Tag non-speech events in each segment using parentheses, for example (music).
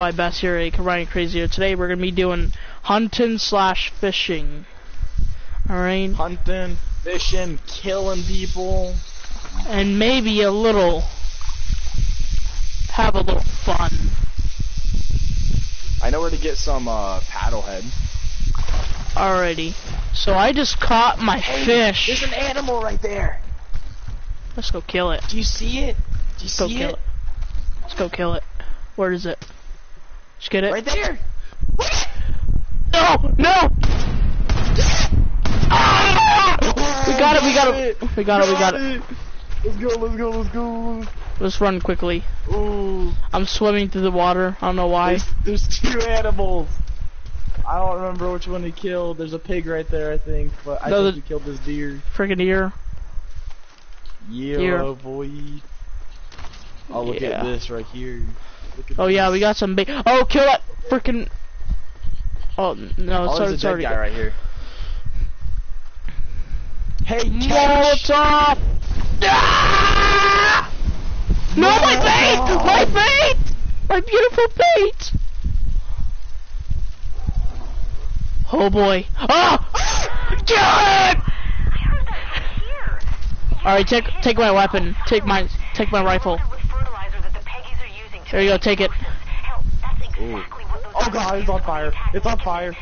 by Best here, Ryan Crazy. Today we're gonna be doing hunting slash fishing. Alright? Hunting, fishing, killing people. And maybe a little, have a little fun. I know where to get some uh, paddlehead. Alrighty. So I just caught my Hey, fish. There's an animal right there. Let's go kill it. Do you see it? Do you Let's go kill it? it. Let's go kill it. Where is it? Just get it. Right there. No! No! Ah! We got it, we got it. We got it, we got it. Let's go, let's go, let's go. Let's run quickly. Ooh. I'm swimming through the water. I don't know why. There's, there's two animals. I don't remember which one he killed. There's a pig right there, I think. But I No, think the- he killed this deer. Freaking deer. Yeah, Deer. boy. Oh, look Yeah. at this right here. Look at Oh yeah, we got some big. Oh, kill that freaking. Oh no, Oh, it's, there's it's a dead guy right here. Hey, catch! Molotov! Ah! No, my bait! My bait! My beautiful bait! Oh boy! Oh! Kill it! All right, take take my weapon. Take my take my rifle. There you go. Take it. Ooh. Oh god, it's on fire. It's on fire.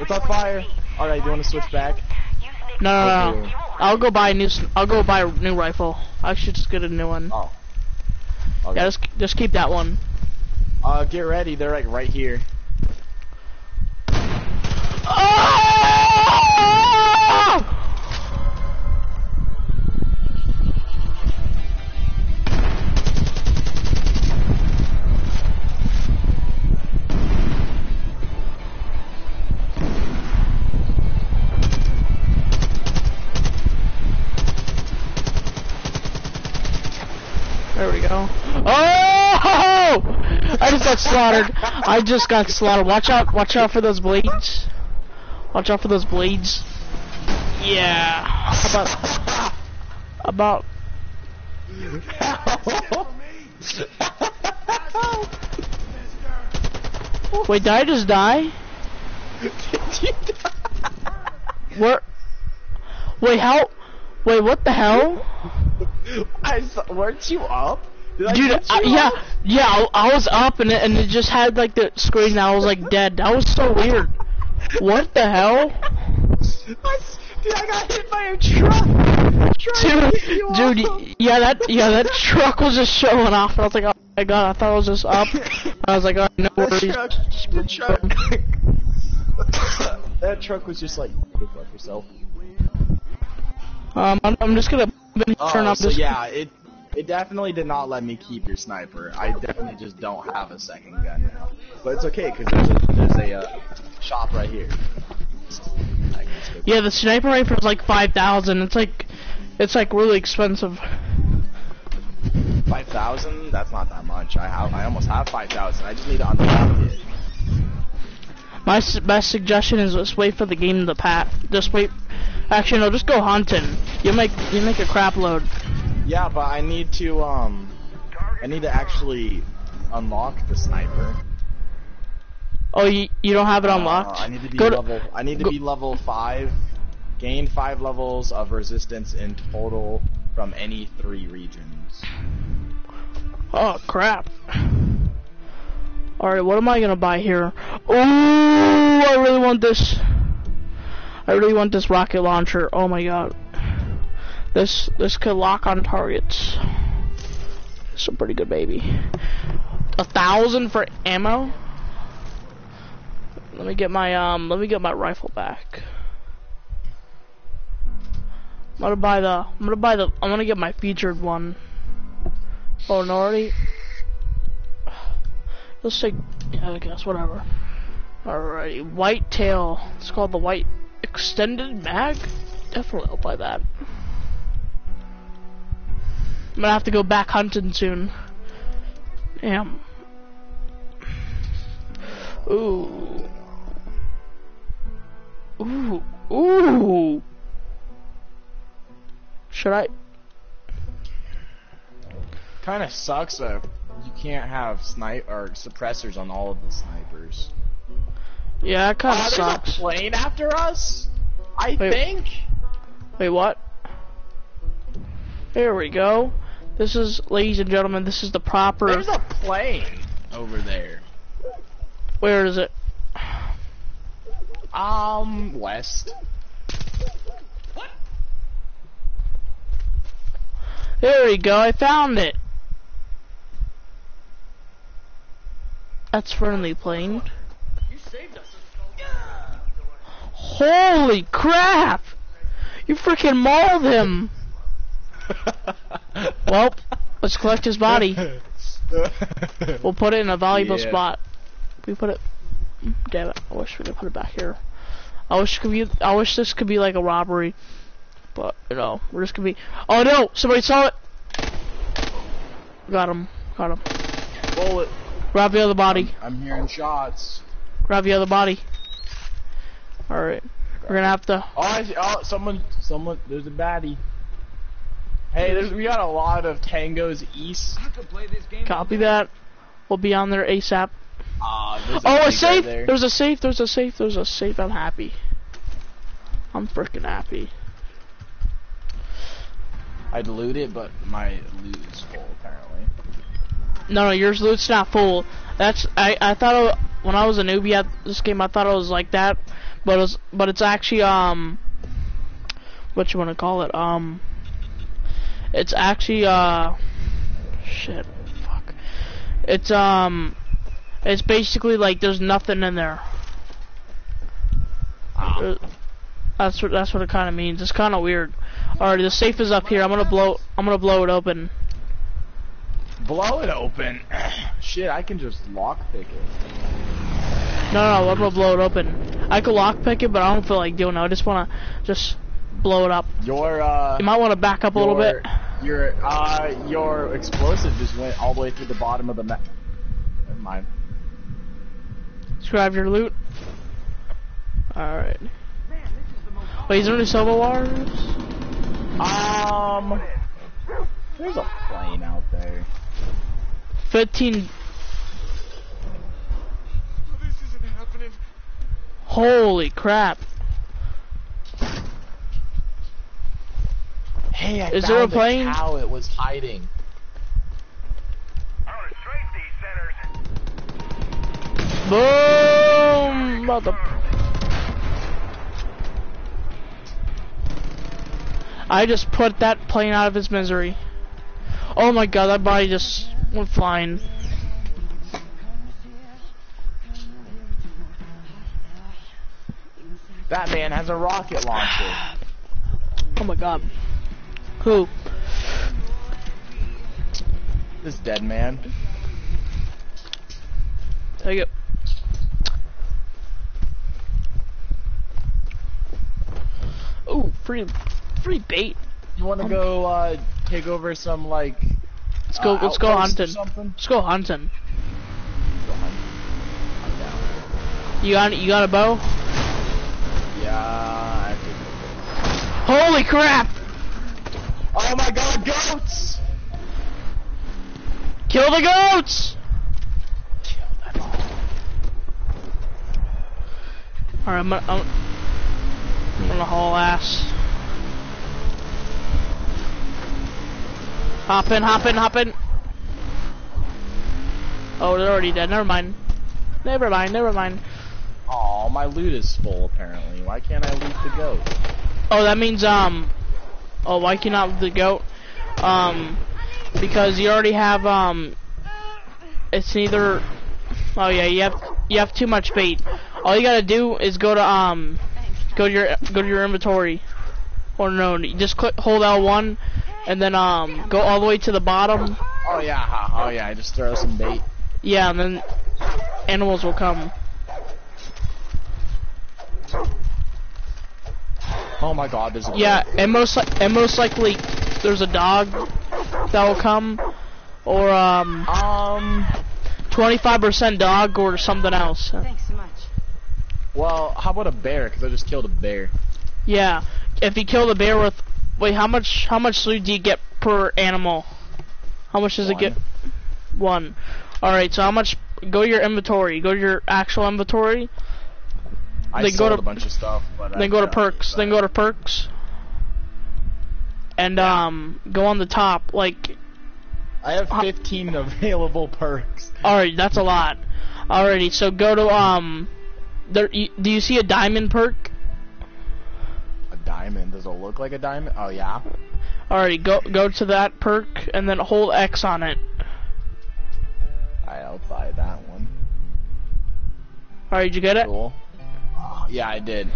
It's on fire. Alright, do you want to switch back? No, no, no. I'll go buy a new. I'll go buy a new rifle. I should just get a new one. Oh. Okay. Yeah, just just keep that one. Uh, get ready. They're like right here. Oh! Go. Oh! (laughs) I just got slaughtered. I just got slaughtered. Watch out! Watch out for those blades. Watch out for those blades. Yeah. How about? About. Wait, did I just die? Where? Wait, how? Wait, what the hell? I saw, weren't you up? Dude, I, yeah, yeah, I, I was up and it, and it just had like the screen and I was like dead. That was so weird. What the hell? I Dude, I got hit by a truck. Trying to pick Dude, dude, yeah, that, yeah, that truck was just showing off. And I was like, oh my god, I thought I was just up. I was like, oh, no That worries. truck, the truck. (laughs) that truck was just like, go fuck yourself. Um, I'm, I'm just gonna turn Oh, off so this. yeah, it it definitely did not let me keep your sniper. I definitely just don't have a second gun now. But it's okay because there's a there's a uh, shop right here. I can just go- Yeah, the sniper rifle is like five thousand. It's like, it's like really expensive. Five thousand? That's not that much. I have I almost have five thousand. I just need to unlock it. My s- best suggestion is just wait for the game to pat. Just wait. Actually, no, just go hunting. You make you make a crap load. Yeah, but I need to um I need to actually unlock the sniper. Oh, you you don't have it unlocked. Uh, I need to be Go to- level. I need to go- be level five. Gain five levels of resistance in total from any three regions. Oh crap. Alright, what am I gonna buy here? Ooh, I really want this. I really want this rocket launcher. Oh my god. This this could lock on targets. It's a pretty good baby. A thousand for ammo? Let me get my um let me get my rifle back. I'm gonna buy the I'm gonna buy the I'm gonna get my featured one. Oh, no, already. Let's take. Yeah, I guess whatever. Alrighty, white tail. It's called the white extended mag. Definitely, I'll buy that. I'm gonna have to go back hunting soon. Damn. Ooh. Ooh. Ooh. Should I? Kind of sucks that you can't have snipe or suppressors on all of the snipers. Yeah, it kind of Oh, there's sucks. a plane after us. I Wait. think. Wait, what? There we go. This is, ladies and gentlemen, this is the proper. There's a plane over there. Where is it? Um, west. There we go. I found it. That's friendly plane. Holy crap! You freaking mauled him. (laughs) Well, let's collect his body. (laughs) We'll put it in a valuable Yeah. spot. We put it. Damn it! I wish we could put it back here. I wish it could be. I wish this could be like a robbery, but you know, we're just gonna be. Oh no! Somebody saw it. Got him. Got him. Bullet. Grab the other body. I'm hearing shots. Grab the other body. All right. We're gonna have to. Oh, I see, oh, someone, someone, there's a baddie. Hey, there's, we got a lot of tangos east. Copy that. We'll be on there ASAP. Ah, there's Oh, a safe! Right there. There's a safe. There's a safe. There's a safe. I'm happy. I'm freaking happy. I'd loot it, but my loot is full apparently. No, no, yours loot's not full. That's I. I thought it, when I was a newbie at this game, I thought it was like that, but it's but it's actually um, what you want to call it? Um, it's actually uh, shit, fuck. It's um, it's basically like there's nothing in there. Uh, That's what that's what it kind of means. It's kind of weird. Alright, the safe is up here. I'm gonna blow. I'm gonna blow it open. Blow it open. (clears throat) Shit, I can just lockpick it. No, no, I'm gonna blow it open. I could lockpick it, but I don't feel like doing it. I just wanna just blow it up. Your uh, You might want to back up a little bit. Your uh, your explosive just went all the way through the bottom of the map. Never mind. Just grab your loot. Alright. Wait, is there any silver wars? Um, there's a plane out there. 15. This. Holy crap. Hey, I Is found there a the plane? cow it was hiding. Our safety centers. Boom! Mother. I just put that plane out of its misery. Oh my god, that body just went flying. That man has a rocket launcher. (sighs) Oh my god. Who? This dead man. Take it. Ooh, free, free bait. You want to go uh, take over some like? Let's go. uh, let's go hunting. Let's go hunting. Go hunt. I'm down. You got you got a bow? Yeah. Holy crap! Oh my God, goats! Kill the goats! Alright, I'm gonna, I'm, I'm gonna haul ass. Hop in, hop in, hop in. Oh, they're already dead. Never mind. Never mind, never mind. Oh, my loot is full apparently. Why can't I loot the goat? Oh, that means, um, oh, why cannot the goat? Um, because you already have, um, it's neither, oh yeah, you have, you have too much bait. All you gotta do is go to, um, go to your, go to your inventory. Or no, just click, hold L1, and then, um, go all the way to the bottom. Oh yeah, oh yeah. I just throw some bait. Yeah, and then animals will come. Oh my God, there's a Yeah, and most li- and most likely there's a dog that will come, or um, Um. 25% dog or something else. Thanks so much. Well, how about a bear? Cause I just killed a bear. Yeah, if you kill the bear with, wait, how much how much loot do you get per animal? How much does it get? one. All right. So how much? Go to your inventory. Go to your actual inventory. I Then go to- a bunch of stuff, but I go to perks. Then go to perks. And um, go on the top. Like, I have 15 available perks. all right, that's a lot. Alrighty. So go to um, there. You, do you see a diamond perk? A diamond? Does it look like a diamond? Oh yeah. Alrighty. Go go to that perk and then hold X on it. Alright, I'll buy that one. Alright, did you get it? Cool. Yeah, I did.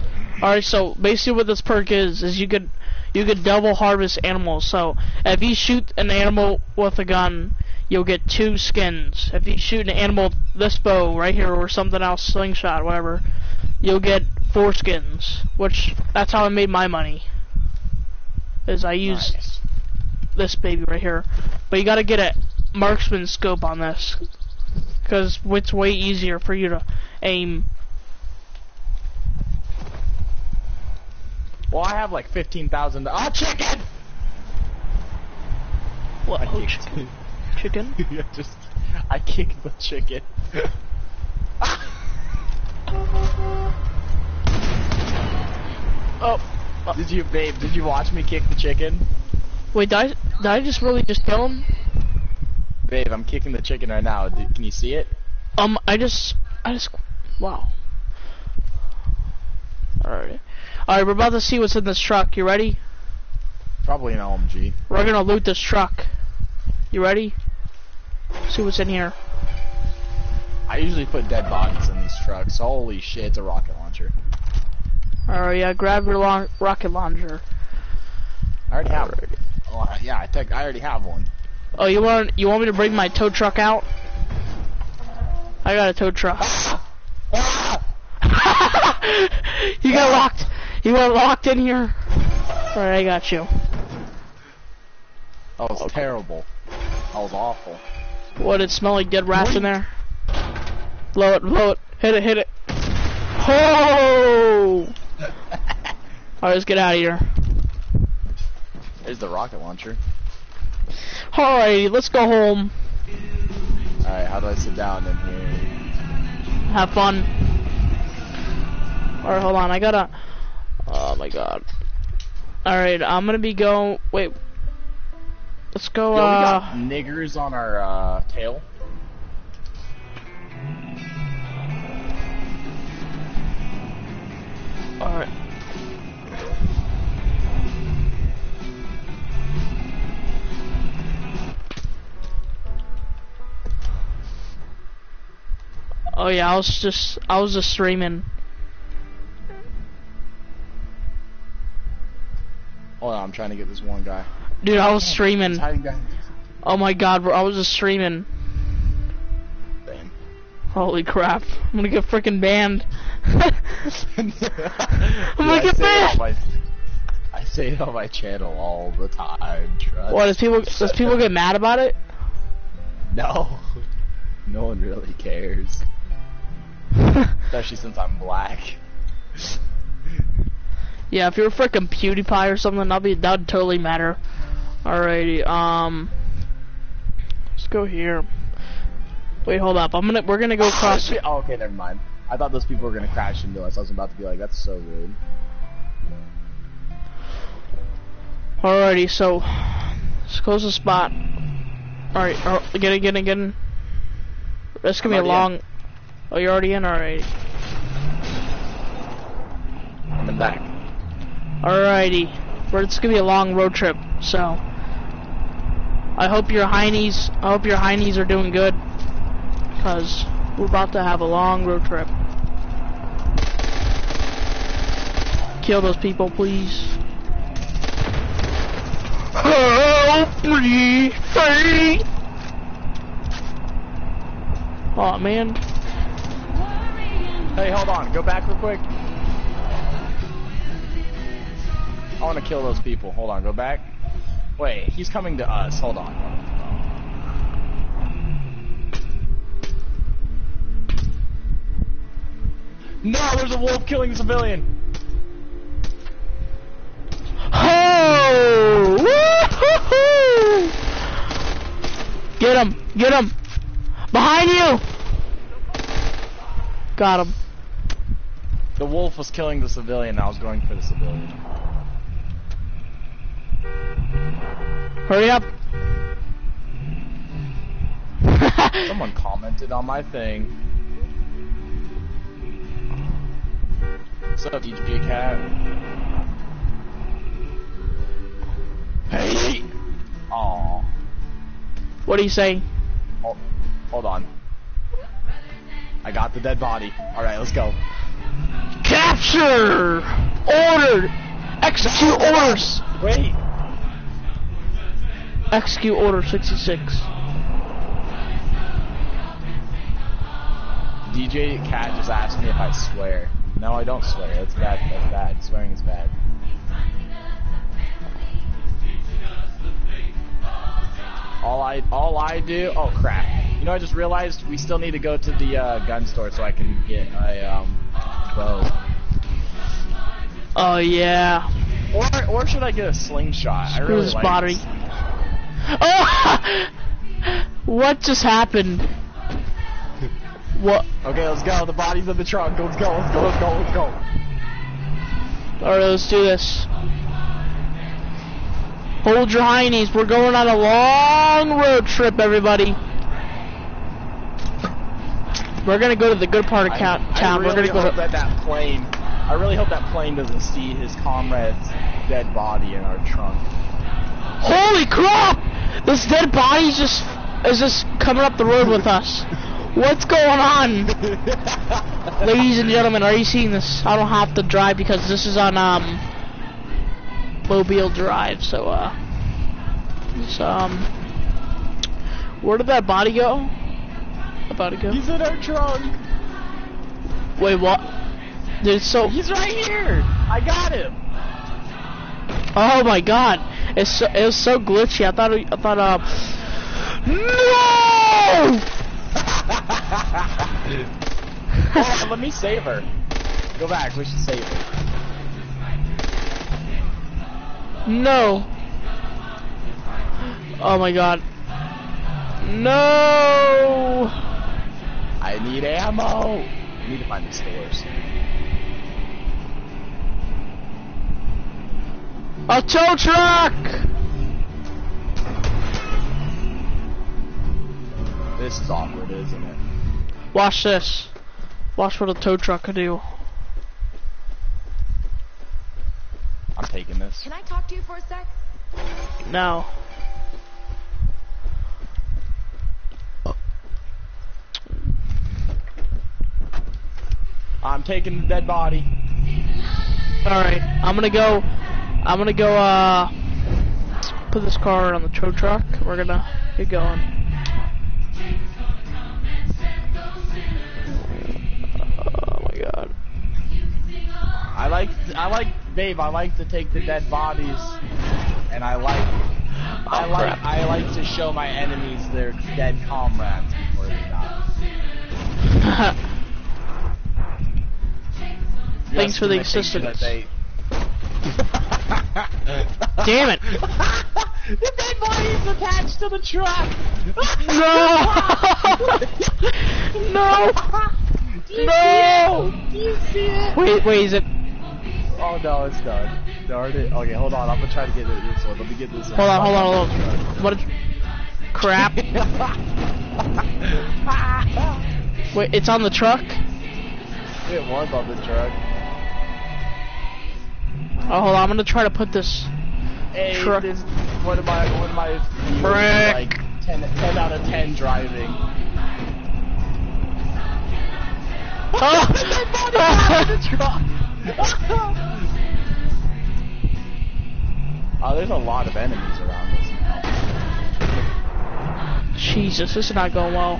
Alright, so basically what this perk is is you could you could double harvest animals. So if you shoot an animal with a gun, you'll get two skins. If you shoot an animal with this bow right here or something else, slingshot, whatever, you'll get four skins. Which that's how I made my money. Is I use Nice. this baby right here. But you gotta get a marksman scope on this. Cause it's way easier for you to aim Well, I have like 15,000. Oh, chicken! what oh, chicken. (laughs) chicken? (laughs) I just, I kicked the chicken. (laughs) Oh did you, babe? Did you watch me kick the chicken? Wait, did I, did I just really just kill him? Babe, I'm kicking the chicken right now. Can you see it? Um, I just, I just, wow. Alright. Alright, we're about to see what's in this truck. You ready? Probably an LMG. We're gonna loot this truck. You ready? See what's in here. I usually put dead bodies in these trucks. Holy shit, it's a rocket launcher. Alright, yeah, grab your long rocket launcher. I already have one. Oh, yeah, I think I already have one. Oh, you want, you want me to bring my tow truck out? I got a tow truck. (laughs) Ah! (laughs) you got locked. You got locked in here. Alright, I got you. That was terrible. That was awful. What, it smell like dead rats in there? Blow it, blow it. Hit it, hit it. Oh! (laughs) Alright, let's get out of here. There's the rocket launcher. Alright, let's go home. Alright, how do I sit down in here? Have fun. Alright, hold on, I gotta... Oh my god. Alright, I'm gonna be going. Wait. Let's go, Yo, we uh... got niggers on our uh, tail. Alright. Oh yeah, I was just I was just streaming. Hold on, I'm trying to get this one guy. Dude, I was streaming. He's hiding behind Oh my god, bro, I was just streaming. thing. Holy crap. I'm gonna get freaking banned. (laughs) (laughs) I'm gonna get banned. I say it on my channel all the time. Trust. What, does people does people get mad about it? (laughs) No. No one really cares. Especially since I'm black. Yeah, if you're a freaking PewDiePie or something, that'd be that'd totally matter. Alrighty, um, let's go here. Wait, hold up. I'm gonna we're gonna go (laughs) across. oh, okay, never mind. I thought those people were gonna crash into us. I was about to be like, that's so rude. Alrighty, so let's close the spot. Alright, oh, get in, get in, get in. This gonna be a I'm long. already Oh, you're already in. Alright. I'm back. Alrighty. Well, it's gonna be a long road trip, so I hope your heinies I hope your heinies are doing good. Cause we're about to have a long road trip. Kill those people, please. Help me! Hey! Oh man. Hey, hold on. Go back real quick. I want to kill those people. Hold on. Go back. Wait, he's coming to us. Hold on. No, there's a wolf killing a civilian. Oh! Woo-hoo-hoo! Get him! Get him! Behind you! Got him. The wolf was killing the civilian. I was going for the civilian. Hurry up. (laughs) Someone commented on my thing. What's up, DJ Cat? Hey! Aw. what do you say? Hold, hold on. I got the dead body. Alright, let's go. Capture! Ordered! Execute orders! Wait! Execute order 66. DJ Cat just asked me if I swear. No, I don't swear. That's bad. That's bad. Swearing is bad. All I all I do. Oh crap! You know, I just realized we still need to go to the uh, gun store so I can get a um bow. Oh yeah. Or or should I get a slingshot? I Screw really this like battery. Oh! what just happened? What? Okay, let's go. The body's in the trunk. Let's go. Let's go. Let's go. Let's go. Alright, let's do this. Hold your heinies. We're going on a long road trip, everybody. We're gonna go to the good part of I- count, I town. really We're gonna go hope to. that that plane. I really hope that plane doesn't see his comrade's dead body in our trunk. Holy crap! This dead body's just is just coming up the road with us. What's going on? (laughs) Ladies and gentlemen, are you seeing this? I don't have to drive because this is on um Mobile Drive, so uh it's, um where did that body go? The body go? He's in our trunk. Wait, what? Dude, so He's right here. I got him. Oh my god. It's so, it was so glitchy. I thought it, I thought um No! (laughs) Let me save her. Go back. We should save her. No. Oh my god. No! I need ammo. I need to find the stores. A tow truck! This is awkward, isn't it? Watch this. Watch what a tow truck can do. I'm taking this. Can I talk to you for a sec? No. I'm taking the dead body. Alright, I'm gonna go, I'm gonna go, uh, put this car on the tow truck. We're gonna get going. Oh my god. I like, I like, Dave. I like to take the dead bodies, and I like, I Oh, like, crap. I like to show my enemies their dead comrades before they die. (laughs) Thanks for the to make sure assistance. That (laughs) they- Damn it. the dead body is attached to the truck. No! (laughs) no! Do you No! see it? Do you see it? Wait, wait, is it? Oh no, it's done. Darn it. Okay, hold on. I'm gonna try to get it this one. Let me get this one. Hold on, hold on, hold on. What? Did, crap. (laughs) Wait, it's on the truck? it was on the truck. Oh, hold on. I'm gonna try to put this. Hey, Truck. this one of my one of my like 10, 10 out of ten driving. Oh! (laughs) the (laughs) truck. (laughs) oh, there's a lot of enemies around us now. Jesus, this is not going well.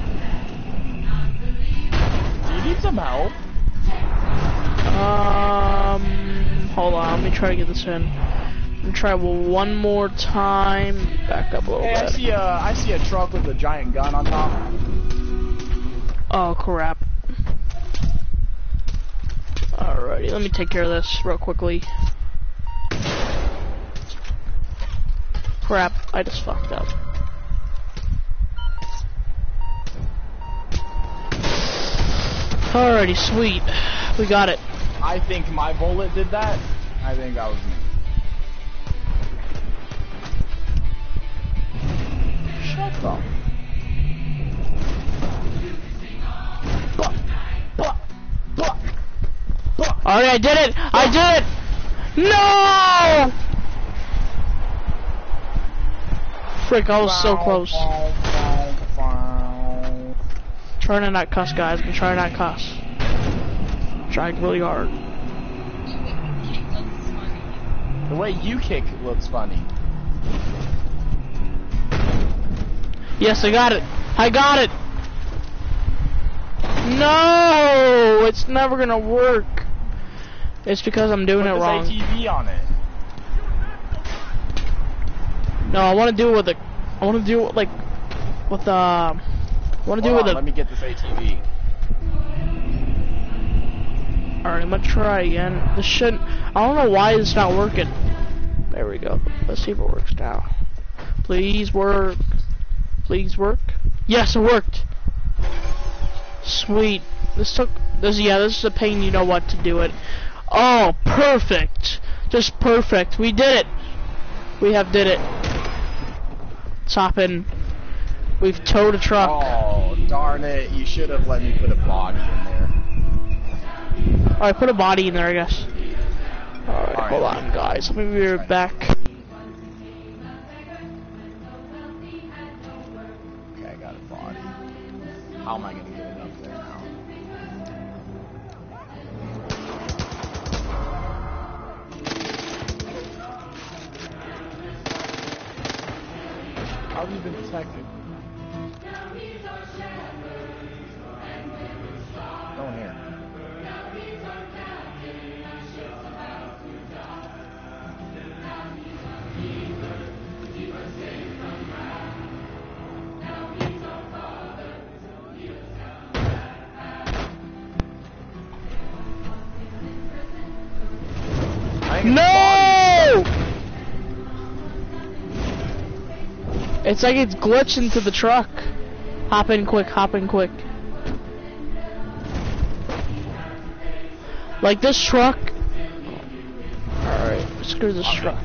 Do you need some help? Um, hold on. Let me try to get this in. Let me try one more time. Back up a little Hey, I see a I see a truck with a giant gun on top. Oh crap. Alrighty, let me take care of this real quickly. Crap, I just fucked up. Alrighty, sweet. We got it. I think my bullet did that. I think that was me. Shut up. Alright, I did it! I did it! No! Frick, I was so close. Trying to not cuss, guys. I'm trying not cuss. Trying really hard. The way you kick looks funny. Yes, I got it. I got it. No, it's never gonna work. It's because I'm doing Put it wrong. ATV on it. No, I want to do it with a. I want to do it like with uh. I want to do it with let me get this ATV. All right, I'm gonna try again. This shouldn't. I don't know why it's not working. There we go. Let's see if it works now. Please work. Please work. Yes, it worked. Sweet. This took. This yeah. This is a pain. You know what to do it. Oh, perfect. Just perfect. We did it. We have did it. It's hopping. We've towed a truck. Oh, darn it. You should have let me put a body in there. Alright, put a body in there, I guess. Alright, hold on, guys. Let me be right back. Okay, I got a body. How am I going to get it up there now? How have you been detected? It's like it's glitched into the truck. Hop in quick, hop in quick. Like this truck. Alright, screw this truck.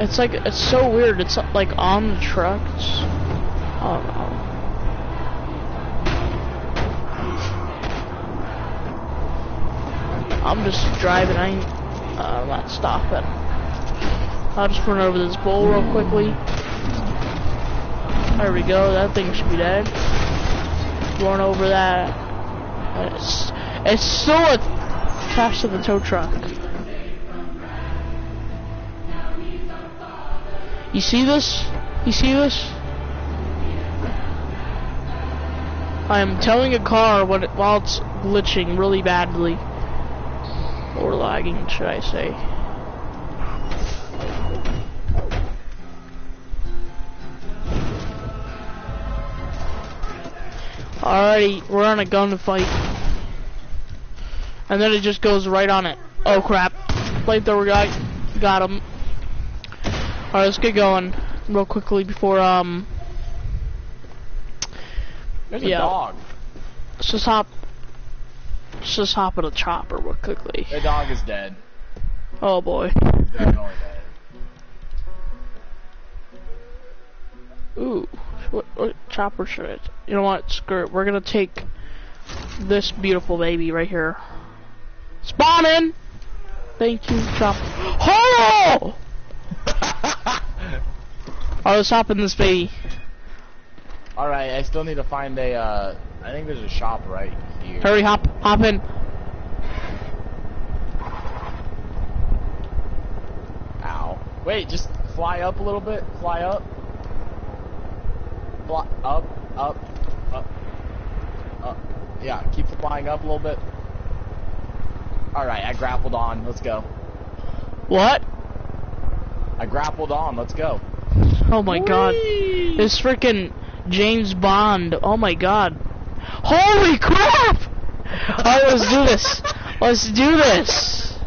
It's like, it's so weird. It's like on the trucks. It's, no. I'm just driving. I ain't, uh, I'm not stopping. I'll just run over this bull real quickly. There we go. That thing should be dead. Run over that. It's, it's attached to the tow truck. You see this? You see this? I am towing a car when it, while it's glitching really badly. Or lagging, should I say. Alrighty, we're on a gunfight. And then it just goes right on it. Oh crap. Flamethrower guy. Got him. Alright, let's get going real quickly before, um, There's Yeah. a dog. let's just hop, let's just hop in a chopper real quickly. The dog is dead. Oh boy. He's definitely dead. Ooh, what, what chopper should I? You know what? Screw it. We're gonna take this beautiful baby right here. Spawning. Thank you, chopper. Oh! Oh, let's (laughs) hop in this baby. Alright, I still need to find a, uh, I think there's a shop right here. Hurry, hop, hop in. Ow. Wait, just fly up a little bit. Fly up. Fly up, up, up, up. Yeah, keep flying up a little bit. Alright, I grappled on. Let's go. What? I grappled on. Let's go. Oh my god. This freaking James Bond. Oh my god. Holy crap! Alright, let's do this. Let's do this.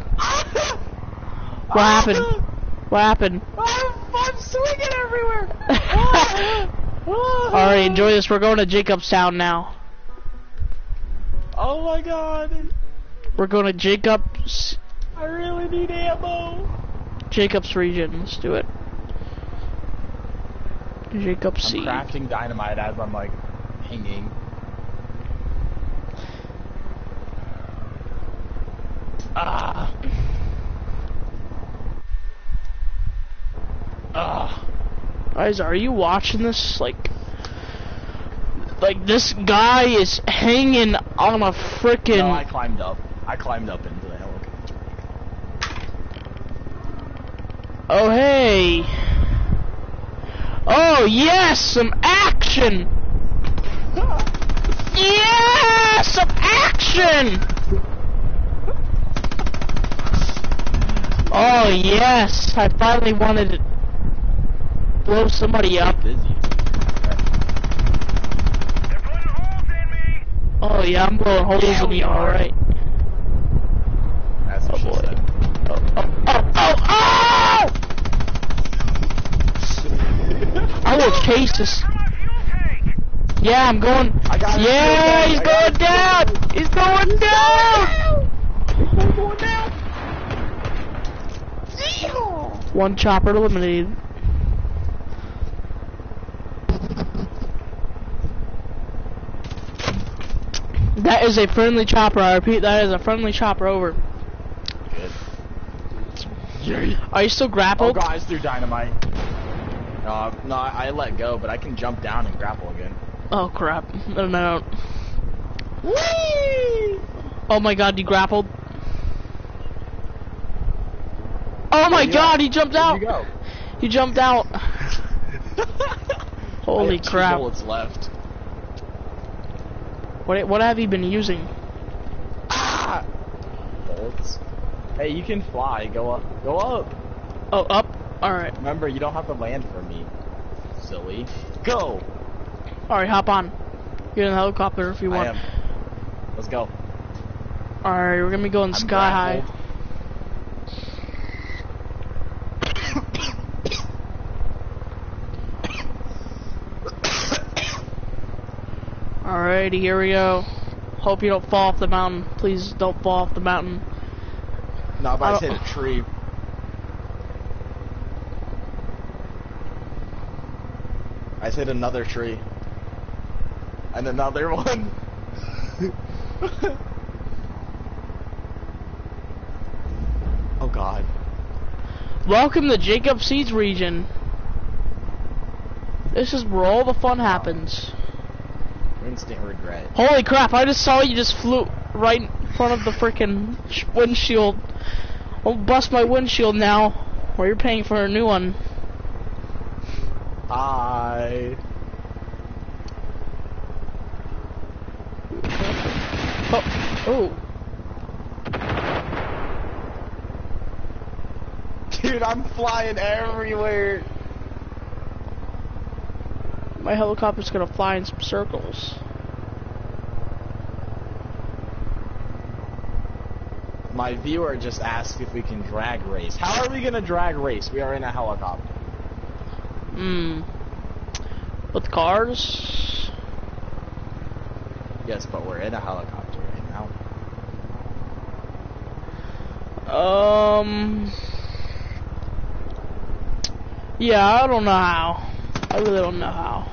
What happened? What happened? I'm, (laughs) I'm swinging everywhere. Alright, enjoy this. We're going to Jacobstown now. Oh my god. We're going to Jacobs I really need ammo. Jacobs region. Let's do it. Jacob I'm C. crafting dynamite as I'm like hanging. Ah. Ah. Guys, are you watching this? Like, like this guy is hanging on a freaking. No, I climbed up. I climbed up into the helicopter. Oh hey. Oh yes, some action. Yes, some action. Oh yes, I finally wanted to blow somebody up. Busy. They're putting holes in me! Oh yeah, I'm blowing holes Yeah, in we you, alright. That's Oh what boy. Oh, oh, oh, oh, oh! (laughs) I will chase this. Come on, fuel tank! Yeah, I'm going. I got it. Yeah, he's going down. He's going down. I'm going down. One chopper eliminated. That is a friendly chopper. I repeat, that is a friendly chopper. Over. Good. Are you still grappled? Oh, guys, through dynamite. Uh, no, I, I let go, but I can jump down and grapple again. Oh crap! No, no, no. Whee! Oh my god, you grappled. Oh my god, go? he jumped out. you jumped out. Holy I have two crap. bullets left. What what have you been using? Ah! Bullets. Hey, you can fly. Go up. Go up. Oh, up. All right. Remember, you don't have to land for me. Silly. Go. All right, hop on. Get in the helicopter if you I want. am. Let's go. All right, we're gonna be going I'm sky high. (coughs) (coughs) (coughs) Alrighty, here we go. Hope you don't fall off the mountain. Please don't fall off the mountain. No, but I oh. I hit a tree. I hit another tree. And another (laughs) one. oh god. Welcome to Jacob Seed's region. This is where all the fun happens. Instant regret. Holy crap, I just saw you just flew right in front of the freaking windshield. I'll bust my windshield now, or you're paying for a new one. Hi. Oh, oh. Dude, I'm flying everywhere. My helicopter's gonna fly in some circles. My viewer just asked if we can drag race. How are we gonna drag race? We are in a helicopter. Hmm. With cars? Yes, but we're in a helicopter right now. Um. Yeah, I don't know how. I really don't know how.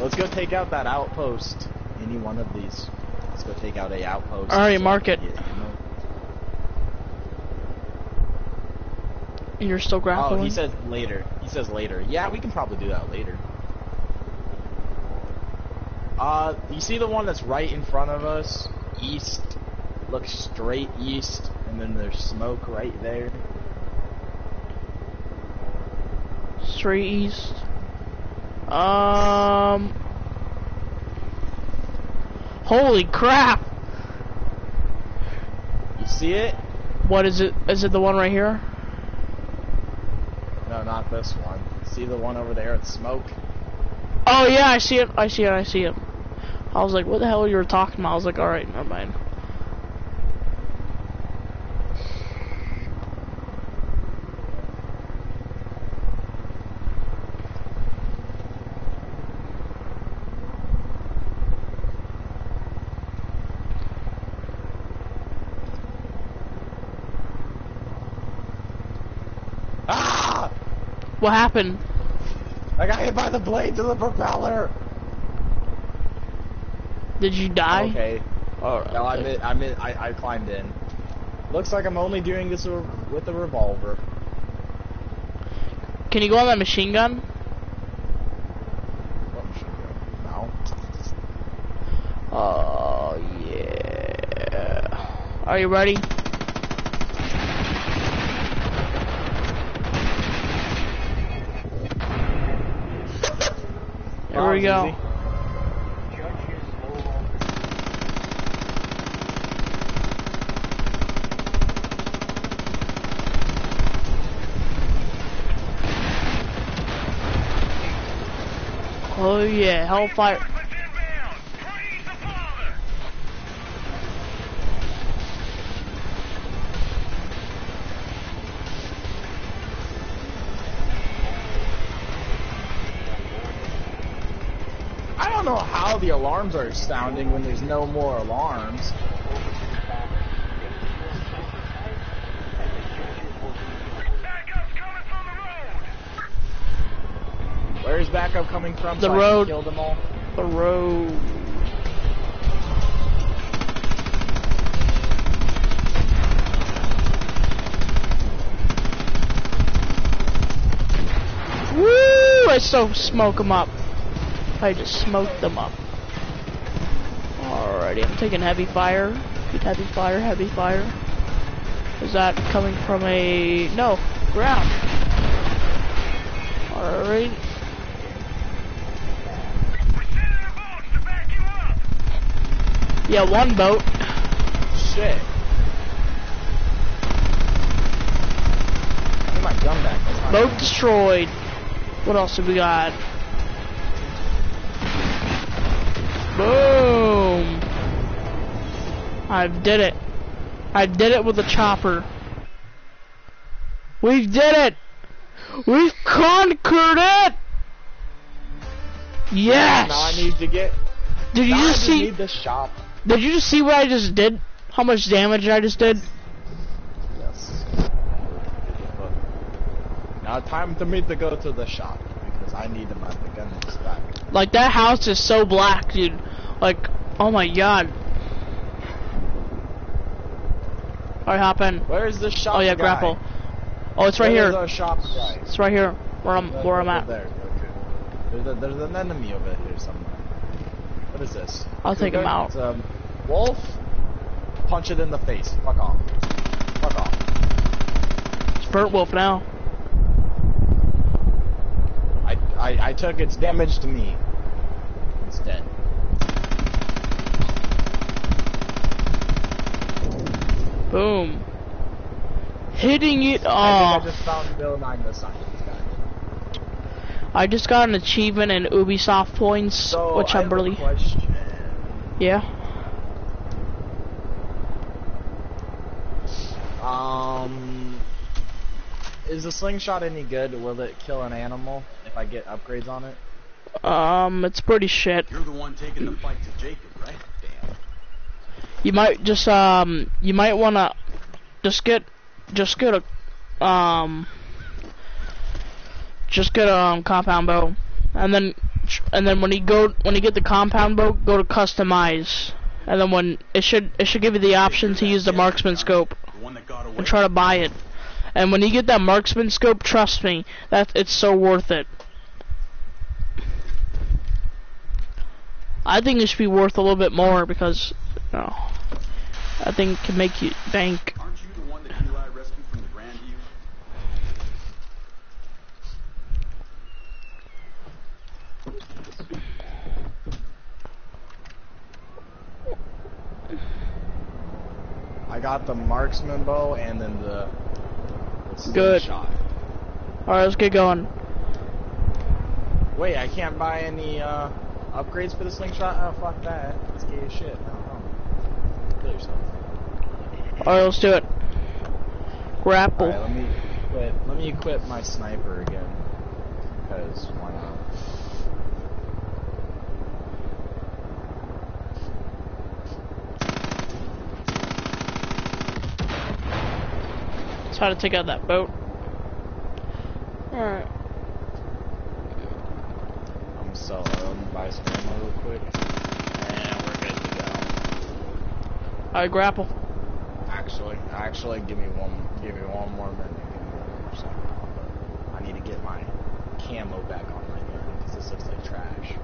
Let's go take out that outpost. Any one of these. Let's go take out a outpost. Alright, so mark it. can get ammo. You're still grappling? Oh, he says later. He says later. Yeah, we can probably do that later. Uh, you see the one that's right in front of us? East. Look straight east, and then there's smoke right there. Straight east. Um. Holy crap! You see it? What is it? Is it the one right here? No, not this one. See the one over there? It's smoke. Oh yeah, I see it. I see it. I see it. I was like, what the hell are you were talking about? I was like, all right, never mind. What happened? I got hit by the blades of the propeller. Did you die? Okay. Oh, oh No, I'm in, I'm in, I, I climbed in. Looks like I'm only doing this with with a revolver. Can you go on that machine gun? What machine gun? No. Oh yeah. Are you ready? We go. easy. Oh yeah, Hellfire. The alarms are sounding when there's no more alarms. Backup's coming from the road. Where's backup coming from? The so road. kill them all. The road. Woo! I so smoke them up. I just smoked them up. Alrighty, I'm taking heavy fire. Get heavy fire, heavy fire. Is that coming from a no ground? Alright. We're sending the boats to back you up. Yeah, one boat. Shit. Get my gun back. Boat destroyed. What else have we got? I did it. I did it with a chopper. We did it! We've conquered it! Yes! Now I need to get. did you just see? need the shop. Did you just see what I just did? How much damage I just did? Yes. Now time for me to go to the shop because I need my the gun back. Like that house is so black, dude. Like, oh my god. Alright, hop in. Where's the shop? Oh yeah, guy? grapple. Oh, it's right Where's here. shop guy? It's right here. Where I'm, where I'm at. There. Okay. There's, a, there's an enemy over here somewhere. What is this? I'll take him out. It's a wolf. Punch it in the face. Fuck off. Fuck off. It's Burt Wolf now. I, I, I took its damage to me. Boom. Hitting it I off. think I just found Bill Nye the Science Guy. I just got an achievement in Ubisoft points, So which I I'm a really. Yeah. Um, is the slingshot any good? Will it kill an animal if I get upgrades on it? Um, it's pretty shit. You're the one taking the fight to Jacob, right? Damn. You might just um, you might wanna just get, just get a, um, just get a um, compound bow, and then and then when you go when you get the compound bow, go to customize, and then when it should it should give you the option to use the marksman scope and try to buy it. And when you get that marksman scope, trust me, that it's so worth it. I think it should be worth a little bit more because, you I think it can make you bank. Aren't you the one that Eli rescued from the Grandview? I got the marksman bow and then the, the Good. slingshot. Alright, let's get going. Wait, I can't buy any uh, upgrades for the slingshot? Oh, fuck that. That's gay as shit. Kill yourself. Alright, let's do it. Grapple. Alright, let me quit. Let me equip my sniper again. Because why not? Let's try to take out that boat. Alright. so let me buy some ammo real quick. And we're good to go. I grapple. Actually, actually, give me one, give me one more minute. Give me one more second. I need to get my camo back on my gun because this looks like trash.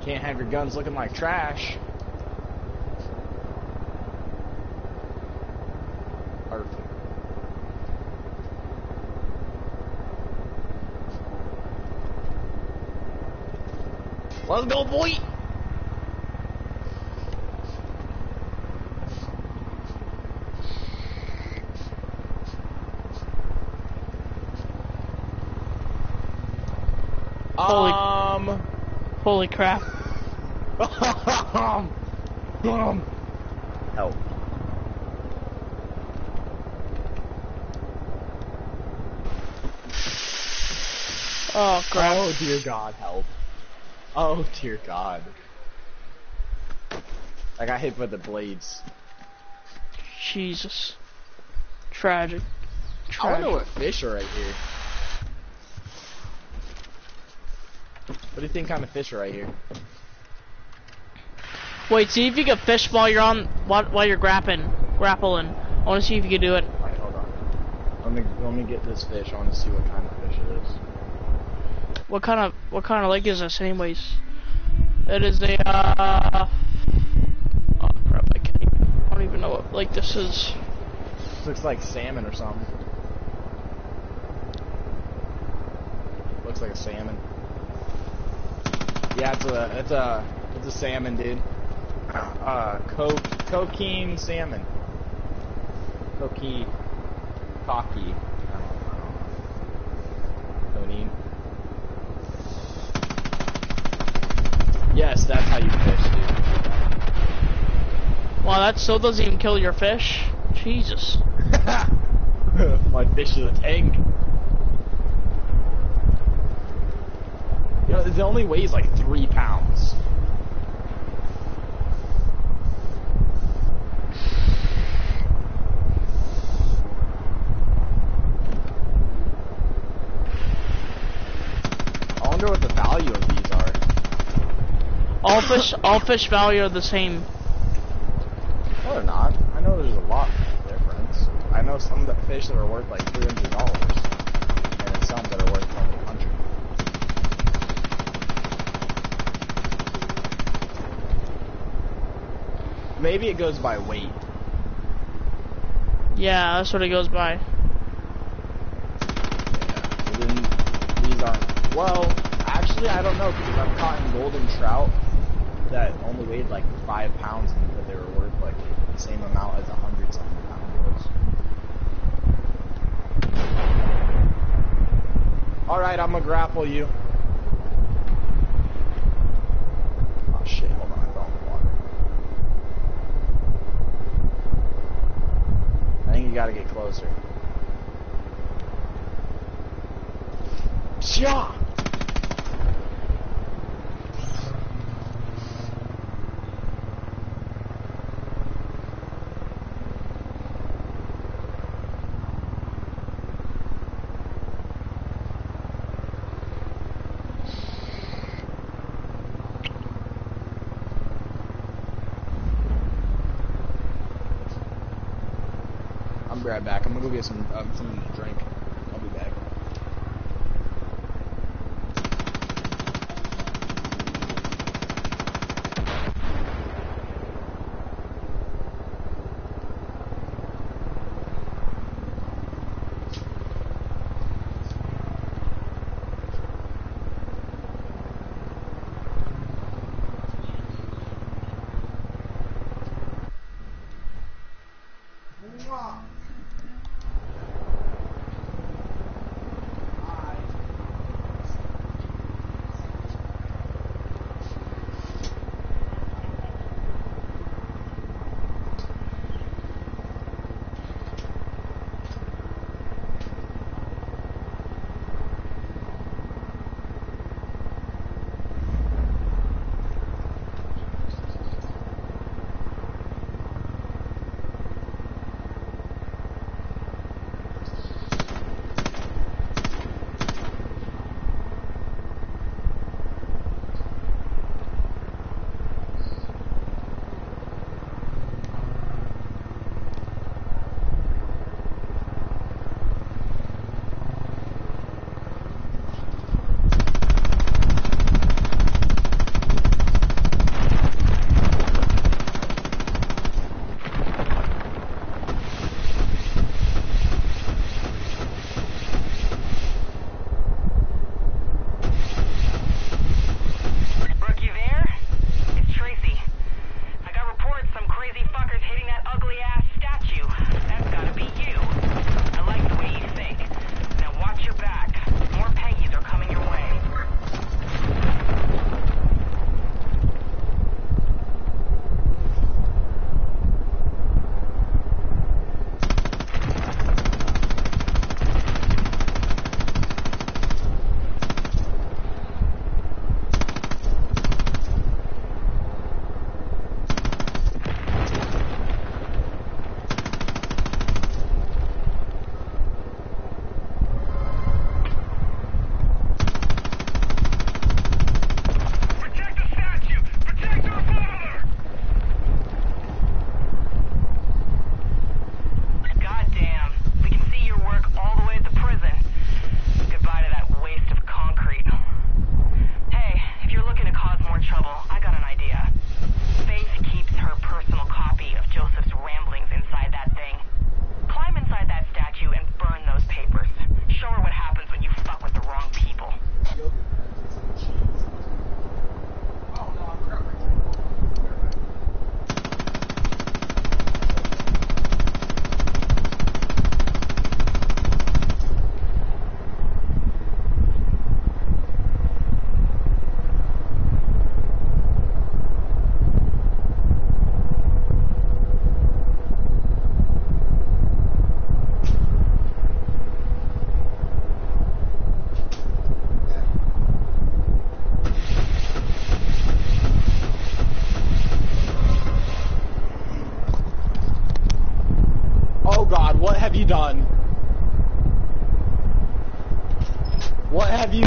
Can't have your guns looking like trash. Perfect. Let's go, boy! Holy- Um. Holy crap. um. (laughs) Um. Help. Oh crap. Oh dear God, help. Oh dear God. I got hit with the blades. Jesus. Tragic. I Tragic. wonder what fish are right here. What do you think kind of fish are right here? Wait, see if you can fish while you're on while, while you're grappling. Grappling. I want to see if you can do it. Wait, hold on. Let me let me get this fish. I want to see what kind of fish it is. What kind of what kind of lake is this, anyways? It is a uh. Oh crap! I can't. I don't even know what lake this is. This looks like salmon or something. Looks like a salmon. Yeah, it's a it's a it's a salmon, dude. Uh, co coquine salmon. Coquine, cocky. I don't, I don't know. Conine. Yes, that's how you fish, dude. Wow, that still doesn't even kill your fish. Jesus. (laughs) My fish is a tank. You know, it only weighs like three pounds. I wonder what the value of these are. All fish, all fish value are the same. No, they're not. I know there's a lot of difference. I know some that fish that are worth like three hundred dollars, and then some that are worth only a hundred. Maybe it goes by weight. Yeah, that's what it goes by. Yeah. these aren't. Well, actually, I don't know because I've caught in golden trout that only weighed like five pounds, but they were worth like the same amount as a hundred something pound was. All right, I'm gonna grapple you. Oh shit! Hold on, I fell in the water. I think you gotta get closer. Yeah. I'm right back. I'm gonna go get some um, something to drink.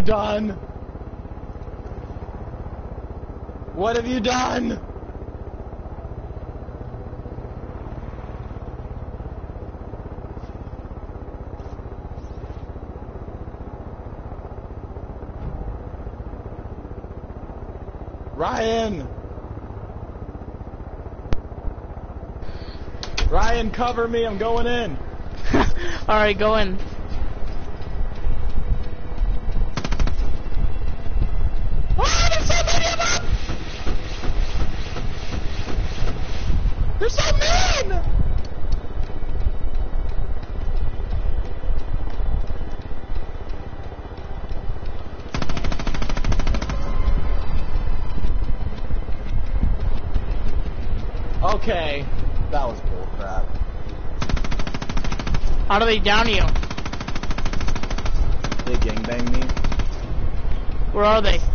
Done? What have you done? Ryan! Ryan, cover me, I'm going in. (laughs) Alright, go in. They down you? They gangbang me. Where are they?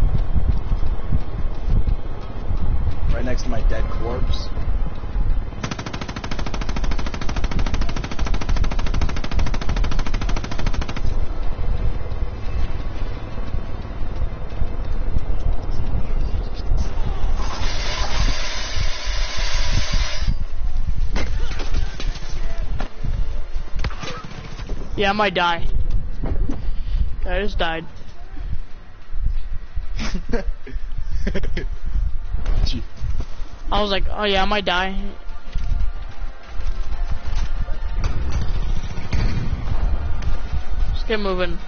Yeah, I might die. I just died. (laughs) I was like, oh yeah, I might die. Just get moving.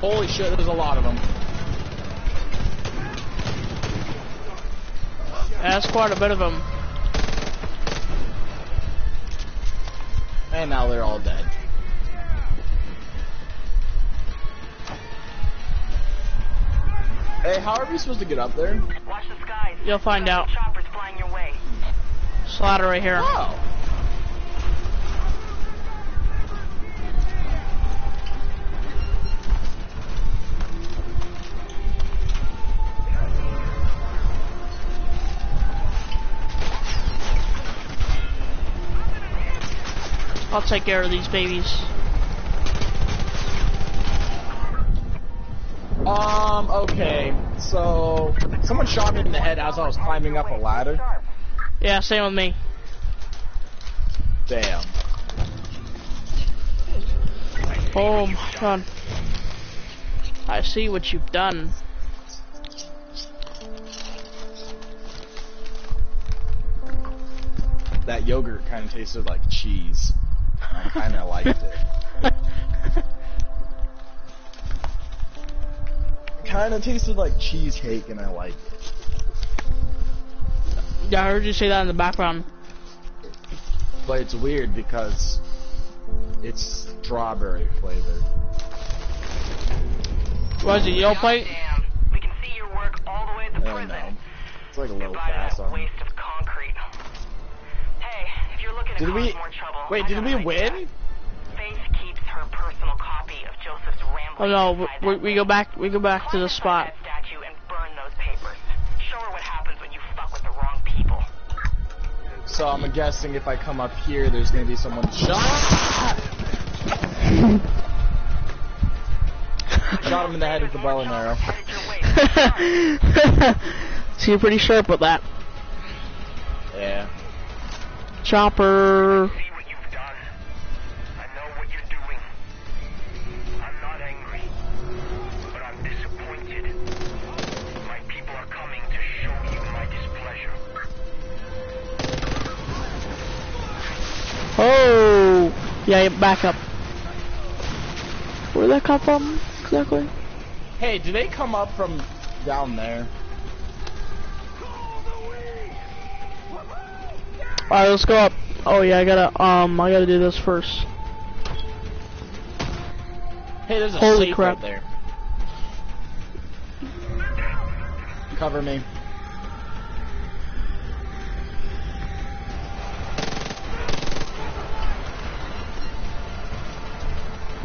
Holy shit, there's a lot of them. That's quite a bit of them. And now they're all dead. Hey, how are we supposed to get up there? Watch the skies. You'll find out. Choppers flying your way. Slaughter right here. Oh. I'll take care of these babies. Um, okay. So, someone shot me in the head as I was climbing up a ladder. Yeah, same with me. Damn. Oh my god. I see what you've done. That yogurt kind of tasted like cheese. I kind of liked it. (laughs) Kind of tasted like cheesecake, and I liked it. yeah, I heard you say that in the background. But it's weird because it's strawberry flavored. Was it yellow plate? Damn. We can see your work all the way at the I don't prison. know. It's like a little Goodbye fast on. waste of concrete. Hey, if you're looking to Did cause we? More Wait, did we win? Faith keeps her personal copy of Joseph's Oh no, we, we go back. We go back to the spot. statue and burn those papers. Show her what happens when you fuck with the wrong people. So I'm guessing if I come up here, there's gonna be someone shot. (laughs) Shot him in the head with the bow and arrow. Headed your way. so you're pretty sharp with that. Yeah. Chopper. Yeah, back up. Where did that come from exactly? Hey, do they come up from down there? All right, let's go up. Oh yeah, I gotta um, I gotta do this first. Hey, there's a Holy crap. there. Cover me.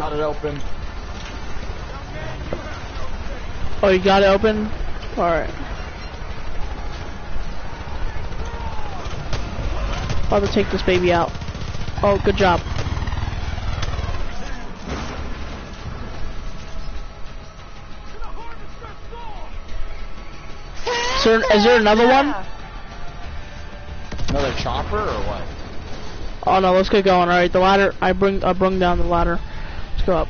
Got it open. Oh, you got it open? Alright. About to take this baby out. Oh, good job. Sir is there, is there another one? Another chopper or what? Oh no, let's get going. Alright, the ladder, I bring, I bring down the ladder. Let's go up.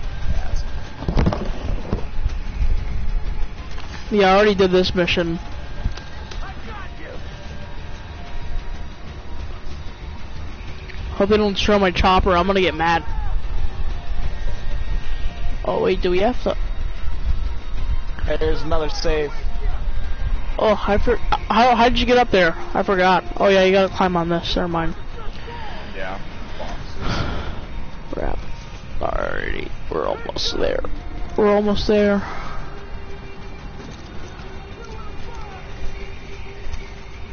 Yeah, I already did this mission. Hope they don't destroy my chopper. I'm gonna get mad. Oh wait, do we have to? Hey, there's another save. Oh, I for. How how did you get up there? I forgot. Oh yeah, you gotta climb on this. Never mind. Yeah. Crap. Alrighty, we're almost there. We're almost there.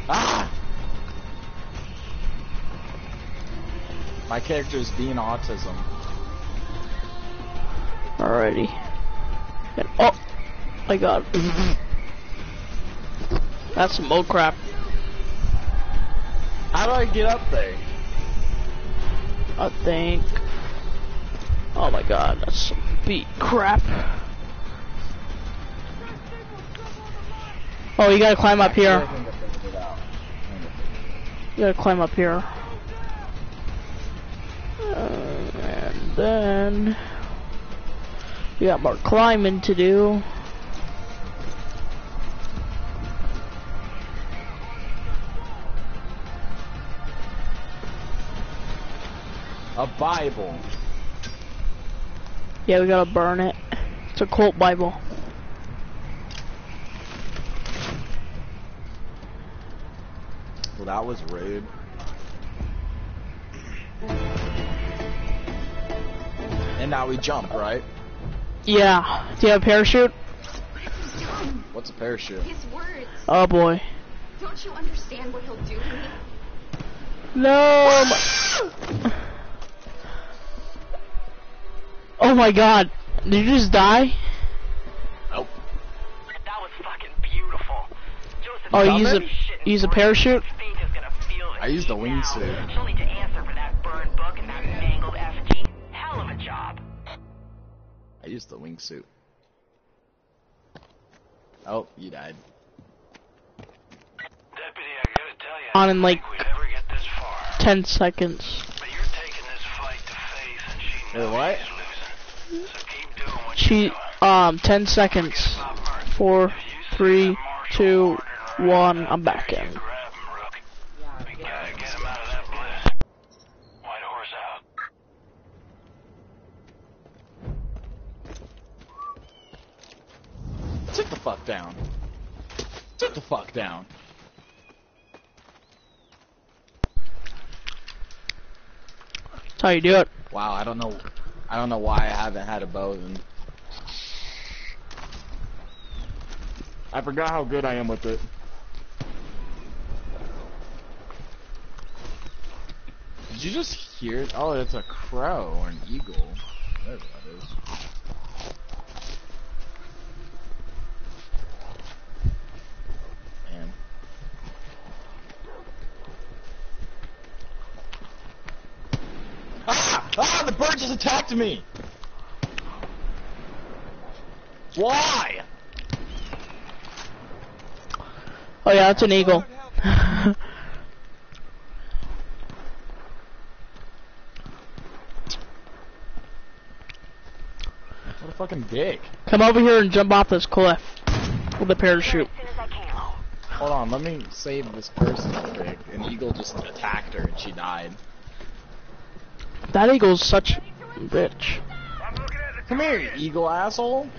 Ah! My character is being autism. Alrighty. And, oh my god. That's some old crap. How do I get up there? I think. Oh my god, that's some beat crap. Oh, you gotta climb up here. You gotta climb up here. Uh, and then we got more climbing to do. A Bible. Yeah, we gotta burn it. It's a cult Bible. Well, that was rude. And now we jump, right? Yeah. Do you have a parachute? What's a parachute? His words. Oh boy. Don't you understand what he'll do to me? No. (laughs) Oh my god. Did you just die? Nope. That was fucking beautiful. Joseph, Oh, you use a Dumb use a parachute. Faith is gonna feel it I used the wingsuit. She'll need to answer for that burned book and that mangled effigy. Hell of a job. I used the wingsuit. Oh, you died. Deputy, I gotta tell you, On in like we'd get this far. 10 seconds. But you're taking this fight to Faith, and she knows what? She um 10 seconds. Four, If you see three, two, one. I'm back in. you grab him, Rook. We gotta get him out of that bliss. Whitehorse out. Sit the fuck down. Sit the fuck down. That's how you do it. Wow, I don't know. I don't know why I haven't had a bow then. I forgot how good I am with it. Did you just hear it? Oh, it's a crow or an eagle. Whatever that is. Man. Ah! The bird just attacked me! Why? Oh yeah, that's an eagle. What a fucking dick. Come over here and jump off this cliff with a parachute. As soon as I can. Hold on, let me save this person real quick. An eagle just attacked her and she died. That eagle's such a bitch. Come here, you eagle asshole.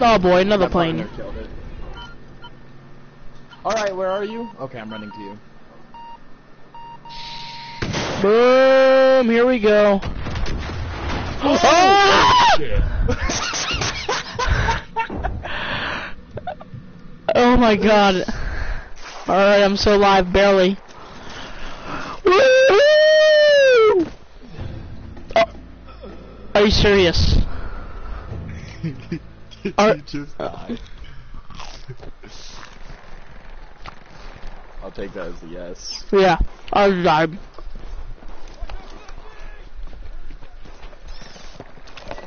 Oh boy, another plane. Alright, where are you? Okay, I'm running to you. Boom! Here we go. Oh, oh! (laughs) oh my god. Alright, I'm so alive, barely. Oh, are you serious? (laughs) Are- uh, died. I'll take that as a yes. Yeah, I died.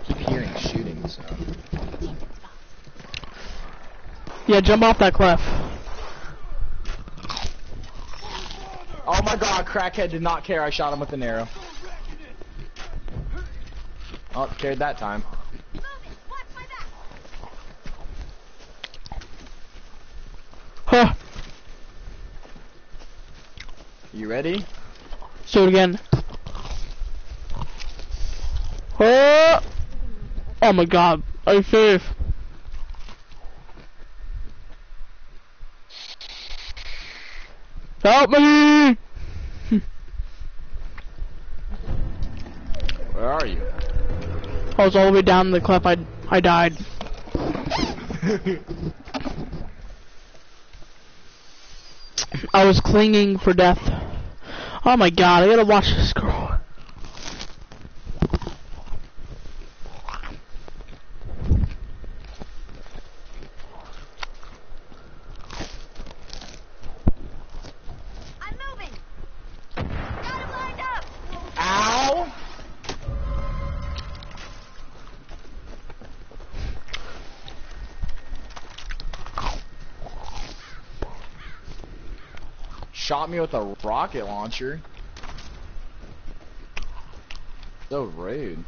keep hearing shooting, so. Yeah, jump off that cliff. Oh my god, crackhead did not care I shot him with an arrow. Oh, cared that time. Huh. You ready? Let's do it again. Oh, oh my god. Are you serious? Help me! Where are you? I was all the way down the cliff. I I died. (laughs) I was clinging for death. Oh my god! I gotta watch this girl. I'm moving. Got him lined up. Ow! Shot me with a rocket launcher. So rude.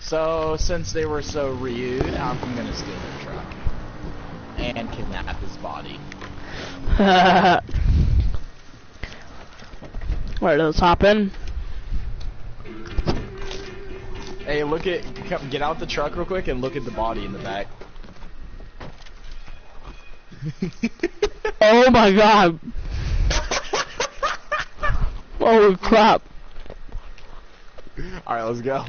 So, since they were so rude, I'm gonna steal their truck. And kidnap his body. (laughs) Where let's hop in. Hey, look at, come, get out the truck real quick and look at the body in the back. (laughs) Oh my god! Holy crap! Alright, let's go.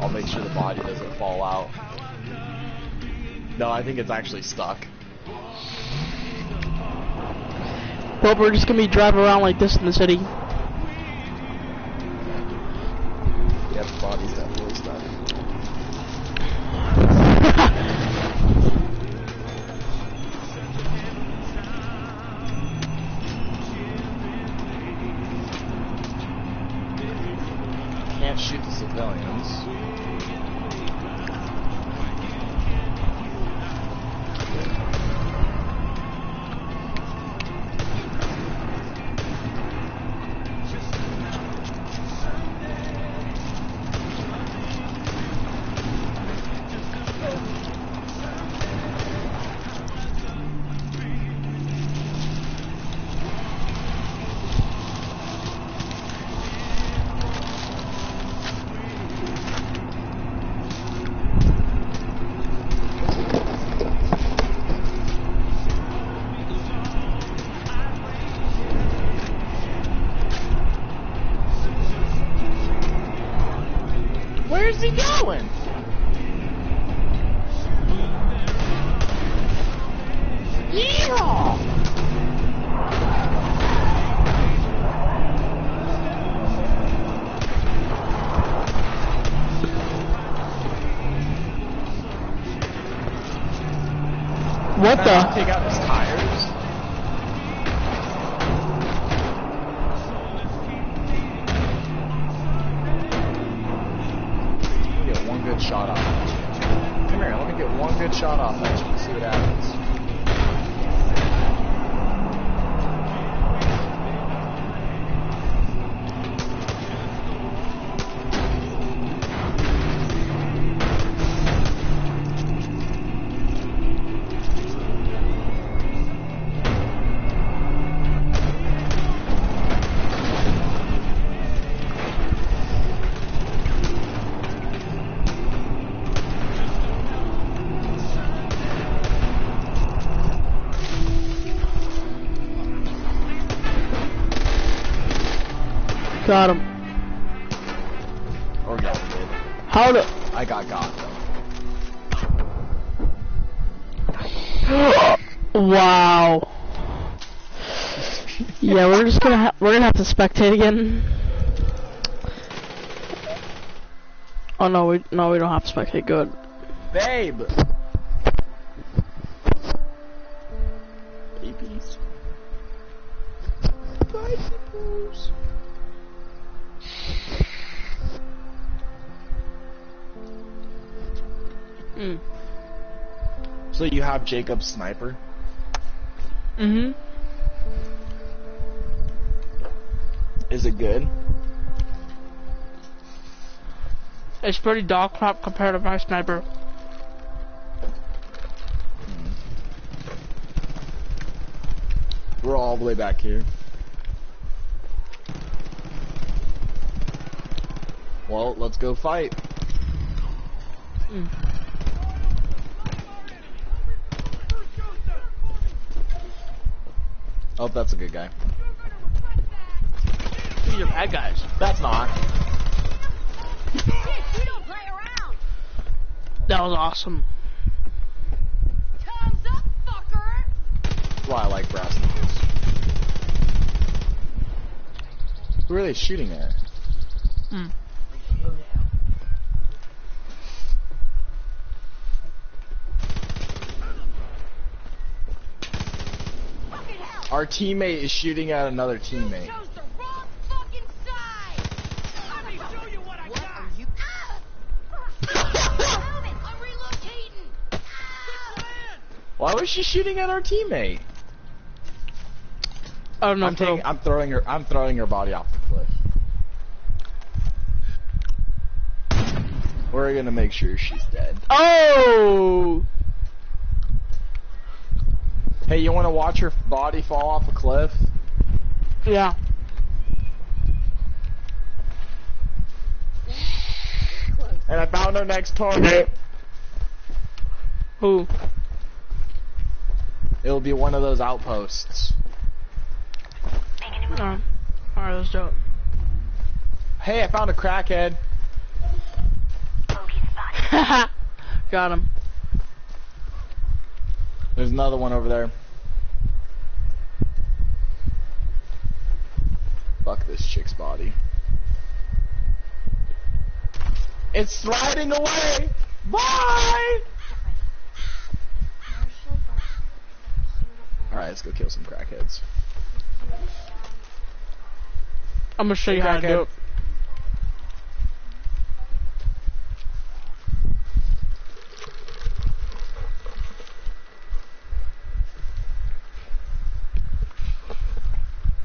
I'll make sure the body doesn't fall out. No, I think it's actually stuck. Well, we're just gonna be driving around like this in the city. Yep, the body's What wow. Yeah, we're just gonna ha we're gonna have to spectate again. Oh no, we no we don't have to spectate. Good. Babe! Babies. Babies. Mm. So you have Jacob's sniper? Mhm. Is it good? It's pretty dog crap compared to my sniper. We're all the way back here. Well, let's go fight. Mm. Oh, that's a good guy. These are bad guys. That's not. Shit, we don't play around. That was awesome. Time's up, fucker. Why I like brass knuckles. Who are they shooting at? Mm. Fucking hell. Our teammate is shooting at another teammate. Chose the wrong fucking side. Let me show you what I got. Are you? Ah! Moving. I'm relocating. Why was she shooting at our teammate? I don't know. I'm bro. taking. I'm throwing her. I'm throwing her body off the cliff. We're gonna make sure she's dead. Oh! Hey, you want to watch her body fall off a cliff? Yeah. And I found her next target. Who? It'll be one of those outposts. Oh. Alright, let's do it. Hey, I found a crackhead. (laughs) Got him. There's another one over there. Fuck this chick's body. It's sliding away! Bye! Alright, let's go kill some crackheads. I'm gonna show you how to do it.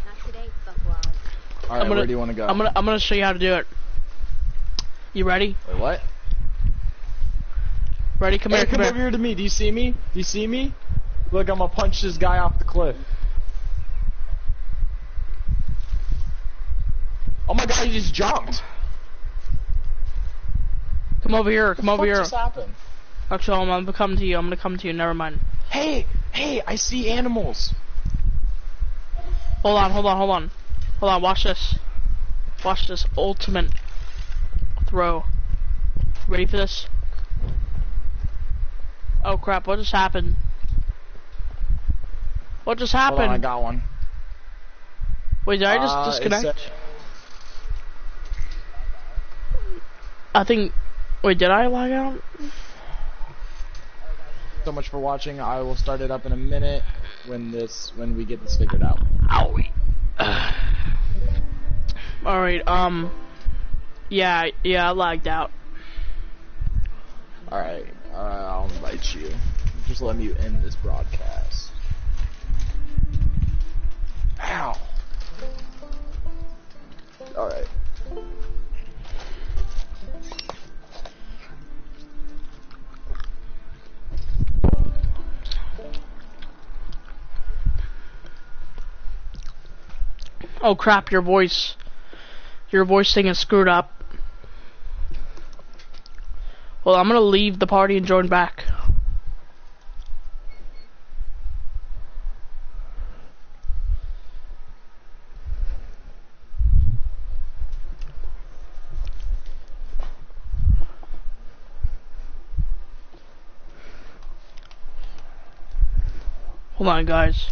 Not today, fuckwad. Alright, I'm gonna- where do you want to go? I'm gonna I'm gonna show you how to do it. You ready? Wait, what? Ready? Come hey, here, come, come over here. here to me. Do you see me? Do you see me? Look, I'm gonna punch this guy off the cliff. Oh my god, he just jumped. Come over here. Come What over the fuck here. just happened? Actually, I'm gonna come to you. I'm gonna come to you. Never mind. Hey, hey, I see animals. Hold on, hold on, hold on. Hold on, watch this. Watch this ultimate throw. Ready for this? Oh crap, what just happened? What just happened? on, I got one. Wait, did I just Uh, disconnect? I think. Wait, did I log out? so much for watching. I will start it up in a minute when this when we get this figured out. Owie. Alright, um. Yeah, yeah, I lagged out. All right, uh, I'll invite you. Just let me end this broadcast. Ow. All right. Oh crap, your voice. Your voice thing is screwed up. Well, I'm gonna leave the party and join back. Hold on, guys.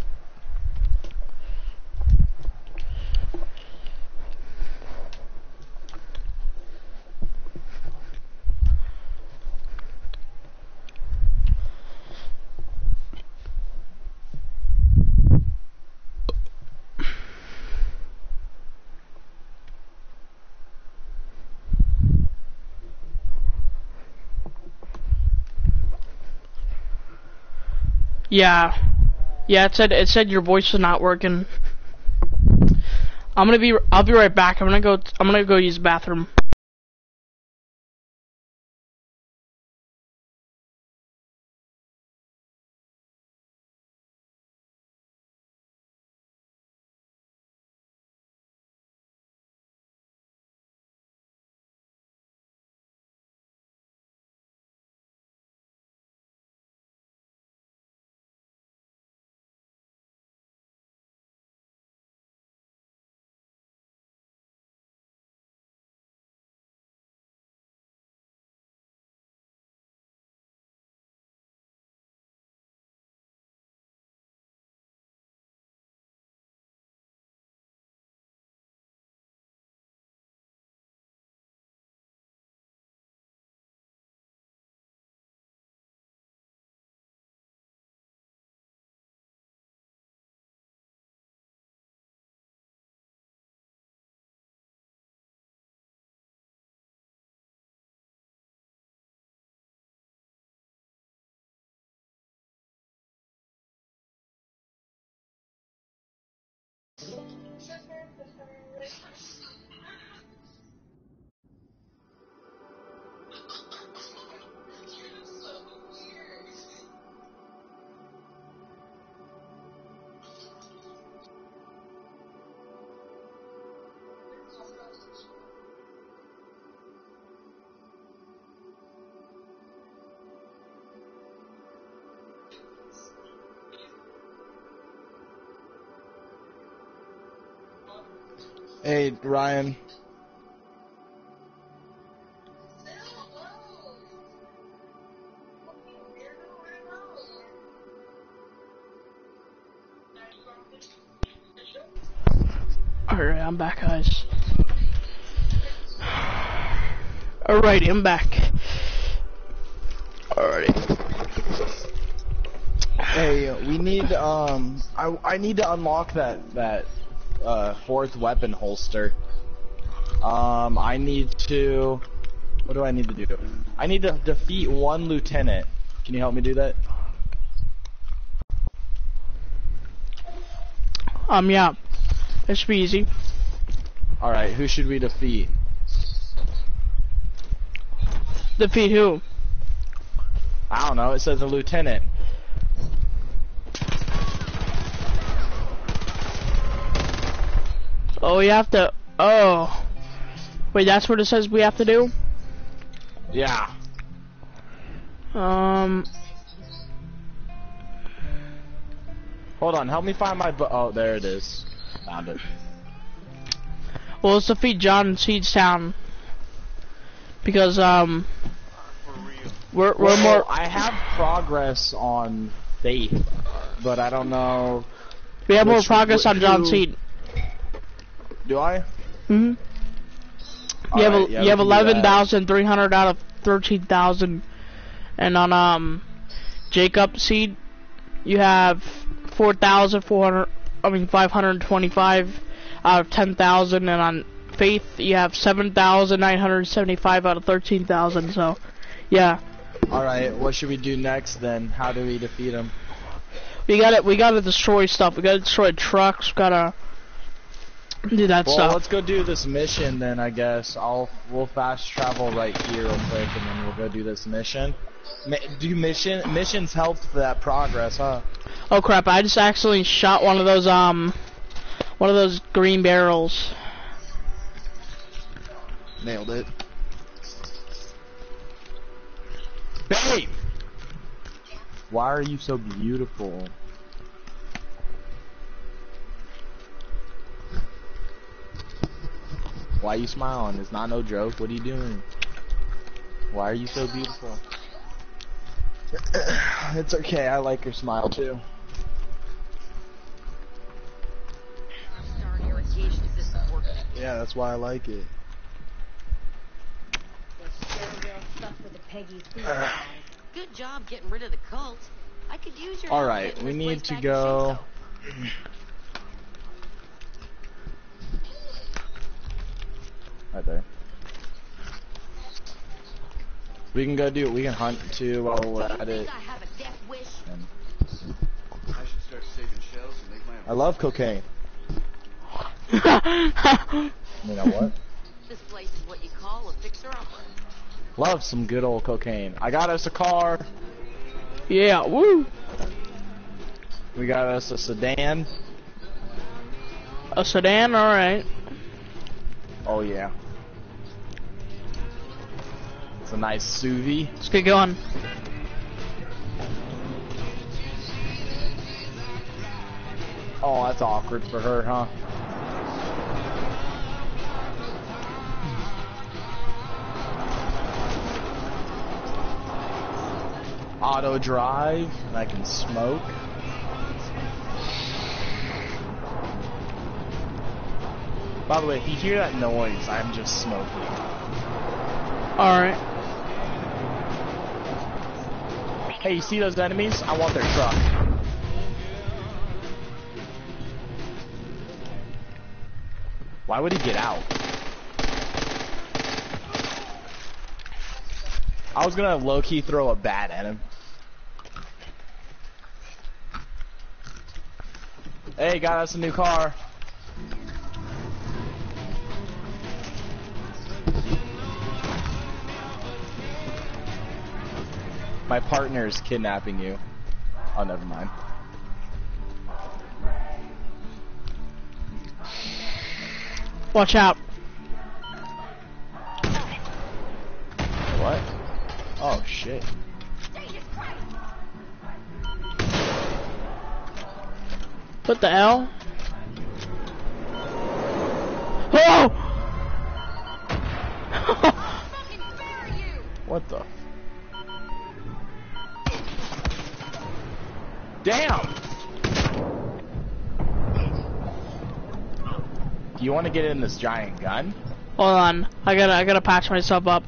Yeah. Yeah, it said it said your voice was not working. I'm gonna be I'll be right back. I'm gonna go I'm gonna go use the bathroom. 確かに。Hey, Ryan. Alright, I'm back guys. Alrighty, I'm back. Alrighty. Hey, we need um, I I need to unlock that that uh fourth weapon holster. Um, I need to. What do I need to do? I need to defeat one lieutenant. Can you help me do that? Um, yeah. It should be easy. All right, who should we defeat? Defeat who? I don't know. It says a lieutenant. Oh, we have to. Oh. Wait, that's what it says we have to do? Yeah. Um. Hold on. Help me find my. Oh, there it is. Found it. Well, let's defeat John in Seedstown. Because, um. We're, we're Well, more. I have progress on faith, but I don't know. We have more progress on John Seed. Do I? hmm You have, Alright, a, yeah, you have can do that. eleven thousand three hundred out of thirteen thousand, and on um Jacob Seed you have four thousand four hundred. I mean five hundred twenty-five out of ten thousand, and on Faith you have seven thousand nine hundred seventy-five out of thirteen thousand. So, yeah, All right. What should we do next then? How do we defeat him? we got to We got to destroy stuff. We got to destroy trucks. We gotta do that Well, stuff. let's go do this mission then. I guess I'll we'll fast travel right here real quick, and then we'll go do this mission. Ma- do mission missions help that progress, huh? Oh crap! I just accidentally shot one of those um, one of those green barrels. Nailed it. Babe! Why are you so beautiful? Why you smiling? It's not no joke. What are you doing? Why are you so beautiful? (sighs) it's okay. I like your smile too. Our irrigation system working. Yeah, that's why I like it. (sighs) Good job getting rid of the cult. I could use your All help right, getting we need to back in go. (sighs) (laughs) Right there. We can go do it. We can hunt too while we're at it. I have a death wish? And I love cocaine. (laughs) You know what? This place is what you call a fixer-upper. Love some good old cocaine. I got us a car. yeah, woo. We got us a sedan. A sedan, alright. Oh yeah. It's a nice SUV. Let's get going. Oh, that's awkward for her, huh? Auto drive, and I can smoke. By the way, if you hear that noise, I'm just smoking. Alright. Hey, you see those enemies? I want their truck. Why would he get out? I was gonna low-key throw a bat at him. Hey, got us a new car. My partner is kidnapping you. Oh, never mind. Watch out. What? Oh shit. What the hell? Oh! Fucking spare you! What the? Damn! Do you want to get in this giant gun? Hold on. I gotta, I gotta patch myself up.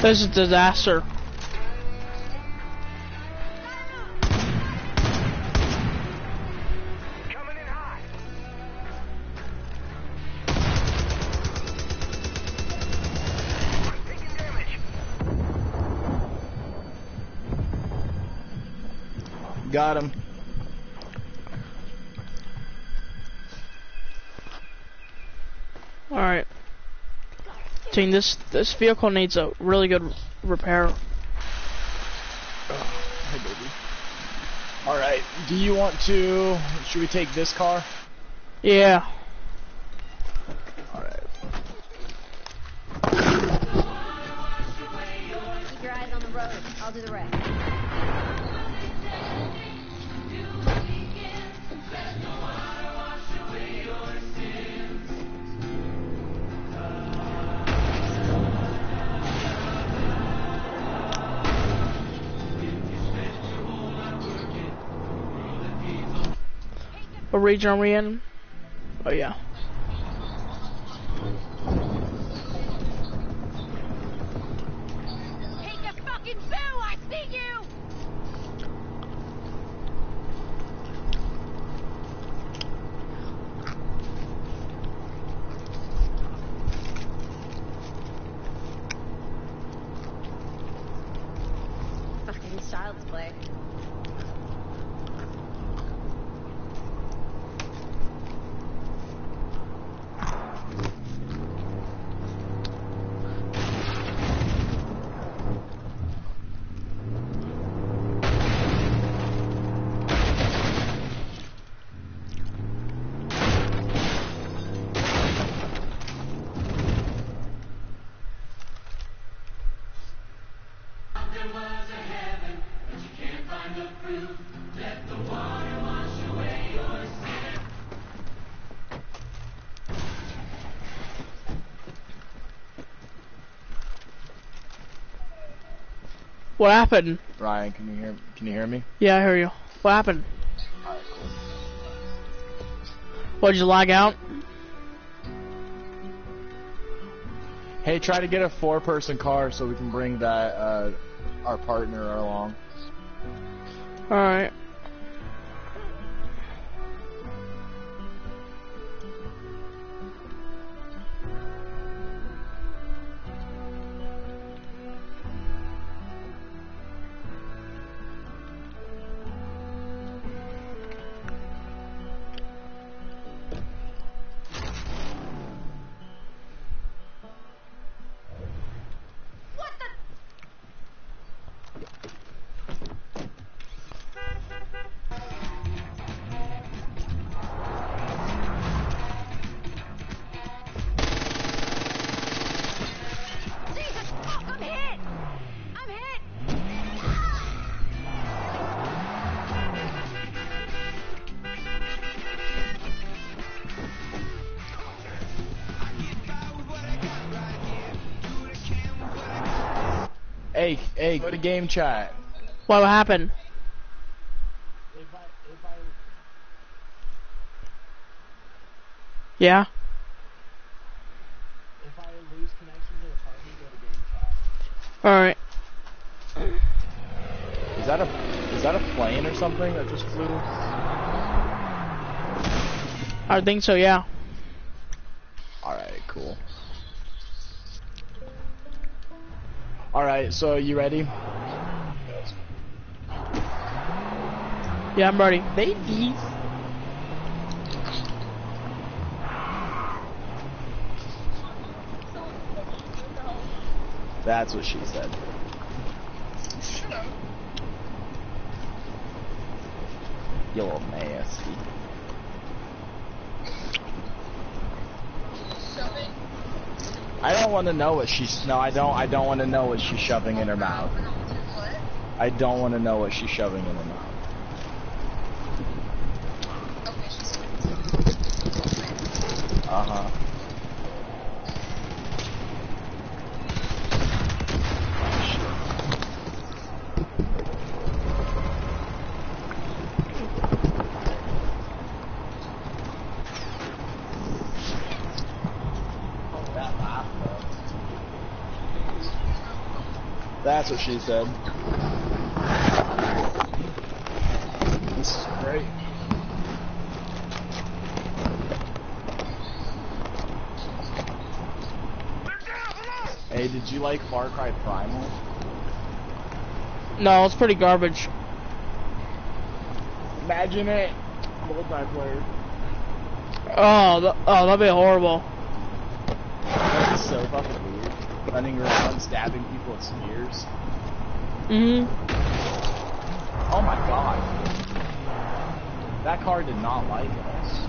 This is a disaster. Got him. Alright. Team, this, this vehicle needs a really good repair. Hey, baby. All right. Do you want to? Should we take this car? Yeah. All right. Keep your eyes on the road. I'll do the rest. What region are we in? Oh yeah. Take a fucking boo! I see you! What happened? Ryan, can you hear? Can you hear me? Yeah, I hear you. What happened? What, did you lag out? Hey, try to get a four-person car so we can bring that uh, our partner along. Alright. Hey, hey, go to game chat. What happened? If I, if I, Yeah. if I lose connection to the party, go to game chat. All right. Is that a, is that a plane or something that just flew? I think so. Yeah. Alright, so you ready? Yeah, I'm ready. Babies. That's what she said. You little nasty. Don't want to know what she's. No, I don't. I don't want to know what she's shoving in her mouth. I don't want to know what she's shoving in her mouth. Uh huh. That's what she said. This is great. Hey, did you like Far Cry Primal? No, it's pretty garbage. Imagine it. Multiplayer. Oh, th oh, that'd be horrible. That's so fucking weird. Running around stabbing people with spears. Mhm. Oh my god. That car did not like us.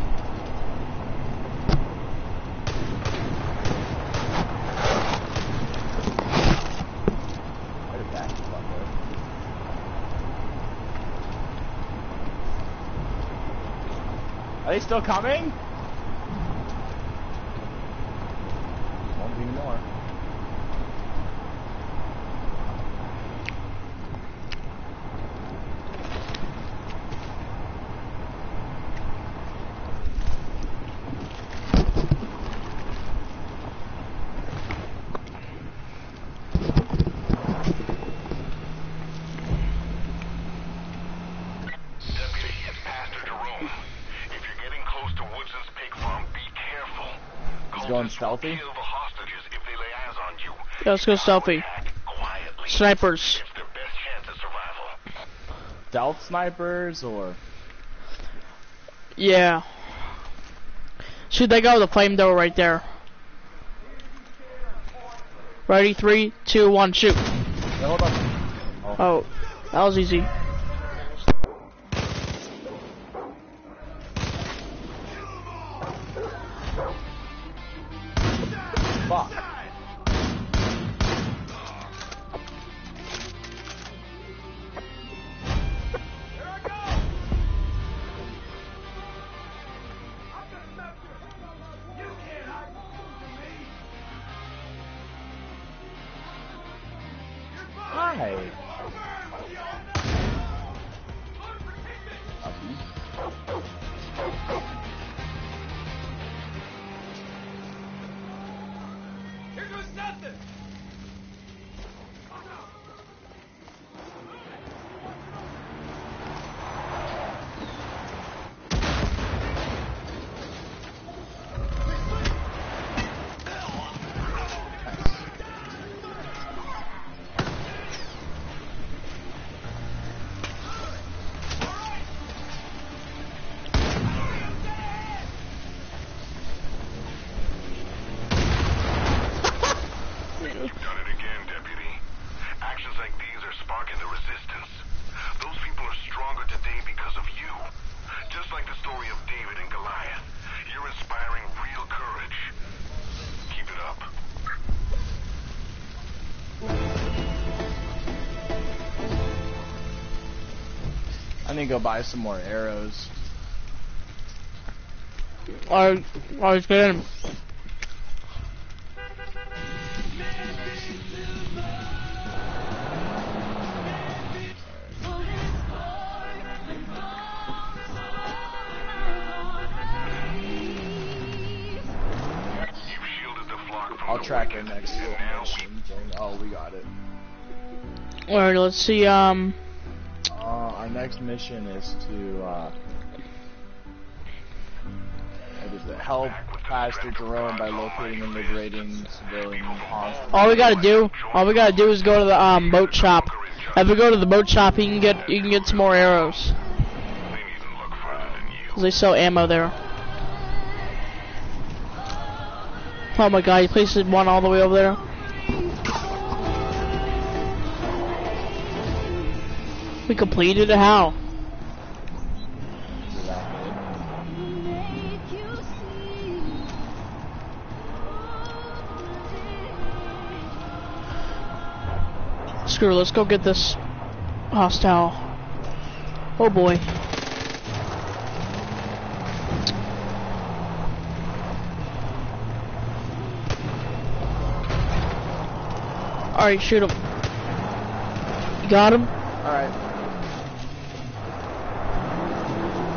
Where did that fuck go? Are they still coming? Won't be more. Deputy, it's Pastor Jerome. If you're getting close to Woodson's pig farm, be careful. He's going Cultists stealthy? will kill the hostages if they lay eyes on you. Yeah, let's go stealthy. Snipers. It's their best chance of survival. Stealth snipers or Yeah. Shoot that guy with the flamethrower right there. Ready? Three, two, one, shoot. Hey, hold on. Oh, that was easy. me go buy some more arrows. I I was getting. I'll track our next. Oh, we got it. Alright, let's see, um next mission is to, uh? Help Pastor Jerome by locating and liberating civilian hostages. all we gotta do, all we gotta do is go to the, um, boat shop. If we go to the boat shop, you can get, you can get some more arrows. They sell ammo there. Oh my god, he places one all the way over there. We completed it, how? Screw, let's go get this hostile. Oh boy. Alright, shoot him. You got him? Alright.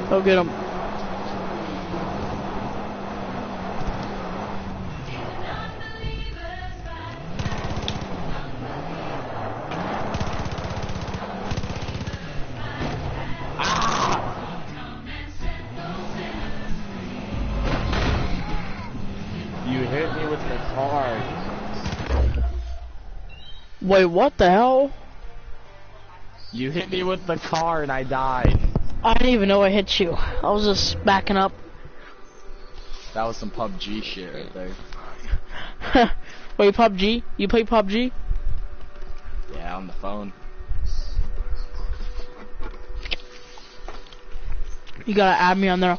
Go get him. You hit me with the car. Wait, what the hell? You hit me with the car and I died. I didn't even know I hit you. I was just backing up. That was some PUBG shit right there. (laughs) Wait, PUBG? You play PUBG? Yeah, on the phone. You gotta add me on there.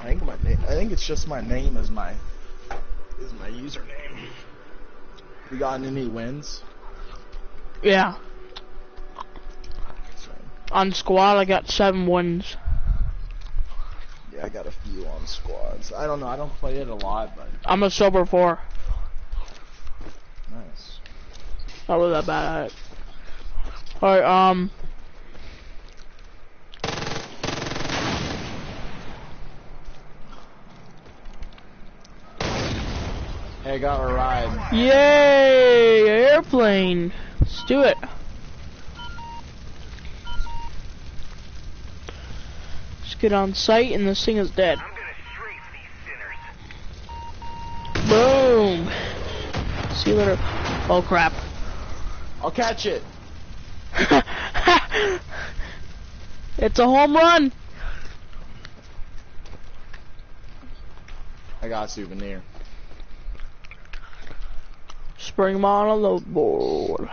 I think my name. I think it's just my name is my is my username. We gotten any wins? Yeah. On squad, I got seven wins. yeah, I got a few on squads. I don't know. I don't play it a lot, but I'm a sober four. nice. Not really that bad at it. Alright, um. Hey, I got a ride. Yay! Airplane! Let's do it. Let's get on site and this thing is dead. I'm gonna these. Boom! See you later. Oh crap. I'll catch it. (laughs) it's a home run! I got a souvenir. Spring 'em on a load board.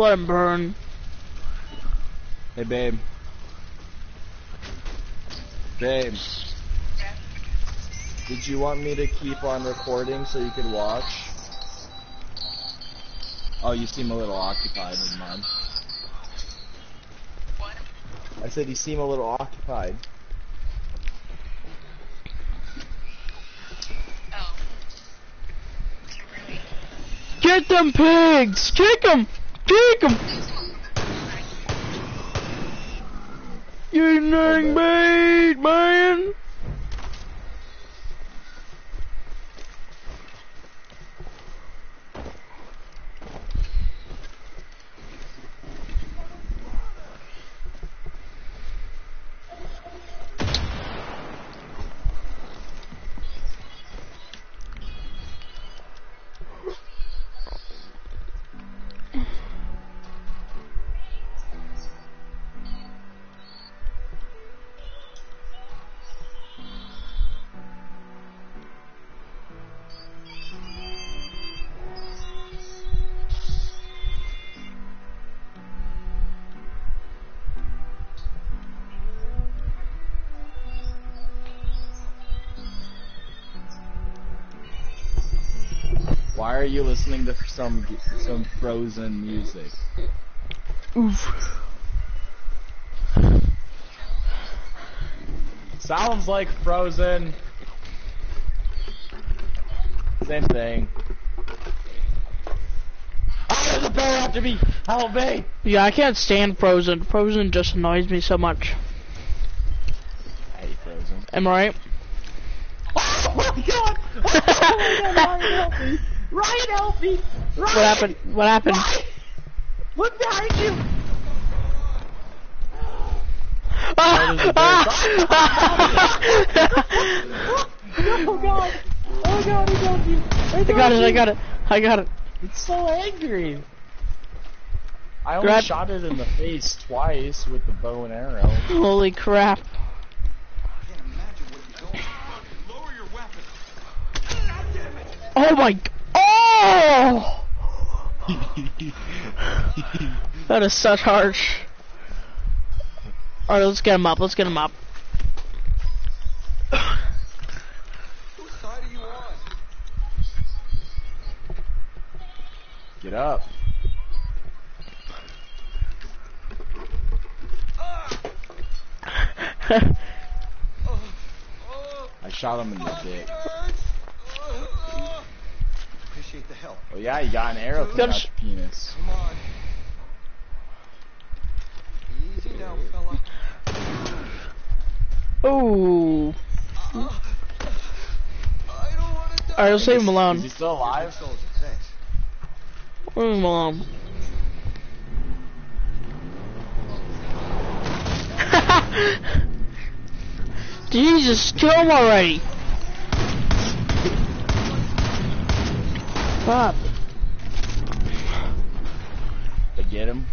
Let him burn. Hey, babe. Babe. Did you want me to keep on recording so you could watch? Oh, you seem a little occupied. Never mind. I said you seem a little occupied. Get them pigs! Kick them! Kick them! You dang bait, man! Are you listening to some some frozen music? Oof. Sounds like Frozen. Same thing. Oh, there's a bear after me! Help me! Yeah, I can't stand Frozen. Frozen just annoys me so much. I hate Frozen. Am I right? Oh my god! Oh my god, Ryan, help me! Ryan, help me! Ryan! What happened? What happened? Ryan! Look behind you! Oh god! Oh god, I got you! I got it, I got it, I got it. It's so angry! I only Grab- shot it in the face twice with the bow and arrow. Holy crap. I can't imagine what you're going Lower your weapon. God damn it. Oh my g- Oh! that is such harsh. Alright, let's get him up, let's get him up. Whose side are you on? Get up. Ah. (laughs) Oh. Oh. I shot him in the dick. Appreciate the help. Oh yeah, you got an arrow through Gotta out penis. Come on. Easy now, fella. Ooh. I don't want to die. Alright, let's leave him Is he alone. still alive? Soldier, thanks. Leave him alone. (laughs) Jesus, kill him already. Fuck. They get him.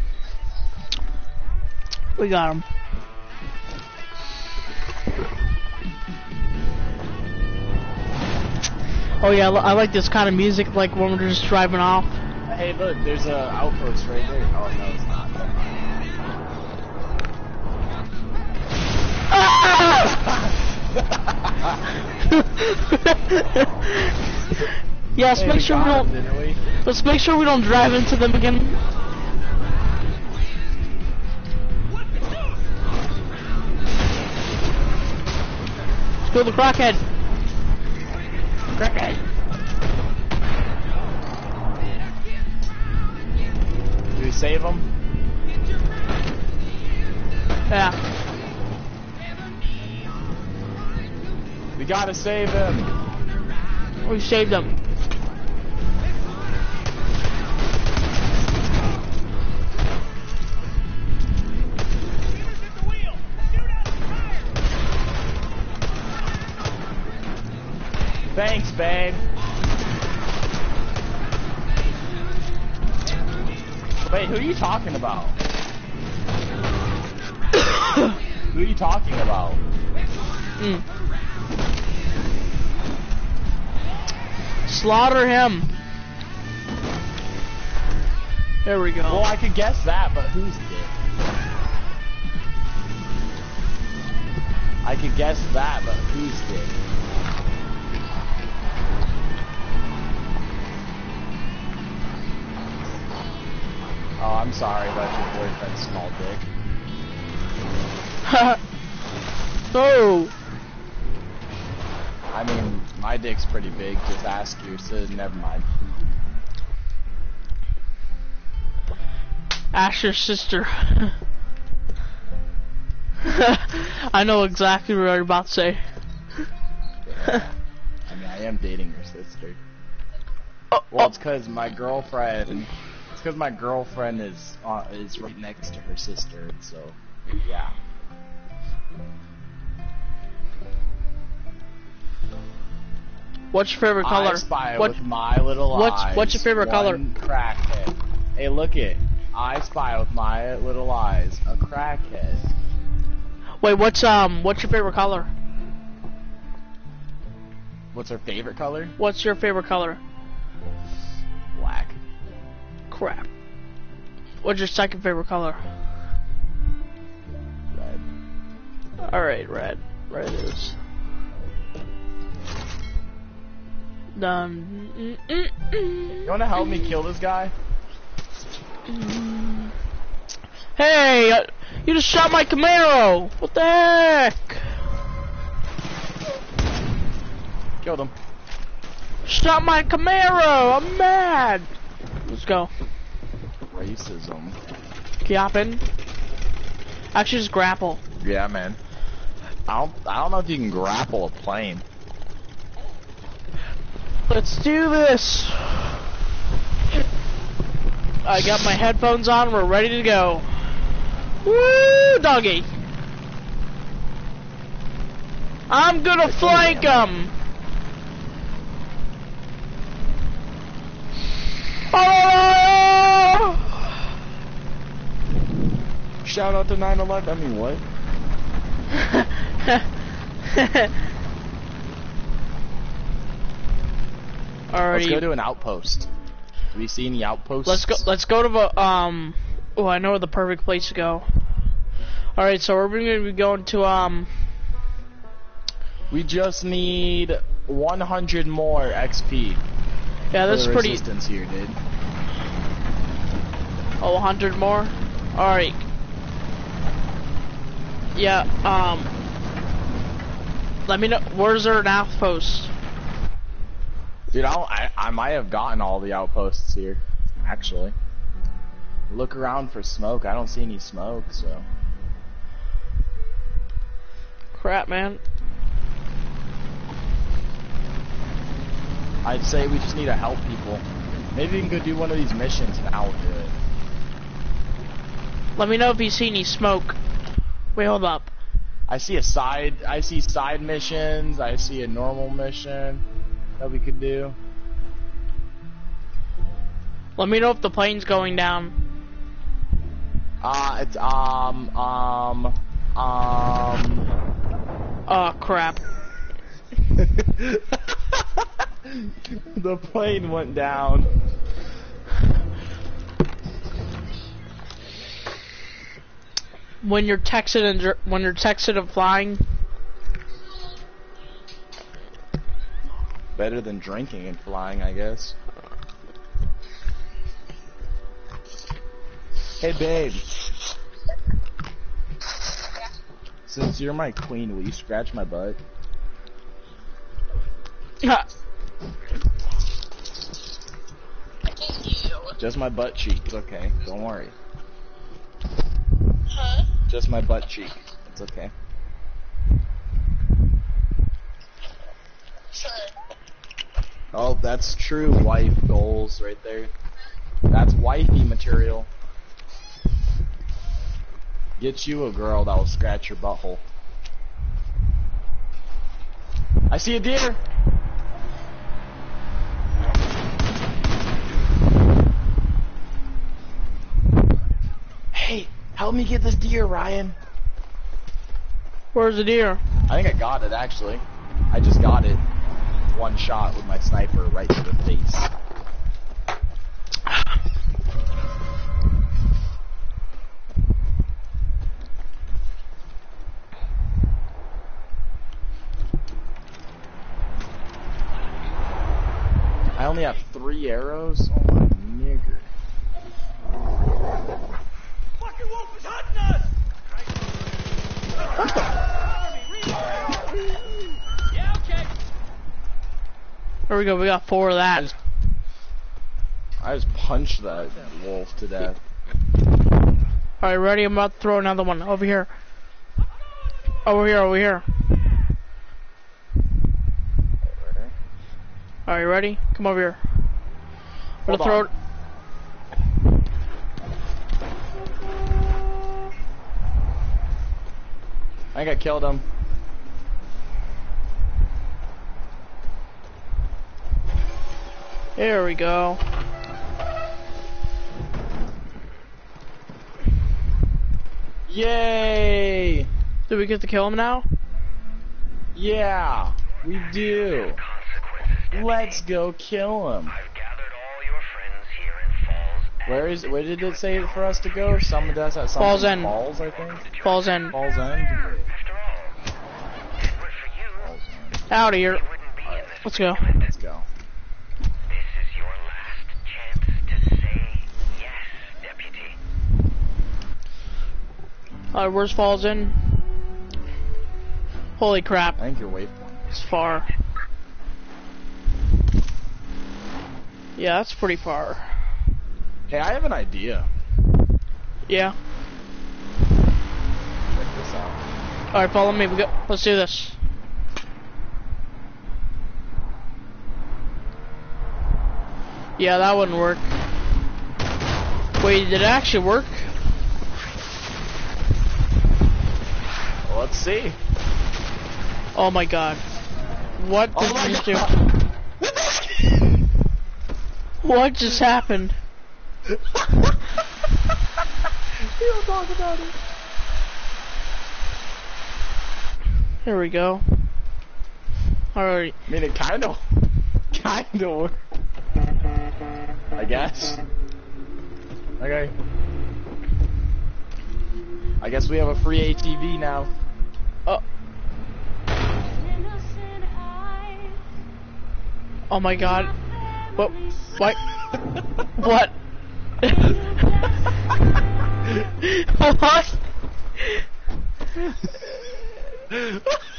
We got him. Oh yeah, I like this kind of music, like when we're just driving off. Hey, look, there's a outpost right there. Oh no, it's not. Mind. Ah! (laughs) (laughs) yeah, let's Hey, make sure we don't. we? Let's make sure we don't drive into them again. Let's go to the crackhead. Crackhead. Did we save him? Yeah. We gotta save him. We saved them. Thanks, babe. Wait, who are you talking about? (coughs) who are you talking about? Mm. Slaughter him. There we go. Well, I could guess that, but who's dick? I could guess that, but who's dick? Oh, I'm sorry about your boyfriend's small dick. (laughs) oh. I mean, my dick's pretty big, just ask you, so never mind. Ask your sister. (laughs) I know exactly what you're about to say. I mean, I am dating your sister. Oh, Well, oh, it's because my girlfriend. It's because my girlfriend is uh, is right next to her sister, and so yeah. what's your favorite I color? spy What? with my little what's- eyes. what's your favorite color? Crackhead. Hey, look it. I spy with my little eyes. A crackhead. Wait, what's um? What's your favorite color? What's her favorite color? What's your favorite color? Black. Crap. What's your second favorite color? Red. Alright, red. Red is. Done. Mm, mm, mm. You wanna help me kill this guy? Hey, uh, you just shot my Camaro. What the heck? Killed him. Shot my Camaro. I'm mad. Let's go. racism. Yapping. Actually, just grapple. Yeah, man. I don't, I don't know if you can grapple a plane. Let's do this. I got my headphones on. We're ready to go. Woo, doggy. I'm gonna flank him. Oh! Shout out to 9/11. I mean, what? (laughs) Let's go to an outpost. Do we see any outposts? let's go. Let's go to the um. Oh, I know the perfect place to go. All right, so we're gonna be going to um. We just need 100 more XP. Yeah, for this is the pretty. resistance here, dude. Oh, 100 more? Alright. Yeah, um... Let me know, where's our outpost? Dude, I, don't- I I might have gotten all the outposts here, actually. Look around for smoke. I don't see any smoke, so. Crap, man. I'd say we just need to help people. Maybe we can go do one of these missions and I'll do it. Let me know if you see any smoke. Wait, hold up. I see a side. I see side missions. I see a normal mission that we could do. Let me know if the plane's going down. Uh, it's um um um. Oh, crap. (laughs) the plane went down. When you're texted and when you're texted and flying, Better than drinking and flying, I guess. Hey, babe. Since you're my queen, will you scratch my butt? Just my butt cheek. It's okay. Don't worry. Huh? Just my butt cheek. It's okay. Sure. Oh, that's true wife goals right there. That's wifey material. Get you a girl that will scratch your butthole. I see a deer. Hey, help me get this deer, Ryan. where's the deer? I think I got it actually. I just got it. One shot with my sniper right to the face. I only have three arrows? Oh my nigger. Fucking wolf is hunting us! Yeah, okay. There we go, we got four of I that. just, I just punched that wolf to death. Alright, ready? I'm about to throw another one. Over here. Over here, over here. Alright, ready? Come over here. I'm Hold gonna throw it. I think I killed him. There we go. Yay! Did we get to kill him now? Yeah, we do. Consequences, Let's go kill him. I've gathered all your friends here in Falls. Where is? Where did it say for us to go? Some that's at something Falls End. Falls, I think. Falls in. Falls End. After all, if it were for you, Falls End. Out of here. you in Let's go. Let's go. This is your last chance to say yes, deputy. Alright, where's Falls in? Holy crap. I think your waypoint. It's far. Yeah, that's pretty far. Hey, I have an idea. Yeah. Check this out. Alright, follow me. We go. Let's do this. Yeah, that wouldn't work. Wait, did it actually work? Let's see. Oh my god. What Oh did my you just do? What just happened? we don't talk about it. There we go. Alright. I mean, it kind of, (laughs) kind of worked. I guess. Okay. I guess we have a free ATV now. Oh. Oh my god. What? What? What? what?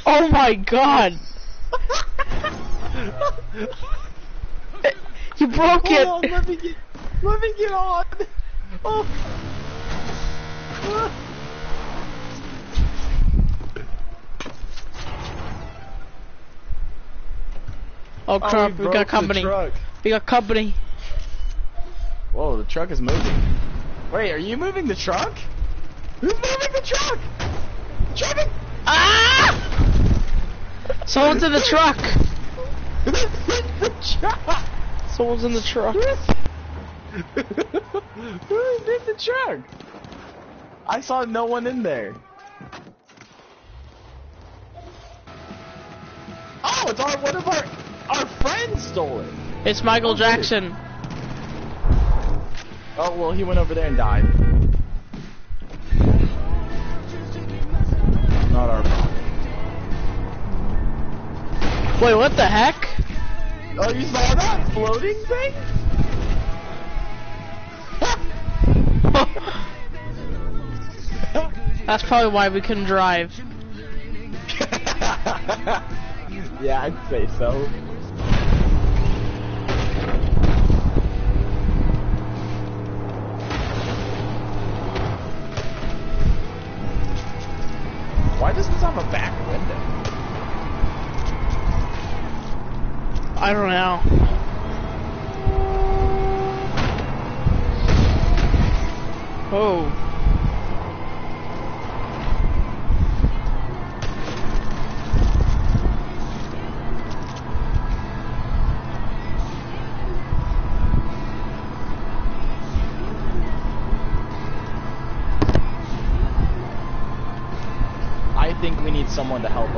Oh my god. You broke Hold it. on, let me get, let me get on. Oh. Oh Oh, crap, we broke got company. We got company. Whoa, the truck is moving. Wait, are you moving the truck? Who's moving the truck? Truck! Ah! Someone's in the truck. the (laughs) truck! Someone's in the truck. Who's (laughs) in the truck? I saw no one in there. Oh, it's our one of our our friends stole it. It's Michael Oh. Jackson. Oh well, he went over there and died. Not our problem. Wait, what the heck? Oh, you saw that floating thing? (laughs) That's probably why we couldn't drive. (laughs) yeah, I'd say so. Why does this have a back window? I don't know. Oh.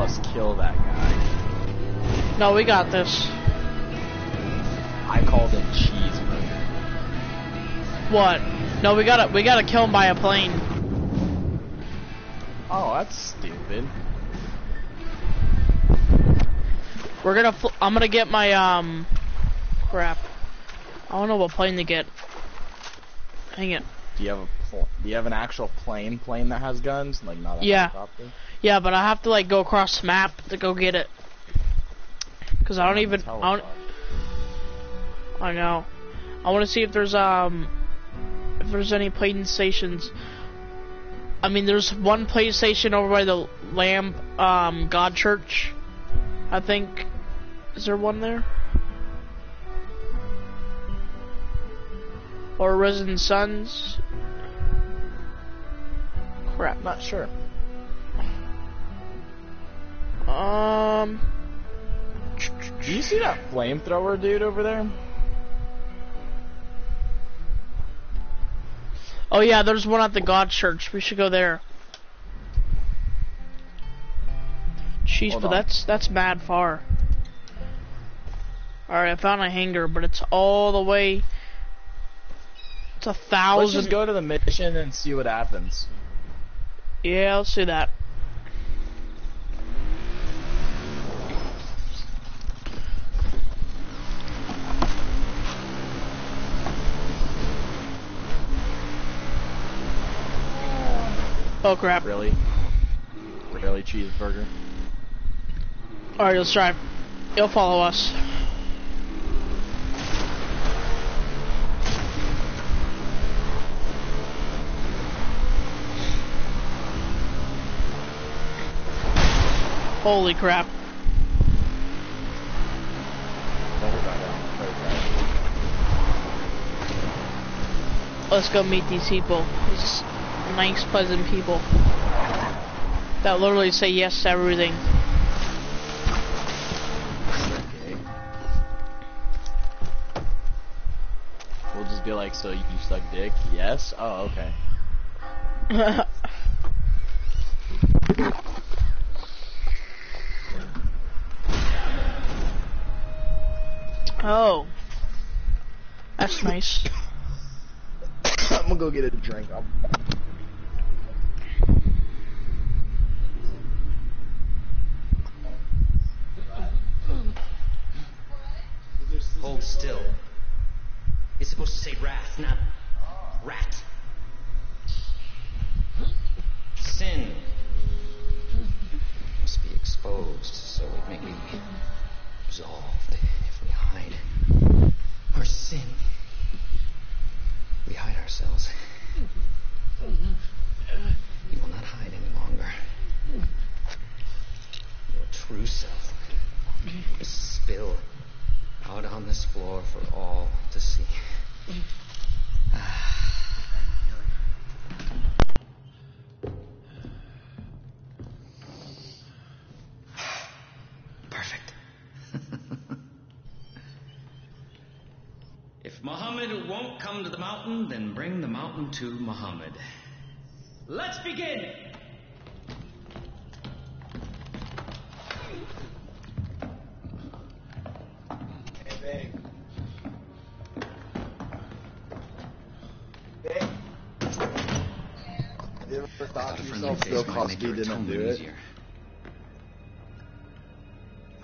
Us kill that guy. No, we got this. I called him Cheeseburger. What? No, we gotta we gotta kill him by a plane. Oh, that's stupid. We're gonna. I'm gonna get my um. Crap. I don't know what plane to get. Hang it. Do you have a pl- do you have an actual plane plane that has guns, like not a Yeah. helicopter? Yeah, but I have to like go across the map to go get it. Cause I don't even. I don't. I know. I want to see if there's um. If there's any plane stations. I mean, there's one PlayStation over by the Lamb um God Church. I think. Is there one there? Or Risen Sons? Crap. Not sure. Um. Do you see that flamethrower dude over there? Oh yeah, there's one at the God Church. We should go there. Jeez, Hold but on. that's that's bad far. All right, I found a hangar, but it's all the way. It's a thousand Let's just go to the mission and see what happens. Yeah, I'll see that. Oh crap. Really? Really cheeseburger. Alright, let's drive. He'll follow us. Holy crap. Let's go meet these people. It's nice, pleasant people. That literally say yes to everything. Okay. We'll just be like, so you suck dick? Yes? Oh, okay. (laughs) oh. That's nice. (coughs) I'm gonna go get a drink. I'll... Hold still. It's supposed to say wrath, not rat. Sin must be exposed so it may be resolved. If we hide our sin, we hide ourselves. You will not hide any longer. Your true self is spill out on this floor for all to see. (sighs) Perfect. (laughs) if Muhammad won't come to the mountain, then bring the mountain to Muhammad. Let's begin! Bill might make Cosby didn't do it? easier.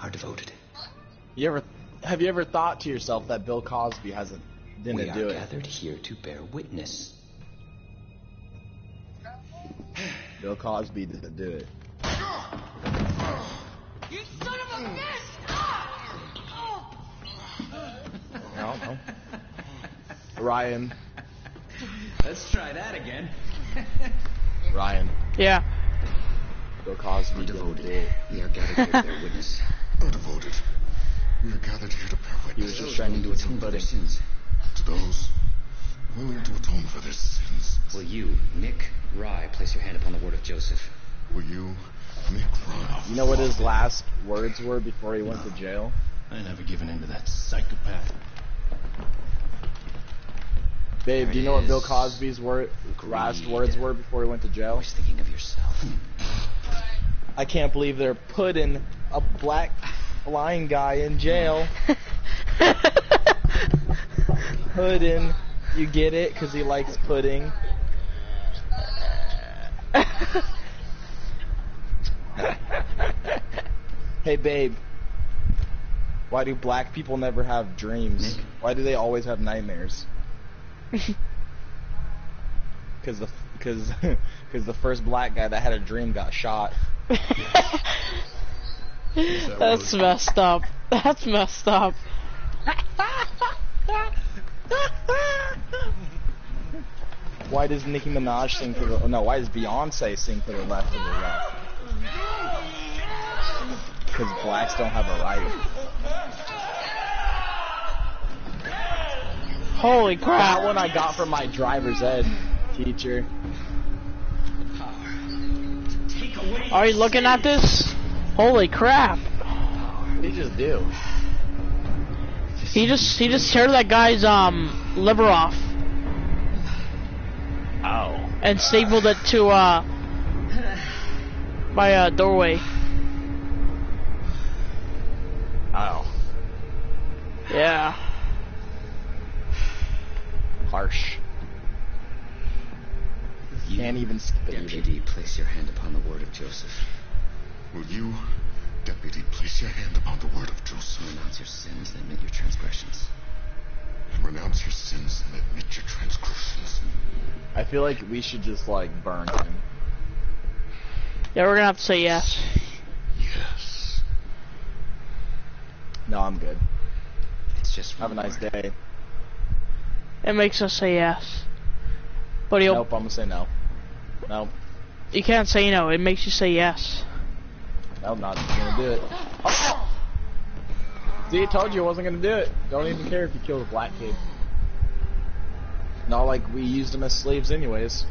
Are devoted. You ever have you ever thought to yourself that Bill Cosby hasn't didn't we are do it? gathered here to bear witness. Bill Cosby didn't do it. You son of a bitch! No, no. Ryan, Let's try that again. Ryan, Yeah. Bill Cosby Are devoted. We are gathered here to bear witness. (laughs) are devoted. We are gathered here to bear He was witness just trying to do to it atone for their sins. to those willing to atone for their sins. Will you, Nick Rye, place your hand upon the word of Joseph? Will you, Nick Rye? You know what his last words were before he went to jail? I never given in to that psychopath. Babe, There do you know what Bill. Cosby's word, last words were before he went to jail? Always thinking of yourself. I can't believe they're putting a black blind guy in jail. Pudding. You get it? Because he likes pudding. hey, babe. Why do black people never have dreams? Why do they always have nightmares? Because the because because (laughs) the first black guy that had a dream got shot. (laughs) (laughs) That's messed up. That's messed up. Why does Nicki Minaj sing to the? oh, No, why does Beyonce sing to the left of the left? Because blacks don't have a right. Holy crap. That one I got from my driver's ed teacher. Are you looking at this? Holy crap. He just do. He just he just tear that guy's um liver off Oh. and stapled it to uh my uh doorway. Oh. Yeah. Harsh. You, Can't even skip it. either. Deputy, place your hand upon the word of Joseph. Will you, deputy, place your hand upon the word of Joseph Renounce your sins and admit your transgressions. and renounce your sins and admit your transgressions? I feel like we should just like burn him. Yeah, we're gonna have to say yes. Yes. No, I'm good. It's just Have a nice word. day. It makes us say yes. But he'll Nope, I'm gonna say no. No. you can't say no, it makes you say yes. Nope, not gonna do it. Oh! See, I told you I wasn't gonna do it. Don't even care if you kill the black kid. Not like we used them as slaves anyways.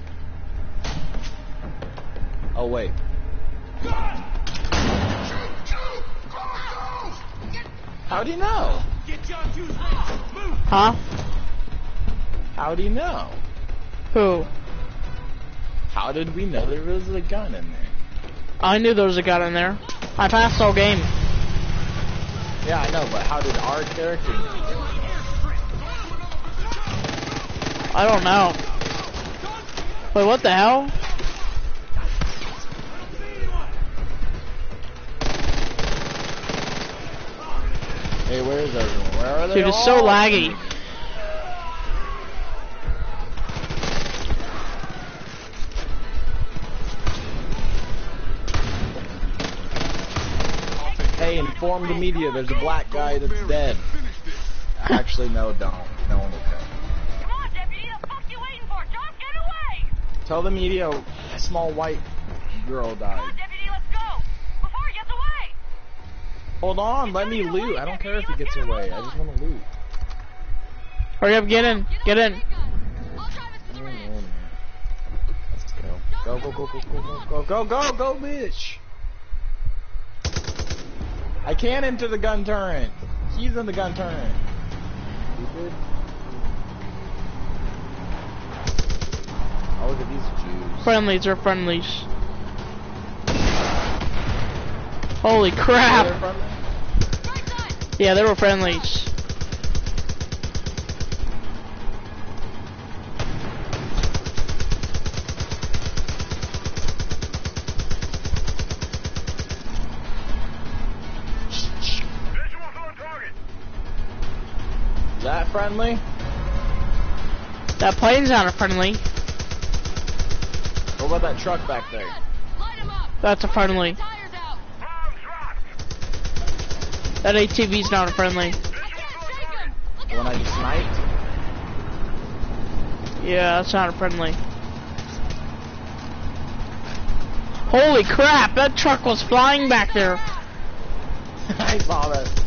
Oh wait. How do you know? Huh? How do you know? Who? How did we know there was a gun in there? I knew there was a gun in there. I passed all game. Yeah, I know, but how did our character know? I don't know. Wait, what the hell? Hey, where is everyone? Where are they Dude, it's so laggy. Inform the media. There's a black guy that's dead. Actually, no, don't. No one will care. Come on, deputy, the fuck you waiting for? John, get away! Tell the media a small white girl Come died. on, deputy, let's go! Before he gets away! Hold on, let me loot. I don't care if he gets away. I just want to loot. Hurry up, get in. Get in. I'll drive us to the ranch. Let's go. Go, go, go, go, go, go, go, go, go, go, bitch! I can't enter the gun turret. He's in the gun turret. Stupid. Oh, look at these Jews. Friendlies are friendlies. Holy crap. friendly? Right side! Yeah, they were friendlies. Friendly? That plane's not a friendly. What about that truck back there? Light him up! That's a friendly. Tires out! Bomb dropped. That ATV's not a friendly. I can't shake him! Look The one! I just sniped? Yeah, that's not a friendly. Holy crap, that truck was flying back there. (laughs) I saw that.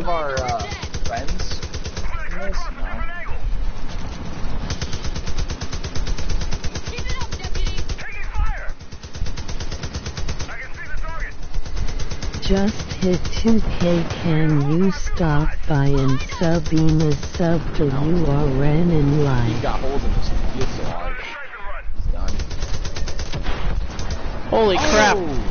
of our uh, friends? Yes, no. Just hit 2K. Can you stop by and sub in a sub to URN in live? He got holes in his Holy crap! Oh.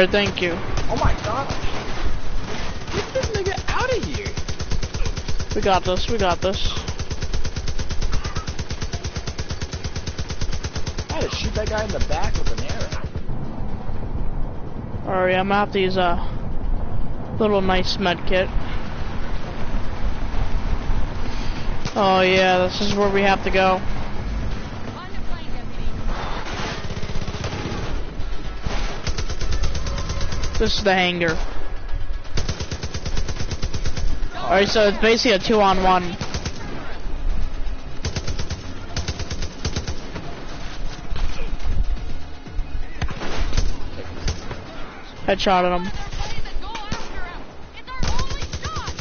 Alright, thank you. Oh my god! Get this nigga out of here! We got this, we got this. I had to shoot that guy in the back with an arrow. Alright, I'm out these, uh, little nice med kit. Oh yeah, this is where we have to go. This is the hangar. Alright, so it's basically a two on one. Headshot at him. Plane that go after him! It's our only shot!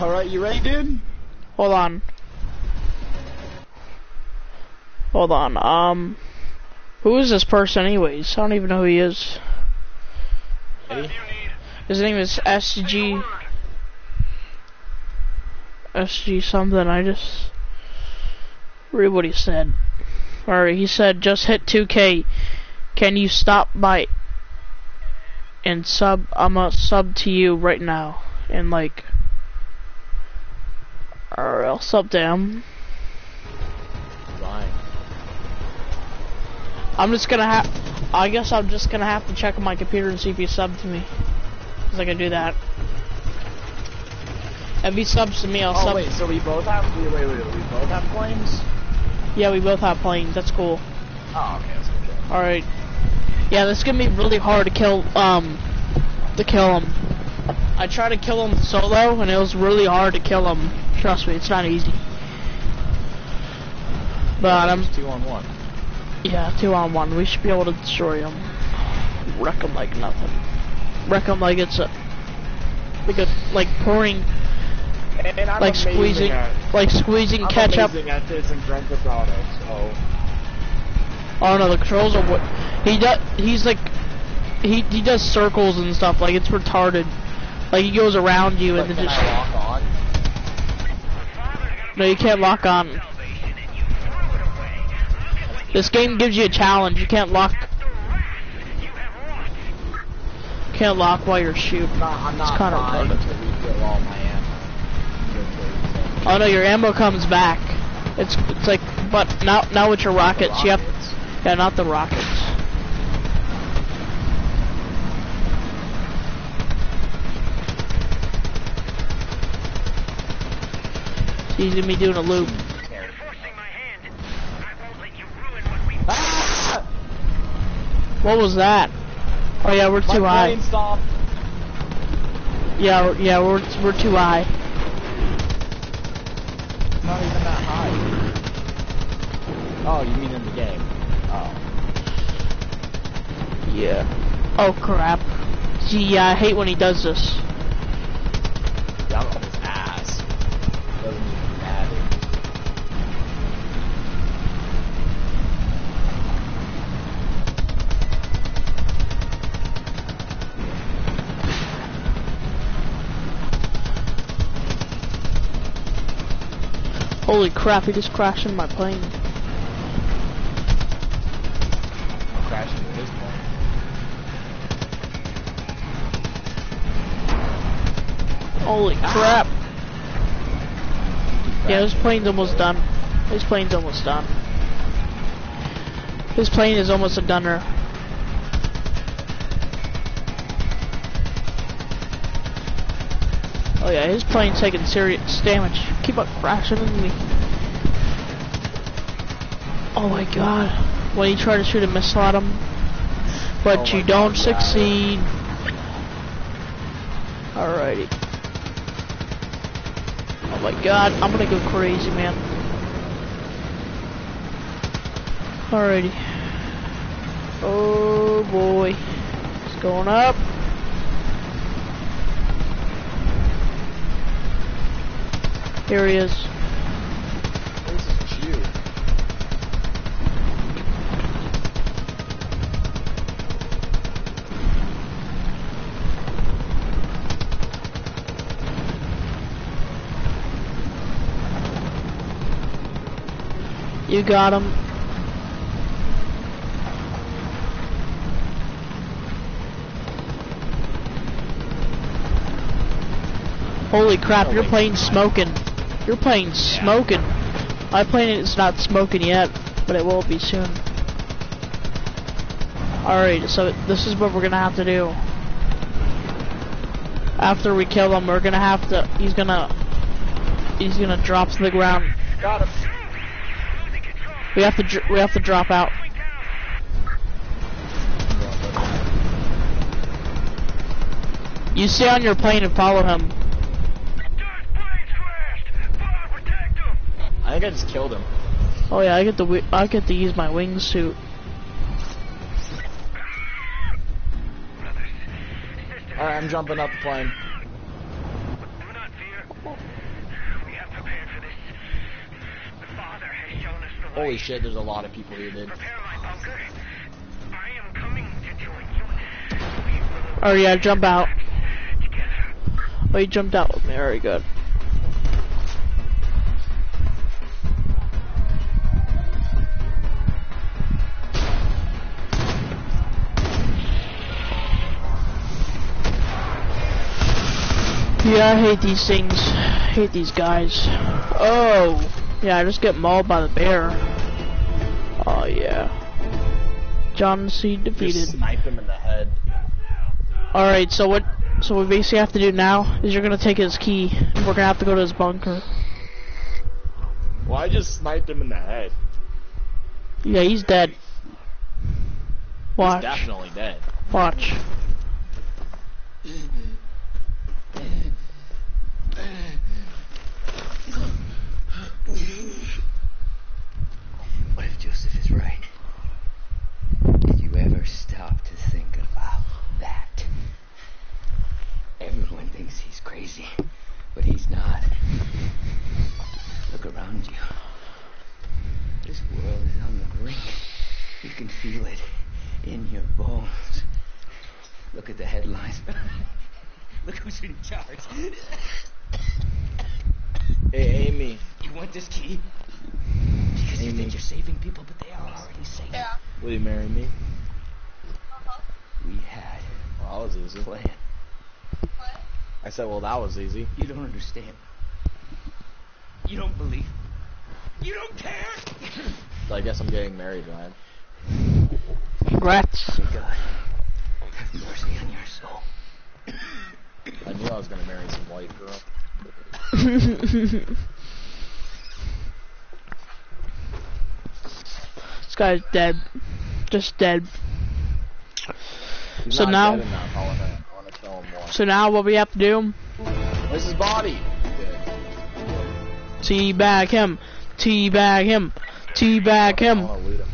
Alright, you ready, dude? Hold on. Hold on. Um, who is this person, anyways? I don't even know who he is. His name is SG. SG something. I just read what he said. Or he said, just hit 2K. Can you stop by and sub? I'm a sub to you right now. And like, or I'll sub to him. I'm just gonna have. I guess I'm just gonna have to check on my computer and see if he subbed to me. Cause I can do that. If he subs to me, I'll Oh sub. wait, so we both have wait wait wait, we both have planes? Yeah, we both have planes. That's cool. Oh okay, that's okay. All right. Yeah, this is gonna be really hard to kill. Um, to kill him. I tried to kill him solo, and it was really hard to kill him. Trust me, it's not easy. But I'm Just two on one. Yeah, two on one. We should be able to destroy them. Wreck him like nothing. Wreck him like it's a like a like pouring And like squeezing at, like squeezing ketchup. at this in Grand Theft Auto, so Oh no, the controls are what he does. He's like he he does circles and stuff. Like it's retarded. Like he goes around you but and then just I lock on? no, you can't lock on. This game gives you a challenge. You can't lock. Can't lock while you're shooting. I'm not, I'm not kinda trying retarded. to refill all my ammo. Oh no, your ammo comes back. It's it's like, but now now with your rockets, you have yeah, not the rockets. He's gonna be doing a loop. What was that? Oh yeah, we're My too high. plane stopped. Yeah, yeah, we're we're too high. It's not even that high. Oh, you mean in the game? Oh. Yeah. Oh crap. See, yeah, I hate when he does this. Holy crap, he just crashed in my plane. I'm crashing into his plane. Holy crap. Yeah, his plane's almost done. His plane's almost done. His plane is almost a dunner. Oh yeah, his plane's taking serious damage. Keep on crashing into me. Oh my god. When you try to shoot a missile at him, but Oh you don't God, yeah. succeed. Alrighty. Oh my god, I'm gonna go crazy, man. Alrighty. Oh boy. It's going up. Here he is. This cute. You got him. Holy crap, Oh, your wait. plane's smoking. Your plane's smoking. My plane is not smoking yet, but it will be soon. Alright, so this is what we're gonna have to do. After we kill him, we're gonna have to, he's gonna, he's gonna drop to the ground. Got him. We have to, we have to drop out. You stay on your plane and follow him. Think I just killed him. Oh yeah, I get the I get to use my wingsuit. Alright, I'm jumping up the plane. Do not fear. We have prepared for this. The Father has shown us the way. Holy shit, there's a lot of people here, dude. My. I am coming to join you. Oh yeah, jump out. together. Oh, you jumped out with me. Very good. Yeah, I hate these things. hate these guys. Oh, yeah, I just get mauled by the bear. Oh yeah. John Seed Just defeated. snipe him in the head. Alright, so what so what we basically have to do now is you're gonna take his key and we're gonna have to go to his bunker. Well, I just sniped him in the head. Yeah, he's dead. Watch. He's definitely dead. Watch. (laughs) What if Joseph is right? Did you ever stop to think about that? Everyone thinks he's crazy, but he's not. Look around you. This world is on the brink. You can feel it in your bones. Look at the headlines. Look who's in charge. Hey, Amy. You want this key? Because you Amy. think you're saving people, but they are already saved. Yeah. Will you marry me? We had Well, that was easy. a plan. I said, well, that was easy. You don't understand. You don't believe. You don't care. So I guess I'm getting married, Ryan. Congrats. May God have mercy on your soul. I knew I was gonna marry some white girl. (laughs) this guy's dead. Just dead. He's So not now- dead enough. I wanna, I wanna kill him more. So now what we have to do? Where's his body? Teabag him. Teabag him. Teabag him. him.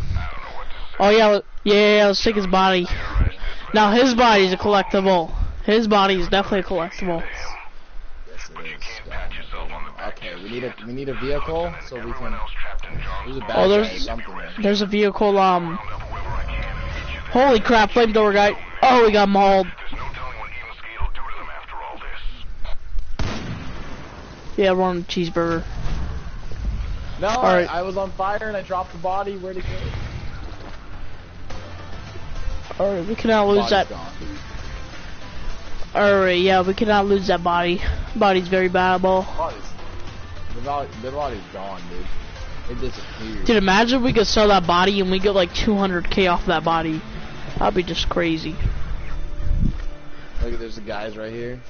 Oh yeah, yeah, yeah, let's take his body. Now his body's a collectible. His body is definitely a collectible. Yes, is. Okay, we need a we need a vehicle so we can. There's a Oh, there's there's a vehicle. Um, holy crap, flamethrower guy. Oh, we got mauled. Yeah, we're on cheeseburger. No, Alright. I, I was on fire and I dropped the body. Where'd it go? Alright, we cannot lose Body's that. Alright, yeah, we cannot lose that body. Body's very valuable. Body's, the, body, the body's gone, dude. It disappeared. Dude, imagine we could sell that body and we get like 200k off that body. That'd be just crazy. Look at there's the guys right here.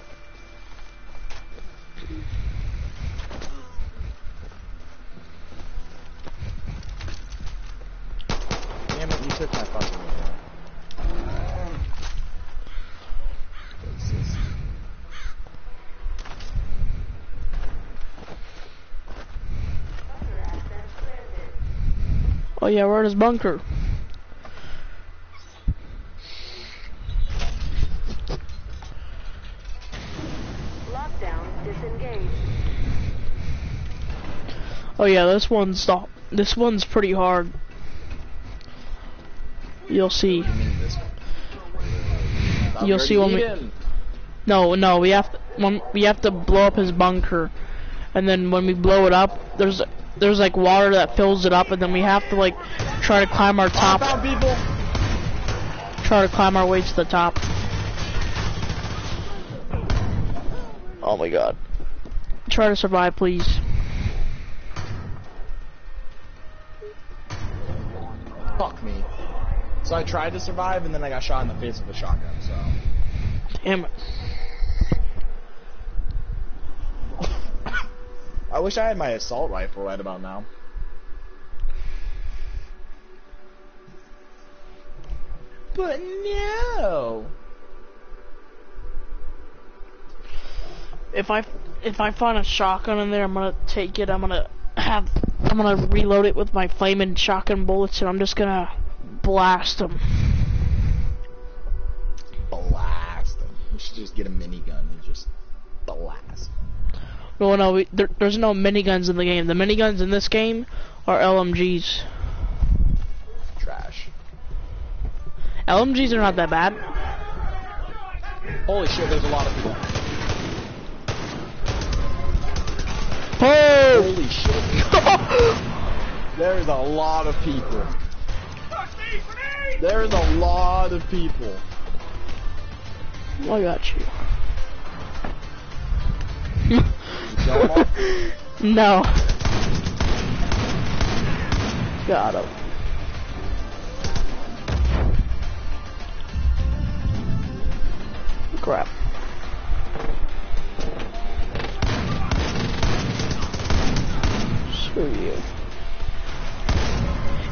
Took my fucking What's this? Oh yeah, we're in his bunker. Lockdown disengaged. Oh yeah, this one's the, this one's pretty hard. You'll see. You mean this one? Thought You'll see when we- No, no, we have to, when we have to blow up his bunker, and then when we blow it up, there's there's like water that fills it up, and then we have to like try to climb our top, try to climb our way to the top. Oh my god. Try to survive, please. Fuck me. So I tried to survive and then I got shot in the face with a shotgun. So Damn it. (coughs) I wish I had my assault rifle right about now. But no. If I if I find a shotgun in there, I'm gonna take it. I'm gonna have I'm gonna reload it with my flaming shotgun bullets, and I'm just gonna blast them. Blast them. We should just get a minigun and just blast. No, no, we, there, there's no miniguns in the game. The miniguns in this game are LMGs. Trash. LMGs are not that bad. Holy shit, there's a lot of people. Oh! Holy shit. (laughs) There's a lot of people. There's a lot of people. I got you. (laughs) no. Got him. Crap. Screw you.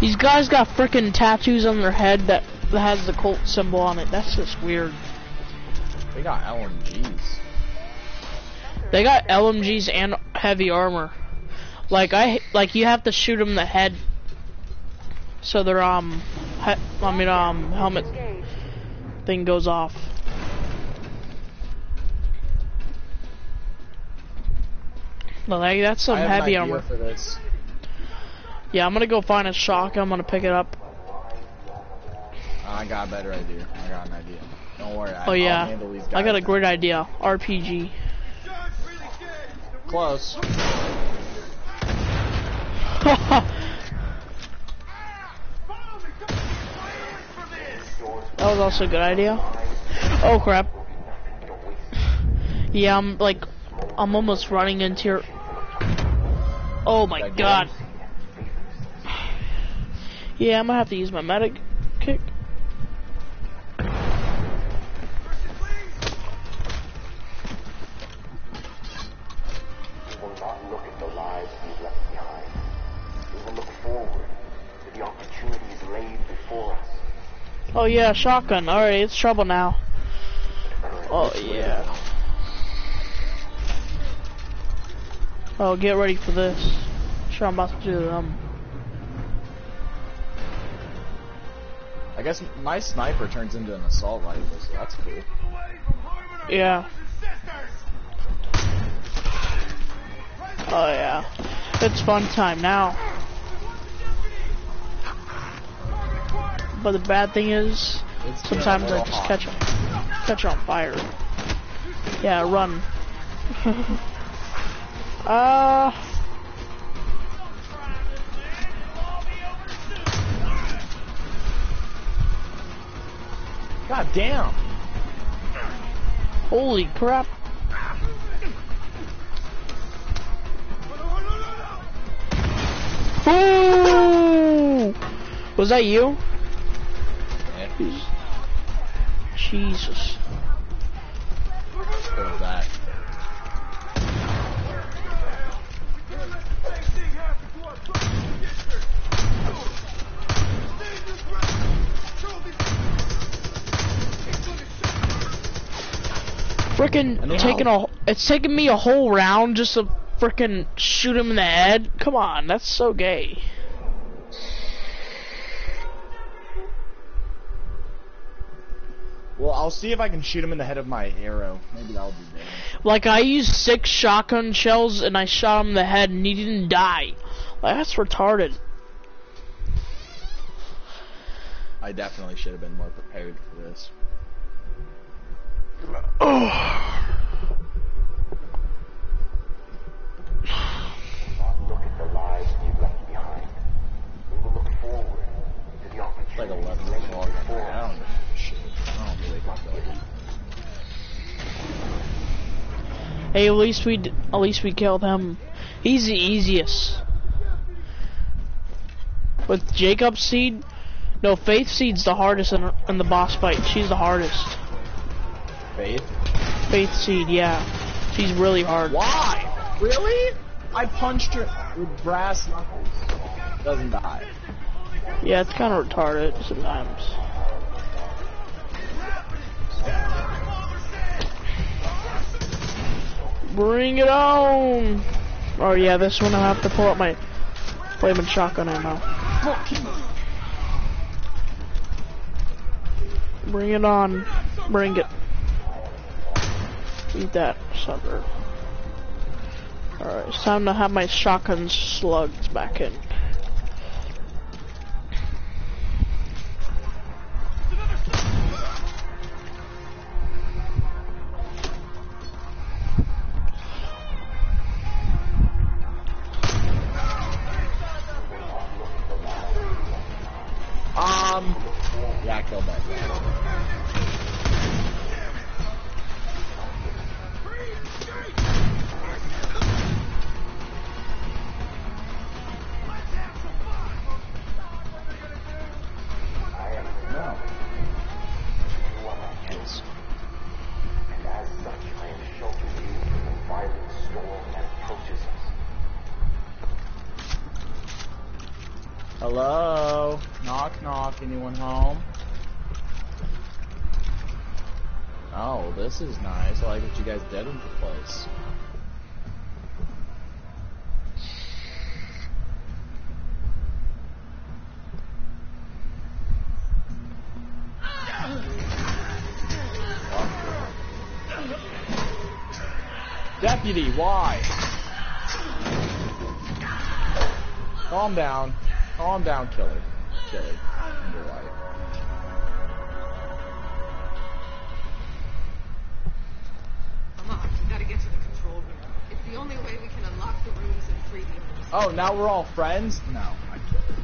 These guys got freaking tattoos on their head that, that has the cult symbol on it. That's just weird. They got LMGs. They got LMGs and heavy armor. Like I like you have to shoot them in the head. So their um, he, I mean um helmet thing goes off. Like that's some I have an heavy armor. Yeah, I'm gonna go find a shotgun. I'm gonna pick it up. I got a better idea. I got an idea. Don't worry. I, Oh yeah, I got a great idea. RPG. Close. (laughs) That was also a good idea. Oh crap. Yeah, I'm like, I'm almost running into your. Oh my god. Yeah, I'm gonna have to use my medic kick. We will not look at the lives we left behind. We will look forward to the opportunities laid before us. Oh yeah, shotgun. Alright, it's trouble now. Oh yeah. Oh, get ready for this. Sure, I'm about to do um. I guess my sniper turns into an assault rifle, so that's cool. Yeah. Oh yeah. It's fun time now. But the bad thing is, It's sometimes I just hot. catch 'em catch on fire. Yeah, run. (laughs) uh. God damn. Holy crap. Ooh! Was that you? Jesus. Anyhow. taking a, it's taking me a whole round just to frickin' shoot him in the head. Come on, that's so gay. Well, I'll see if I can shoot him in the head of my arrow. Maybe that'll do damage. Like I used six shotgun shells and I shot him in the head and he didn't die. Like that's retarded. I definitely should have been more prepared for this. The It's like opportunities 11 laid o'clock. before I us. don't give a shit. I don't really got that. Hey, at least we d- at least we killed him. He's the easiest. With Jacob Seed, no Faith Seed's the hardest in, in the boss fight. She's the hardest. Faith? Faith Seed, yeah, she's really hard. Why? Really? I punched her with brass knuckles. Doesn't die. Yeah, it's kind of retarded sometimes. Bring it on! Oh yeah, this one I have to pull up my flaming shotgun ammo. Bring it on. Bring it. That, sucker. Alright, it's time to have my shotgun slugs back in. Um, yeah, I killed that. Anyone home? Oh, this is nice. I like what you guys in the place. Deputy, why? Calm down. Calm down, killer. Killer. You're right. Come on, we gotta get to the control room. It's the only way we can unlock the rooms and free the others. Oh, now we're all friends? No, I kill her.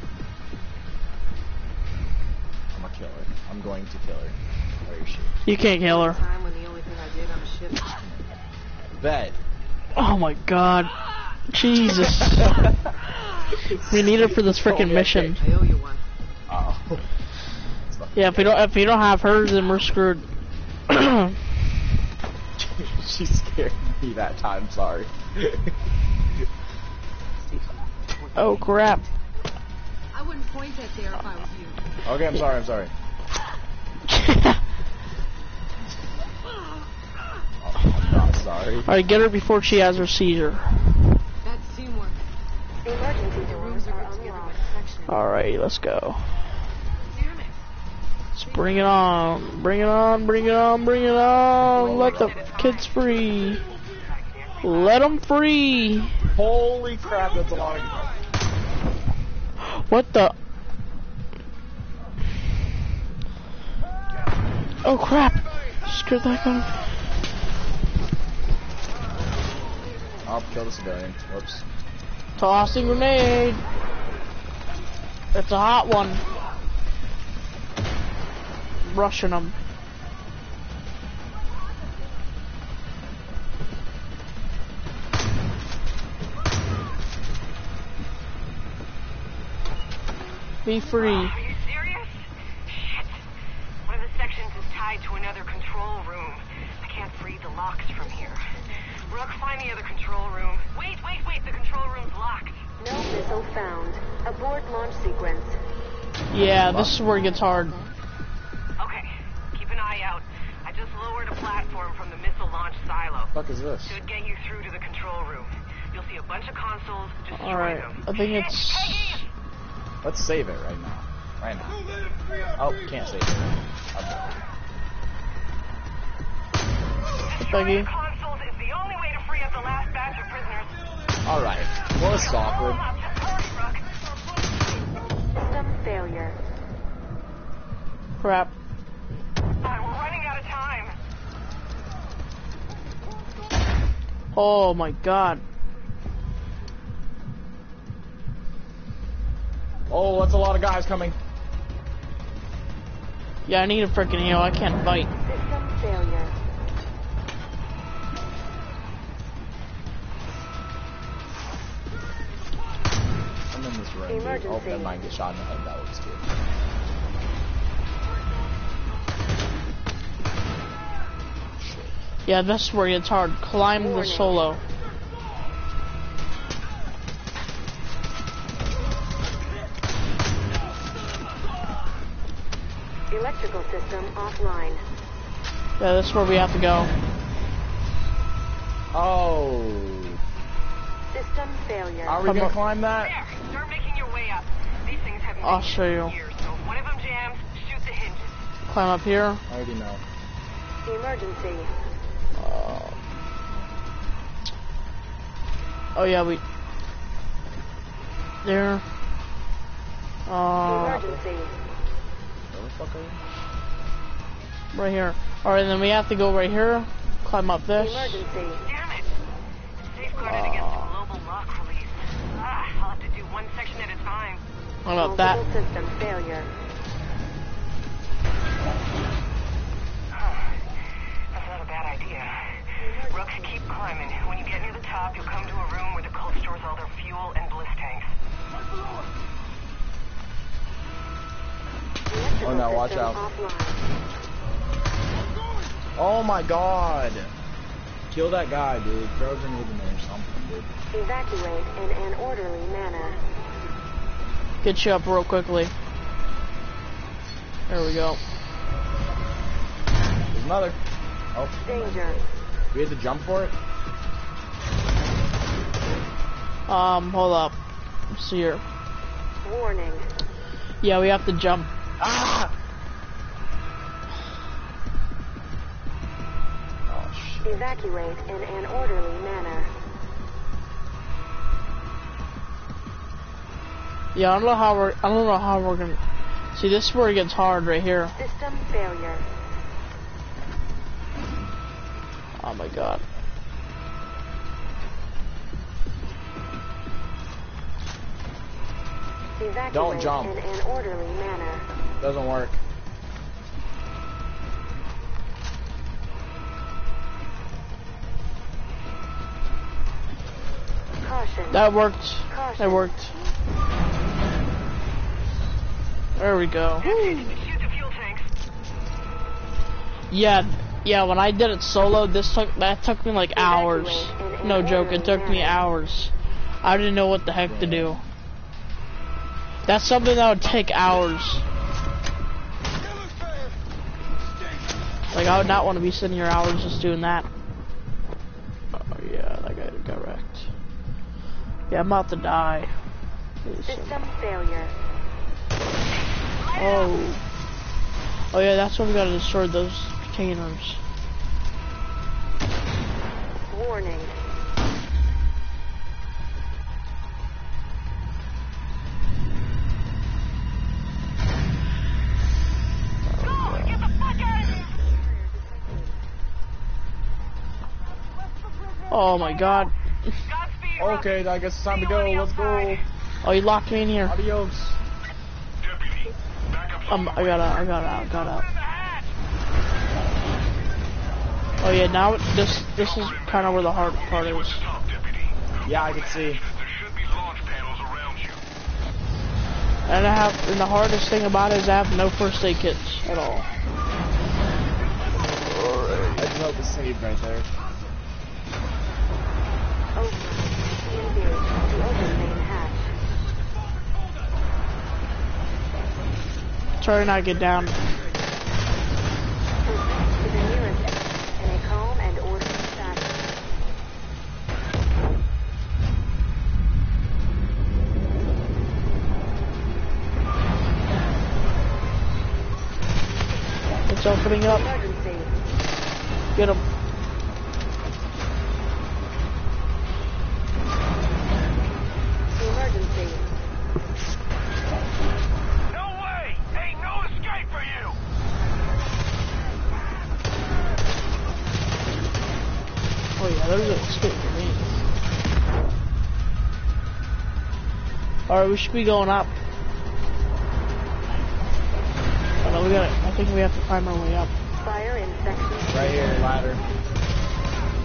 I'm a killer. I'm going to kill her. Where is she? You can't kill her. Time when the only thing I did on a ship. Bed. (laughs) Oh my god. Jesus. (laughs) we need her for this freaking mission. I owe you one. Oh. Yeah, if we don't if we don't have her, then we're screwed. (coughs) she scared me that time, sorry. (laughs) oh crap. I wouldn't point that there if I was you. okay, I'm sorry, I'm sorry. Oh, I'm sorry. Alright, get her before she has her seizure. That's teamwork. The emergency The doors Let's bring it on. Bring it on, bring it on, bring it on. Let the kids free. Let them free. Holy crap, that's a lot of... What the? Oh crap! Scared that gun. I'll kill the civilian. Whoops. Tossing grenade. It's a hot one. Rushing them. Be free. Are you serious? Shit. One of the sections is tied to another control room. I can't free the locks from here. Rook, find the other control room. Wait, wait, wait. The control room's locked. No missile found. Abort launch sequence. Yeah, this is where it gets hard. Fuck is this? Should get you through to the control room. You'll see a bunch of consoles. Destroy Alright, them. I think it's. Let's save it right now. Right now. Oh, can't save it. Okay. Peggy. Consoles is the only way to free up the last batch of prisoners. Alright. Well, this is awkward. System failure. Crap. we're running out of time. Oh my god. Oh, that's a lot of guys coming. Yeah, I need a freaking heal. I can't fight. System failure. I'm in this room. Dude. Oh, Emergency. never mind. Get shot in the head. That looks good. Yeah, this is where it's hard. Climb the solo. Electrical system offline. Yeah, this is where we have to go. Oh. System failure. Are we Come gonna on. climb that? There, start making your way up. These things haven't I'll show you. in years, so one of them jams, shoot the hinges. Climb up here. I already know. Emergency. Uh, oh yeah, we. There. Uh, Emergency. Where the fuck are you? right here. Alright, then we have to go right here. Climb up this. Emergency. Damn it! Safeguarded against a global lock release. Ah, I'll have to do one section at a time. What about that? System failure. Rooks, keep climbing. When you get near the top, you'll come to a room where the cult stores all their fuel and bliss tanks. Oh, no, watch out. Oh my god. Kill that guy, dude. Throw a grenade in there or something, dude. Evacuate in an orderly manner. get you up real quickly. There we go. There's another. Oh, Danger. We had to jump for it. Um, hold up. Let's see here. Warning. Yeah, we have to jump. Ah! Oh shit. Evacuate in an orderly manner. Yeah, I don't know how we're. I don't know how we're gonna. See, this is where it gets hard right here. System failure. Oh my god. Evacuate Don't jump. in an orderly manner. Doesn't work. Caution. That worked. Caution. That worked. There we go. Shoot the fuel tanks. Yeah, yeah. When I did it solo, this took that took me like hours. No joke, it took me hours. I didn't know what the heck to do. That's something that would take hours. Like I would not want to be sitting here hours just doing that. Oh yeah, that guy got wrecked. Yeah, I'm about to die. System failure. Oh. Oh yeah, that's when we gotta destroy those containers. Warning. Oh my god. Okay, I guess it's time to go. Let's go. Oh, you locked me in here. Adios. Um, I got out, I got out, got out. Oh yeah, now it- this this is kind of where the hard part is. Yeah, I can see. And I have, and the hardest thing about it is I have no first aid kits at all. I hope it's saved right there. Over. Engage to open main hatch. Try to not get down. Oh, there's an escape for me. Alright, we should be going up. Oh no, we got I think we have to climb our way up. Fire in section. Right here, ladder.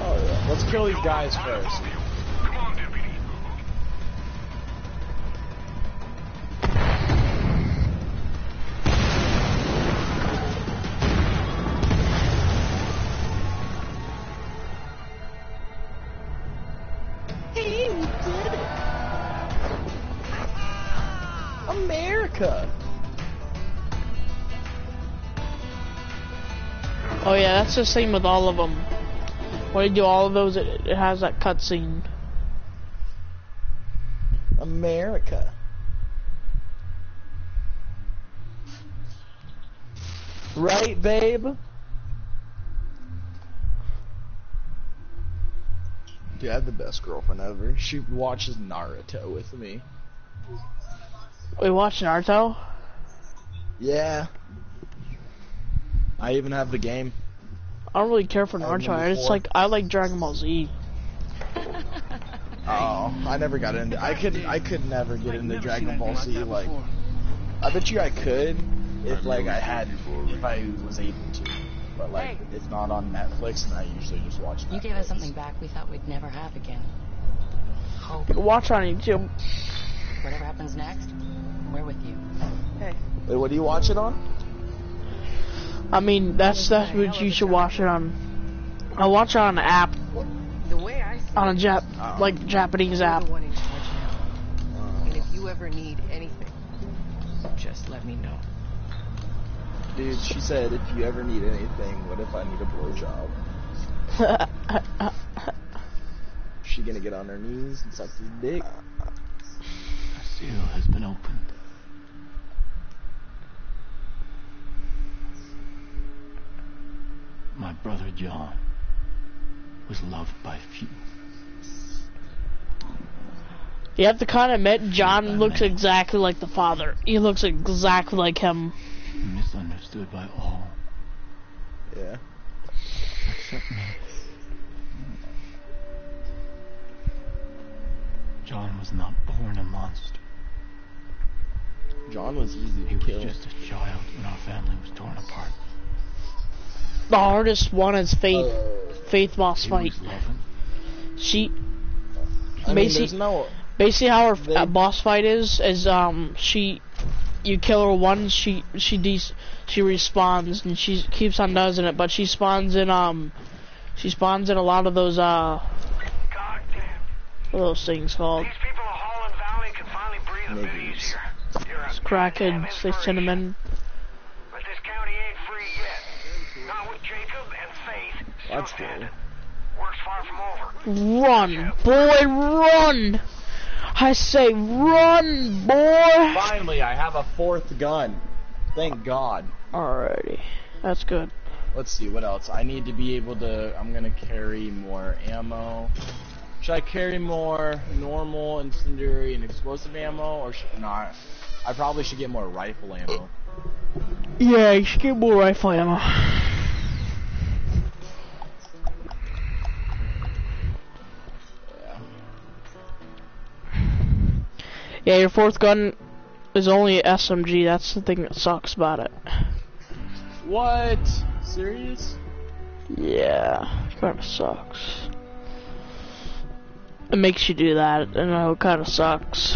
Oh yeah. Let's kill these guys first. That's the same with all of them. When you do all of those, it, it has that cutscene. America. Right, babe? Dude, I have the best girlfriend ever. She watches Naruto with me. We watch Naruto? Yeah. I even have the game. I don't really care for Naruto. number I just like I like Dragon Ball Z. (laughs) Oh, I never got into. I could. I could never get into Dragon Ball Z. Like, I bet you I could if like I had, if I was able to. But like, it's not on Netflix, and I usually just watch. You gave us something back we thought we'd never have again. Hope. You can watch on YouTube. Whatever happens next, we're with you. Hey. Wait, what do you watch it on? I mean, that's that's what you should watch it on. I watch it on an app, The way I see on a Jap, like Japanese app. the one in. And if you ever need anything, Just let me know. Dude, she said, if you ever need anything, what if I need a blowjob? (laughs) she gonna get on her knees and suck his dick? A seal has been opened. My brother John was loved by few. You have to kind of admit, John looks exactly like the father. He looks exactly like him. Misunderstood by all. Yeah. Except me. John was not born a monster. John was easy to He was just a child when our family was torn apart. The hardest one is Faith. Faith Moss He fight. She I mean, basically, there's no. basically how her They- uh, boss fight is is um she you kill her once she she de- she respawns and she keeps on doing it but she spawns in um she spawns in a lot of those uh what are those things called Niggas. it's crackheads they cinnamon But this county ain't free yet. Not with Jacob and Faith. That's still cool. dead. Work's far from over. run boy run I say run boy Finally, I have a fourth gun. Thank God. alrighty that's good Let's see, what else? I need to be able to, I'm gonna carry more ammo. Should I carry more normal, incendiary, and explosive ammo, or should not? I probably should get more rifle ammo. yeah you should get more rifle ammo Yeah, your fourth gun is only a SMG. That's the thing that sucks about it. What? Serious? Yeah, kind of sucks. It makes you do that, and I know it kind of sucks.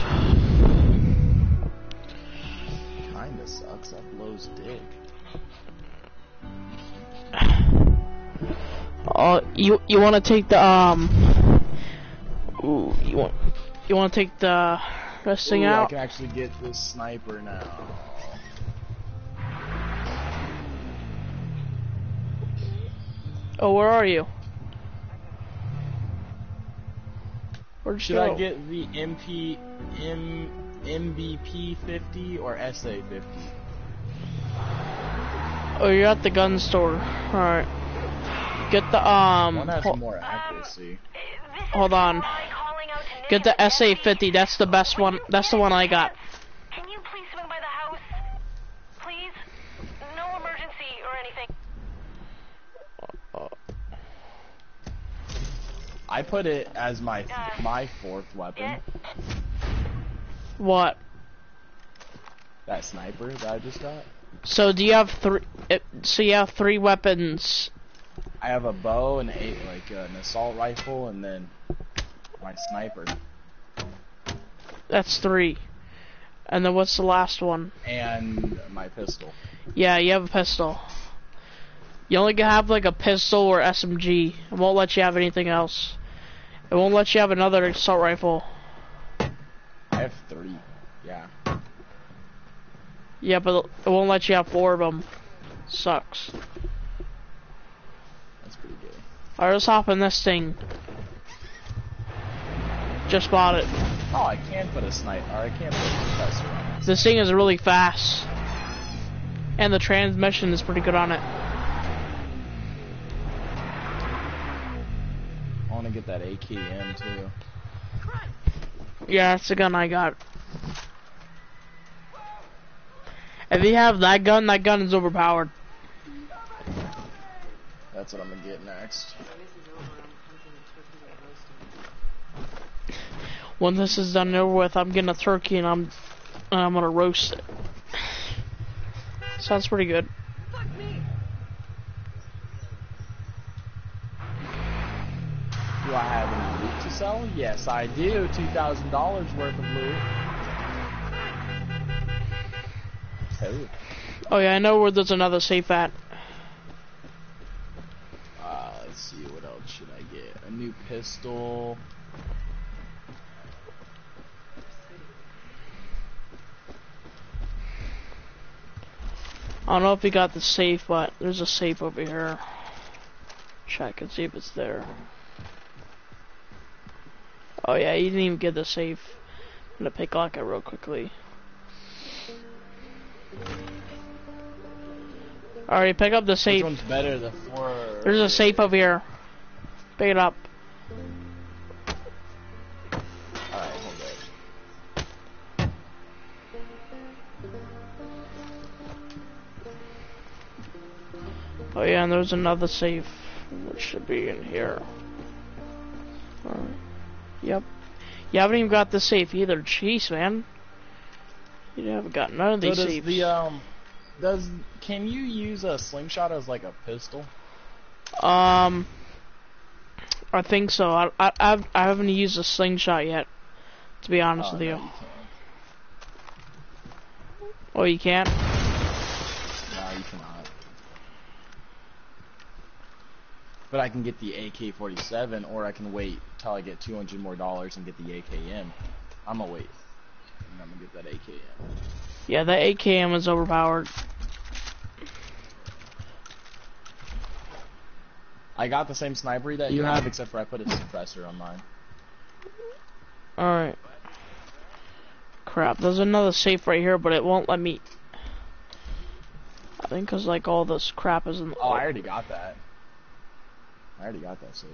Kinda sucks. That blows dick. Uh, you you want to take the um? Ooh, you want you want to take the Ooh, I can actually get this sniper now. Oh, where are you? Where'd Should go? I get the MP, M, MBP 50 or SA 50? Oh, you're at the gun store. Alright. Get the, um... One has more accuracy. hold on. Get the SA-50, that's the best one. That's the one I got. Can you please swing by the house? Please? No emergency or anything. I put it as my my fourth weapon. What? That sniper that I just got. So do you have three, uh, so you have three weapons. I have a bow and eight, like uh, an assault rifle, and then my sniper That's three. And then what's the last one? and my pistol. Yeah, you have a pistol. You only can have like a pistol or SMG. It won't let you have anything else. It won't let you have another assault rifle. I have three. Yeah. Yeah, but it won't let you have four of them. Sucks. That's pretty good. Alright, let's hop in this thing. Just bought it. Oh, I can put a sniper. Or I can put a compressor on it. This thing is really fast. And the transmission is pretty good on it. I want to get that AKM too. Yeah, that's the gun I got. If you have that gun, that gun is overpowered. That's what I'm gonna get next. When this is done and over with, I'm getting a turkey and I'm and I'm gonna roast it. Sounds pretty good. Do I have any loot to sell? Yes, I do. Two thousand dollars worth of loot. Oh. Oh yeah, I know where there's another safe at. Uh, let's see, what else should I get? A new pistol. I don't know if he got the safe, but there's a safe over here. Check and see if it's there. Oh yeah, you didn't even get the safe. I'm gonna pick lock it real quickly. Alright, pick up the Which safe. one's better, the four? There's a safe over here. Pick it up. Oh yeah, and there's another safe, which should be in here. Alright. Yep. You haven't even got the safe either. Jeez, man. You haven't got none of So these does safes. the um, does can you use a slingshot as like a pistol? Um, I think so. I I I've, I haven't used a slingshot yet, to be honest Oh, with no, you. you Oh, you can't. No, you cannot. But I can get the AK-47, or I can wait till I get 200 more dollars and get the AKM. I'm gonna wait. And I'm gonna get that AKM. Yeah, the AKM is overpowered. I got the same sniper that you have, except for I put a suppressor on mine. Alright. Crap, there's another safe right here, but it won't let me. I think 'cause like all this crap is in. Oh, I already got that. I already got that safe.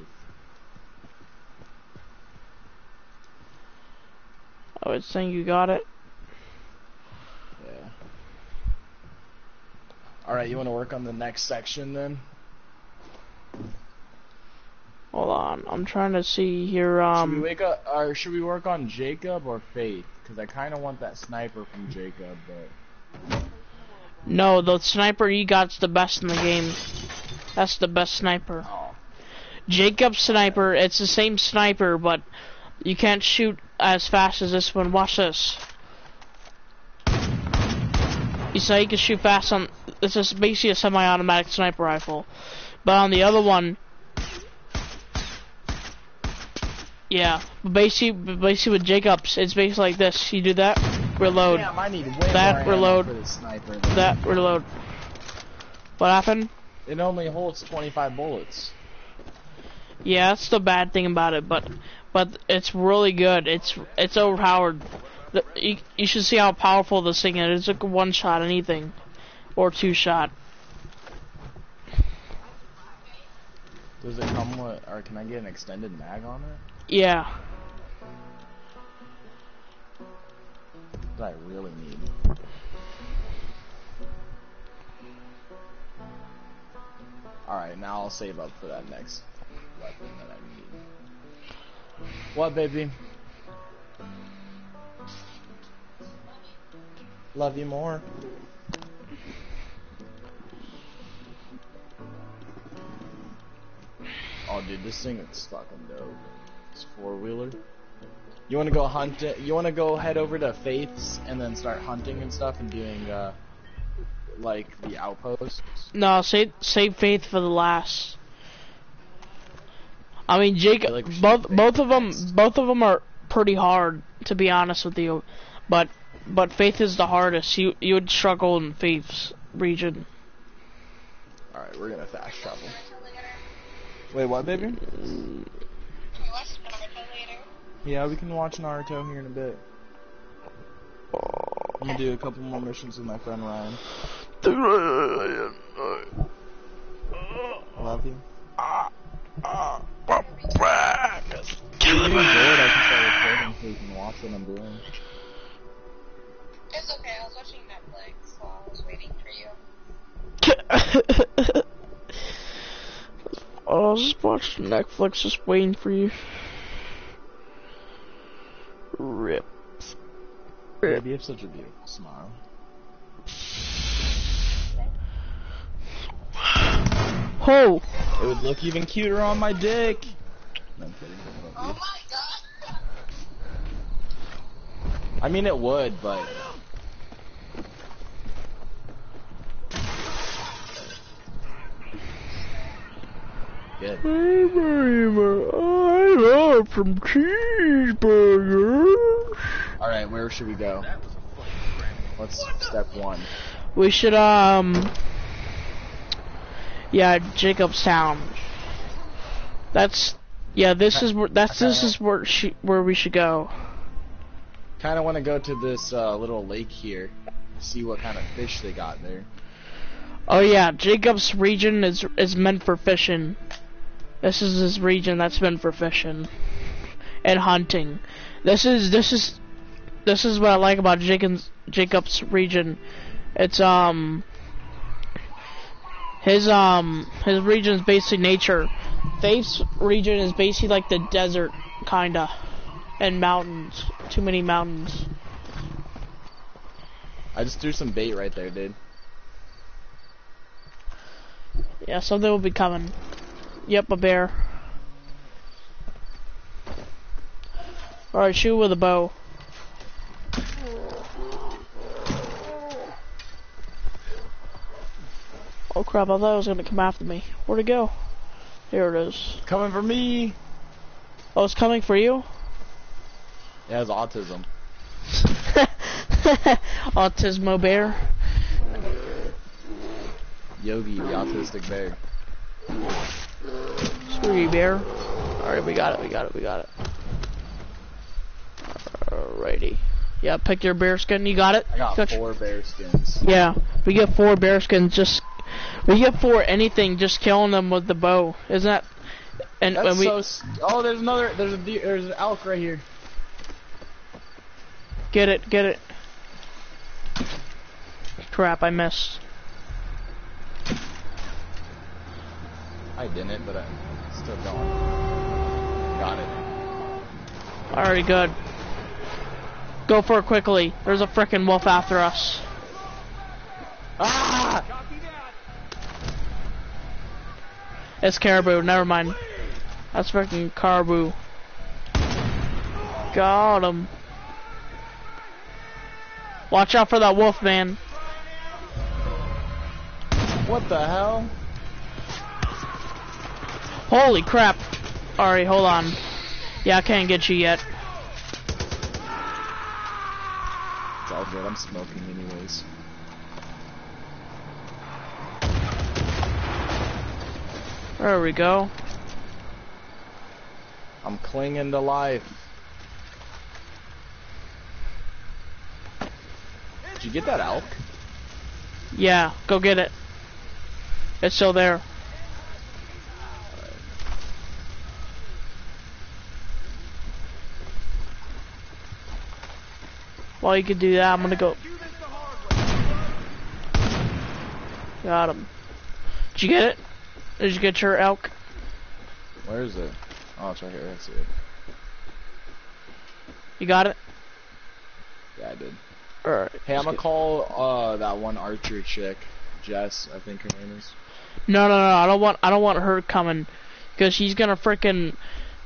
Oh, it's saying you got it. Yeah. Alright, you wanna work on the next section then? Hold on, I'm trying to see here. should we Um, wake up, or should we work on Jacob or Faith? Because I kind of want that sniper from Jacob, but no, the sniper he got's the best in the game. That's the best sniper. Jacob's sniper, it's the same sniper, but you can't shoot as fast as this one. Watch this. You say you can shoot fast on. This is basically a semi-automatic sniper rifle, but on the other one, yeah. Basically, basically with Jacobs, it's basically like this. You do that, reload. Damn, I need way that more reload. for this sniper. That reload. What happened? It only holds 25 bullets. Yeah, that's the bad thing about it, but but it's really good. It's it's overpowered. The, you, you should see how powerful this thing is. It's like a one shot anything, or two shot. Does it come with, or can I get an extended mag on it? Yeah. That I really need. Alright, now I'll save up for that next weapon that I need. What, baby? Love you more. Oh, dude, this thing is fucking dope. It's four wheeler. You want to go hunt it? You want to go head over to Faith's and then start hunting and stuff and doing uh, like the outposts. No, save save Faith for the last. I mean, Jacob. like both both of them both of them are pretty hard to be honest with you, but but Faith is the hardest. You you would struggle in Faith's region. All right, we're gonna fast travel. Wait, what, baby? Yeah, we can watch Naruto here in a bit. I'm gonna do a couple more missions with my friend Ryan. Love you. Ah, ah. If you're getting bored, I can start recording so you can watch what I'm doing. It's okay, I was watching Netflix while I was waiting for you. (laughs) I was just watching Netflix, just waiting for you. Rip. Baby, you have such a beautiful smile. Ho! It would look even cuter on my dick. No, I'm kidding. I mean, it would, but good. I love some cheeseburgers. All right, where should we go? What's step one? We should, um... Yeah, Jacobstown. That's... Yeah, this is where, that's, this is where she, where we should go. Kind of want to go to this uh, little lake here, see what kind of fish they got there. Oh yeah, Jacob's region is is meant for fishing. This is his region that's meant for fishing and hunting. This is this is this is what I like about Jacob's Jacob's region. It's um his um his region is basically nature. Faith's region is basically like the desert kinda and mountains. Too many mountains. I just threw some bait right there, dude. Yeah, something will be coming. Yep, a bear. Alright, shoot with a bow. Oh crap, I thought it was gonna come after me. Where'd it go? Here it is. Coming for me! Oh, it's coming for you? It has autism. (laughs) Autismo bear. Yogi, the autistic bear. Screw you, bear. Alright, we got it, we got it, we got it. Alrighty. Yeah, pick your bear skin, you got it? I got four bear skins. Yeah, we get four bear skins, just, we get four anything, just killing them with the bow. Isn't that, and That's when we, so. Oh, there's another. There's a deer, there's an elk right here. get it, get it. Crap, I missed. I didn't, but I'm still going. Got it. Alright, good. Go for it quickly. There's a frickin' wolf after us. Ah! It's caribou, never mind. That's freaking caribou. Got him. Watch out for that wolf, man. What the hell? Holy crap. Alright, hold on. Yeah, I can't get you yet. It's all good. I'm smoking anyways. There we go. I'm clinging to life. Did you get that elk? Yeah, go get it. It's still there. While you can do that, I'm gonna go. Got him. Did you get it? Did you get your elk? Where is it? Oh, it's right here. I see it. You got it? Yeah, I did. Alright. Hey, I'm gonna call uh that one archer chick, Jess. I think her name is. No, no, no. I don't want. I don't want her coming, because she's gonna frickin'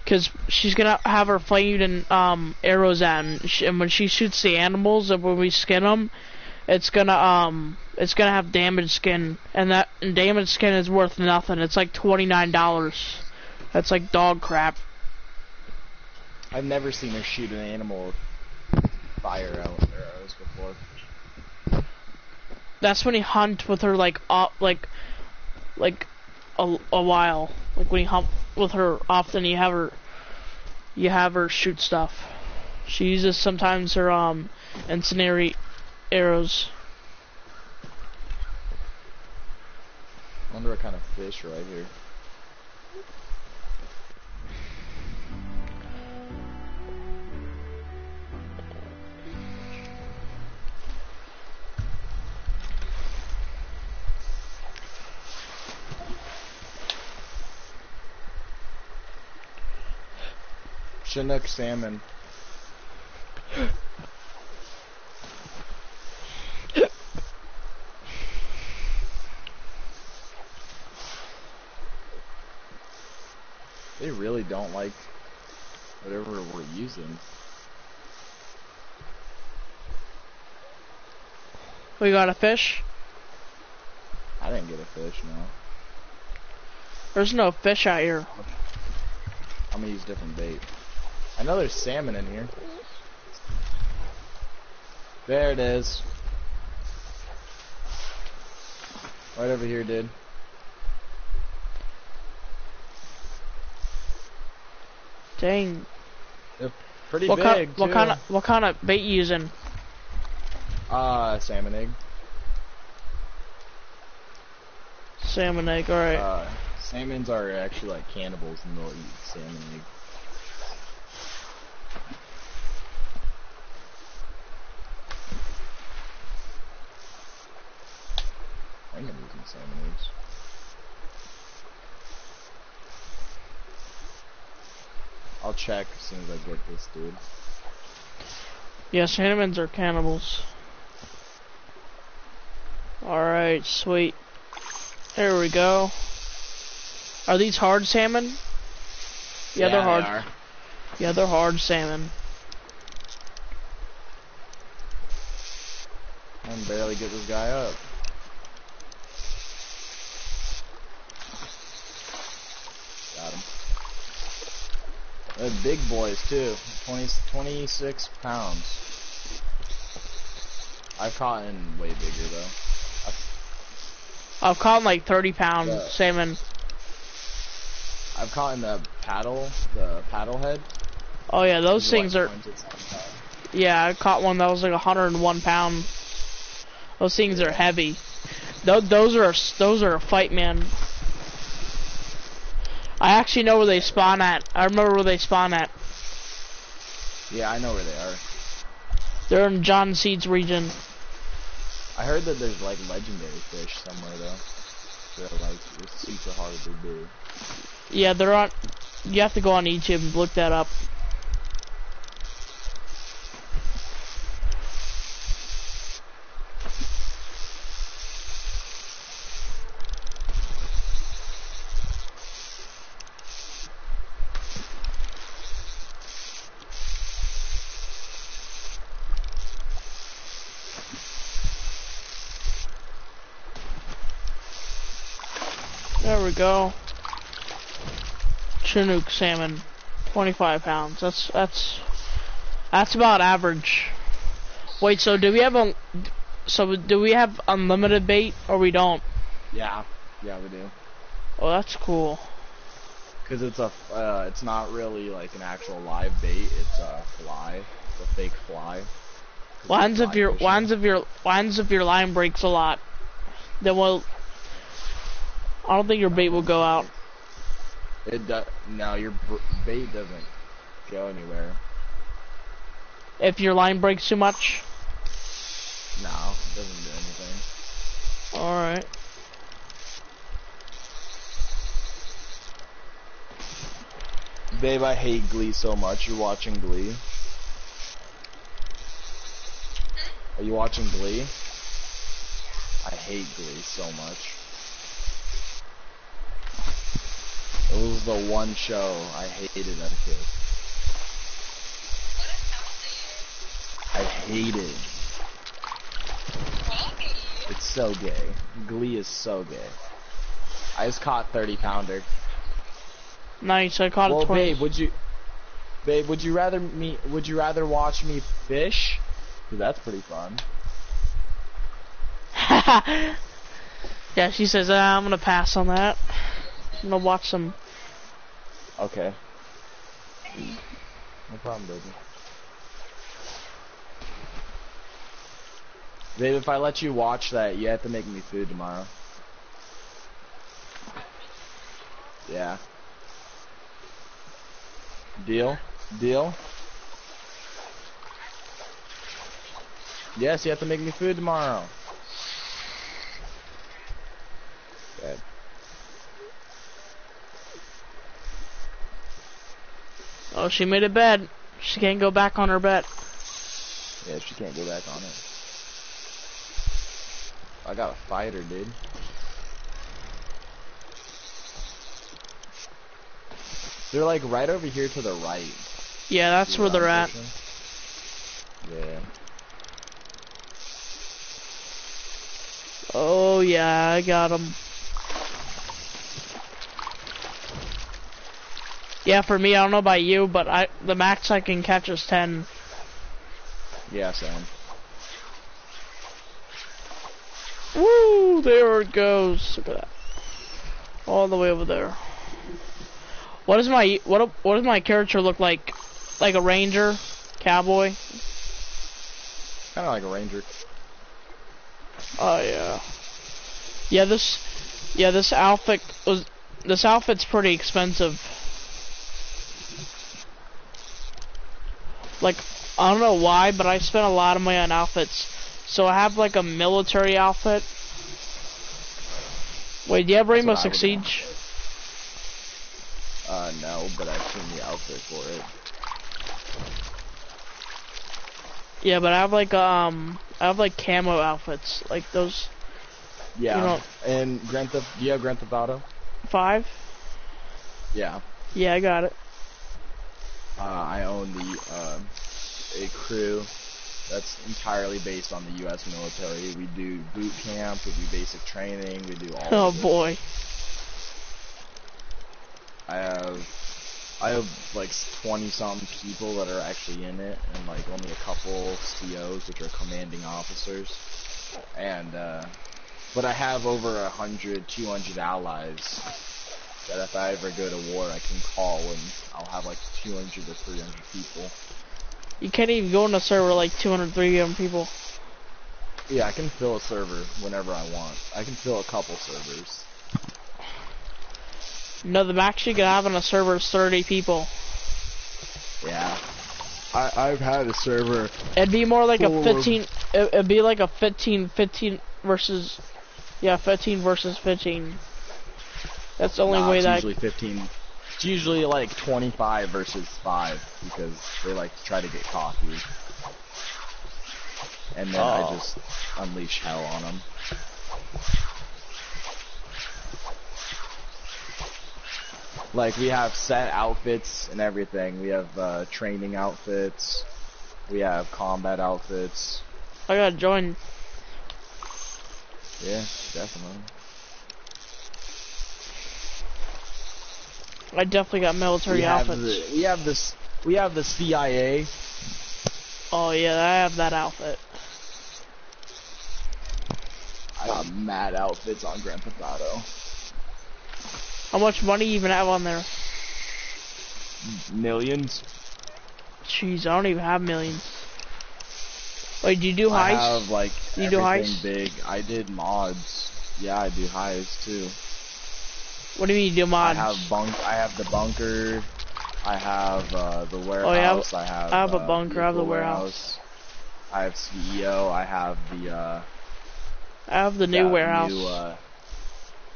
Cause she's gonna have her flaming um arrows at, and, and when she shoots the animals, and when we skin them, it's gonna um it's gonna have damaged skin, and that and damaged skin is worth nothing. It's like twenty nine dollars. That's like dog crap. I've never seen her shoot an animal with fire out arrows before. That's when you hunt with her like up like like a, a while. Like when you hunt with her often, you have her you have her shoot stuff. She uses sometimes her um incendiary arrows. Wonder what kind of fish right here. Chinook salmon. (gasps) (laughs) They really don't like whatever we're using. We got a fish. I didn't get a fish, no. There's no fish out here. I'm gonna use different bait. I know there's salmon in here. There it is. Right over here, dude. Dang. They're pretty what big, kind? What kind of? What kind of bait you using? Uh, salmon egg. Salmon egg. All right. Uh, salmons are actually like cannibals and they'll eat salmon egg. I think I'm using salmon eggs. I'll check as soon as I get this dude. Yeah, cinnamons are cannibals. Alright, sweet. There we go. Are these hard salmon? Yeah, Yeah, they're they hard. are. Yeah, they're hard salmon. I can barely get this guy up. Got him. They're big boys too. 20, 26 pounds. I've caught in way bigger though. I've caught like 30 pound Yeah. salmon. I've caught in the paddle, the paddle head. Oh yeah, those things like are. Yeah, I caught one that was like 101 pound. Those things are heavy. Th those are those are a fight, man. I actually know where they spawn at. I remember where they spawn at. Yeah, I know where they are. They're in John Seed's region. I heard that there's like legendary fish somewhere though. They're like they're super hard to do. Yeah, they're on. You have to go on YouTube and look that up. Go. Chinook salmon, 25 pounds. That's that's that's about average. Wait, so do we have a so do we have unlimited bait or we don't? Yeah, yeah we do. Oh, that's cool. Cause it's a, uh, it's not really like an actual live bait. It's a fly, a fake fly. Lines fly your fishing. lines if your lines if your line breaks a lot, then we'll. I don't think your bait will go out. It do, no, your bait doesn't go anywhere. If your line breaks too much. No, it doesn't do anything. All right. Babe, I hate Glee so much. You're watching Glee. Are you watching Glee? I hate Glee so much. It was the one show I hated as a kid. I hate it. It's so gay. Glee is so gay. I just caught 30 pounder. Nice. I caught well, a 20. babe, would you, babe, would you rather me, would you rather watch me fish? 'Cause that's pretty fun. (laughs) yeah, she says uh, I'm gonna pass on that. I'm gonna watch some. Okay. No problem, baby. Babe, if I let you watch that, you have to make me food tomorrow. Yeah. Deal? Deal? Yes, you have to make me food tomorrow. Good. Oh, she made a bed. She can't go back on her bet. Yeah, she can't go back on it. I got a fighter, dude. They're like right over here to the right. Yeah, that's See where they're at. Yeah. Oh yeah, I got him. Yeah, for me, I don't know about you, but I the max I can catch is ten. Yeah, Sam. Woo! There it goes. Look at that. All the way over there. What does my what what does my character look like? Like a ranger, cowboy? Kind of like a ranger. Oh yeah. Yeah, this yeah, this outfit was this outfit's pretty expensive. Like I don't know why, but I spent a lot of money on outfits. So I have like a military outfit. Wait, do you have Rainbow Six. Siege? Uh, no, but I've seen the outfit for it. Yeah, but I have like um I have like camo outfits, like those Yeah. You know- and Grand Theft, do you have Grand Theft Auto? five. Yeah. Yeah, I got it. Uh, I own the uh, a crew that's entirely based on the U.S. military. We do boot camp, we do basic training, we do all. Oh boy. I have I have like 20 some people that are actually in it, and like only a couple COs, which are commanding officers. And uh, but I have over a hundred, 200 allies that if I ever go to war, I can call and I'll have like 200 to 300 people. You can't even go in a server like 200, 300 people. Yeah, I can fill a server whenever I want. I can fill a couple servers. No, the max you can have on a server is 30 people. Yeah. I, I've had a server. It'd be more like a 15. It, it'd be like a 15, 15 versus. Yeah, 15 versus 15. That's the only Nah, way it's that. usually 15. It's usually like 25 versus 5 because they like to try to get cocky. And then I Oh. just unleash hell on them. Like we have set outfits and everything. We have uh, training outfits. We have combat outfits. I gotta join. Yeah, definitely. I definitely got military we have outfits. the we have this we have the CIA. Oh yeah, I have that outfit. I got mad outfits on Grand Theft Auto. How much money you even have on there? Millions. Jeez, I don't even have millions. Wait, do you do I have like You do everything heist? big. I did mods. Yeah, I do heists too. What do you mean you do mods? I have bunk. I have the bunker. I have uh, the warehouse. Oh, yeah, I have. I have a uh, bunker, I have the vehicle warehouse. I have CEO. I have the. Uh, I have the new warehouse. New, uh,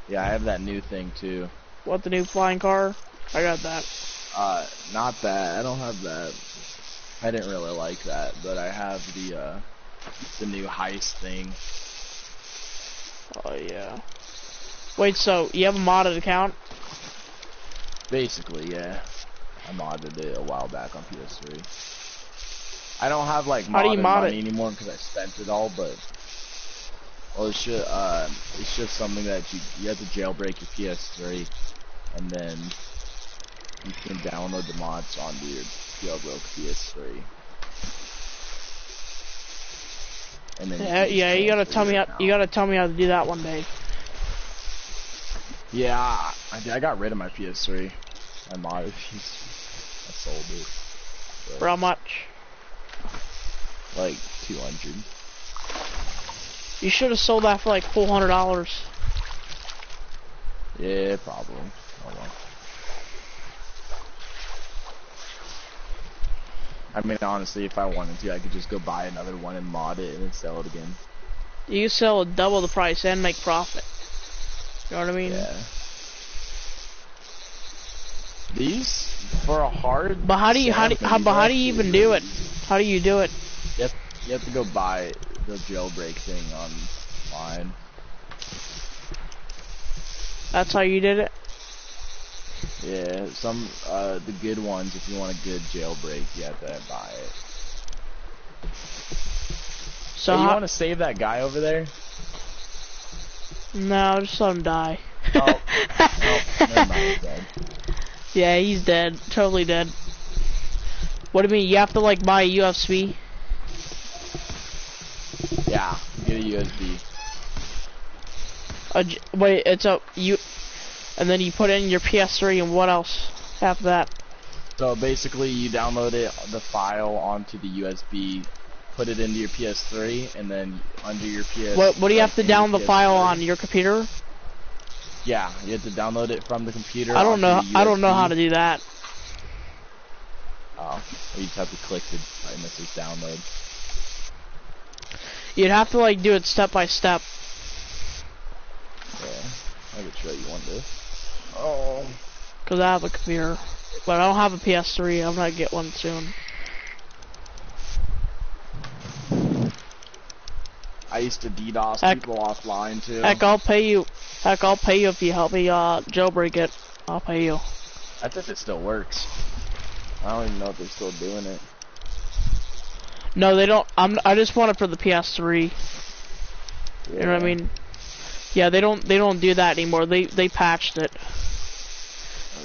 yeah, I have that new thing too. What the new flying car? I got that. Uh, not that. I don't have that. I didn't really like that, but I have the uh, the new heist thing. Oh yeah. Wait, so you have a modded account? Basically, yeah. I modded it a while back on PS3. I don't have like How do you modded mod money it? anymore because I spent it all, but well, it's just uh, it's just something that you you have to jailbreak your PS3, and then you can download the mods onto your jailbroke PS3. And then Yeah, just yeah. You gotta tell me how. You gotta tell me how to do that one day. Yeah, I, I got rid of my PS3. I modded it. (laughs) I sold it. But, For how much? Like 200. You should have sold that for like four hundred dollars. Yeah, probably. Oh well. I mean, honestly, if I wanted to, I could just go buy another one and mod it and then sell it again. You sell at double the price and make profit. You know what I mean? Yeah. These for a hard. But how do you how do, how, but how do you even do it? How do you do it? You have, you have to go buy the jailbreak thing online. That's how you did it. Yeah, some uh the good ones. If you want a good jailbreak, you have to buy it. So Hey, you want to save that guy over there? No, just let him die. Oh, oh mind. he's dead. (laughs) Yeah, he's dead. Totally dead. What do you mean? You have to like buy a USB? Yeah, get a USB. A j- wait, it's a you, and then you put in your PS3 and what else after that? So basically, you download it, the file onto the USB, put it into your PS3, and then under your PS. What what do you have to like, in your download the file on your computer? Yeah, you have to download it from the computer. I don't know. I don't know how to do that. Oh, you just have to click the button that says download. You'd have to like do it step by step. Yeah, I could show you one day. Oh. Cause I have a computer, but I don't have a PS3. I'm gonna get one soon. I used to DDoS Heck- people offline too. Heck, I'll pay you. Heck, I'll pay you if you help me uh jailbreak it. I'll pay you. I think it still works. I don't even know if they're still doing it. No, they don't. I'm. I just want it for the PS3. You know what I mean? Yeah, they don't. They don't do that anymore. They they patched it.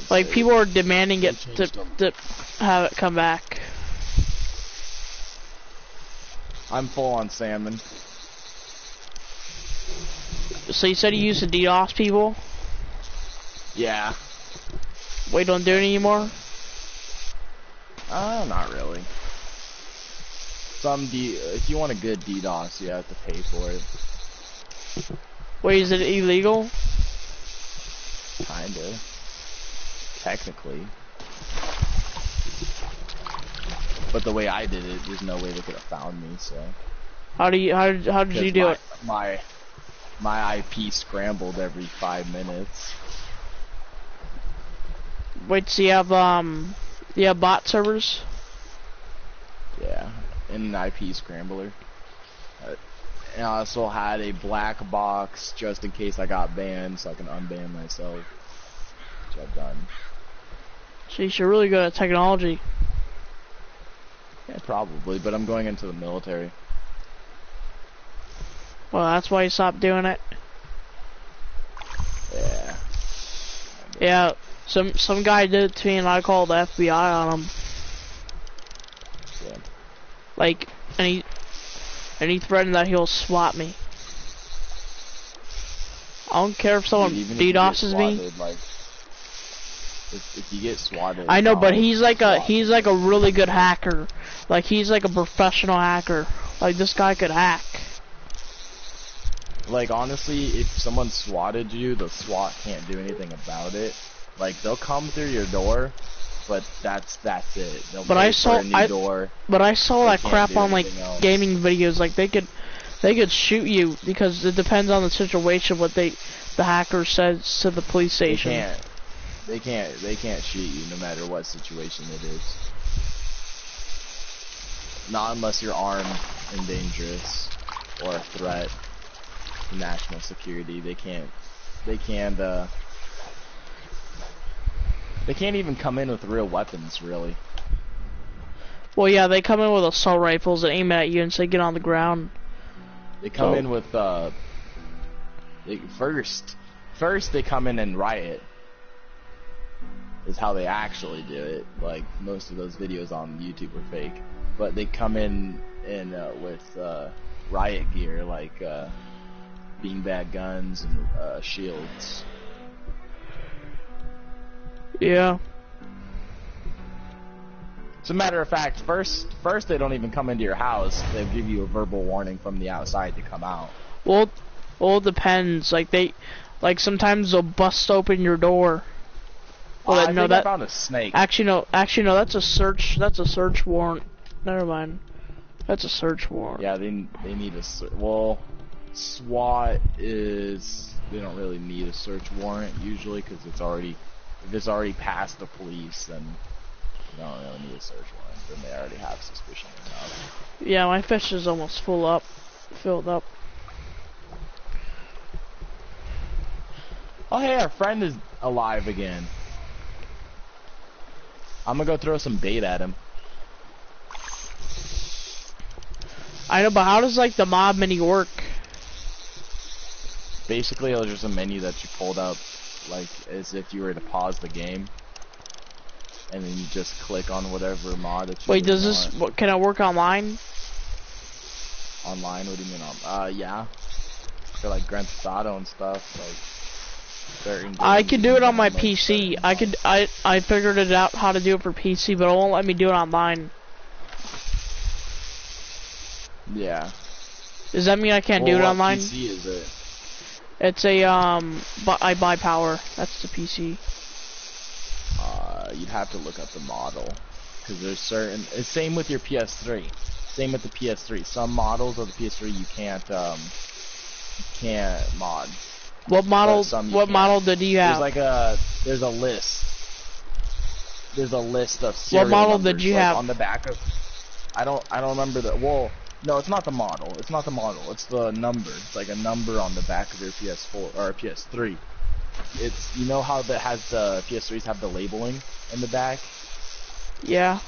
Like people are demanding it to to have it come back. I'm full on salmon. So you said you used to DDoS people. Yeah. Wait, don't do it anymore. Uh, not really. Some D. If you want a good DDoS, you have to pay for it. Wait, is it illegal? Kinda. Technically. But the way I did it, there's no way they could have found me, so. How do you how did how did you do my, it? My my IP scrambled every five minutes. Wait, so you have um you have bot servers? Yeah, in an IP scrambler. Uh, and I also had a black box just in case I got banned, so I can unban myself. Which I've done. Sheesh, you're really good at technology. Yeah, probably, but I'm going into the military. Well, that's why you stopped doing it. Yeah. Yeah, some some guy did it to me, and I called the FBI on him. Yeah. Like, and he and he threatened that he'll swat me. I don't care if someone Dude, you get me. swatted, Like, if, if you get swatted, I know, but he's like a he's like a really good hacker. Like he's like a professional hacker. Like this guy could hack. Like honestly, if someone swatted you, the SWAT can't do anything about it. Like they'll come through your door, but that's that's it. They'll But I saw a new I door. but I saw that crap on like else. gaming videos. Like they could they could shoot you because it depends on the situation what they the hacker says to the police station. They can't. They can't. They can't shoot you no matter what situation it is. Not unless you're armed and dangerous or a threat national security. They can't. They can't. Uh, they can't even come in with real weapons, really. Well, yeah, they come in with assault rifles and aim at you and say get on the ground. They come So- in with uh. They, first, first they come in and riot. Is how they actually do it. Like most of those videos on YouTube were fake, but they come in in uh, with uh, riot gear like uh, beanbag guns and uh, shields. Yeah. As a matter of fact, first first they don't even come into your house. They give you a verbal warning from the outside to come out. Well, well, depends. Like they, like sometimes they'll bust open your door. Well, Uh, that- I no, think that I found a snake. actually no, actually no, that's a search. That's a search warrant. Never mind. That's a search warrant. Yeah, they they need a well, SWAT is they don't really need a search warrant usually because it's already if it's already past the police then they don't really need a search warrant. Then they already have suspicion enough. Yeah, my fish is almost full up, filled up. Oh hey, our friend is alive again. I'm gonna go throw some bait at him. I know, but how does like the mod menu work? Basically, it was just a menu that you pulled up, like as if you were to pause the game, and then you just click on whatever mod that you Wait, does really this? What, can I work online? online? What do you mean on? Uh, yeah. for like Grand Theft Auto and stuff. Like certain. I could do it on my PC. I could I I figured it out how to do it for PC, but it won't let me do it online. Yeah. Does that mean I can't do it what online? PC is it? It's a um, but I buy power. That's the PC. Uh, you'd have to look up the model because there's certain. It's same with your PS3. Same with the PS3. Some models of the PS3 you can't um, you can't mod. What model? What can. model did you have? There's like a there's a list. There's a list of serial model did numbers, you like, have? on the back of? I don't I don't remember the well. No, it's not the model. It's not the model. It's the number. It's like a number on the back of your PS4 or PS3. It's you know how that has the PS3s have the labeling in the back. yeah.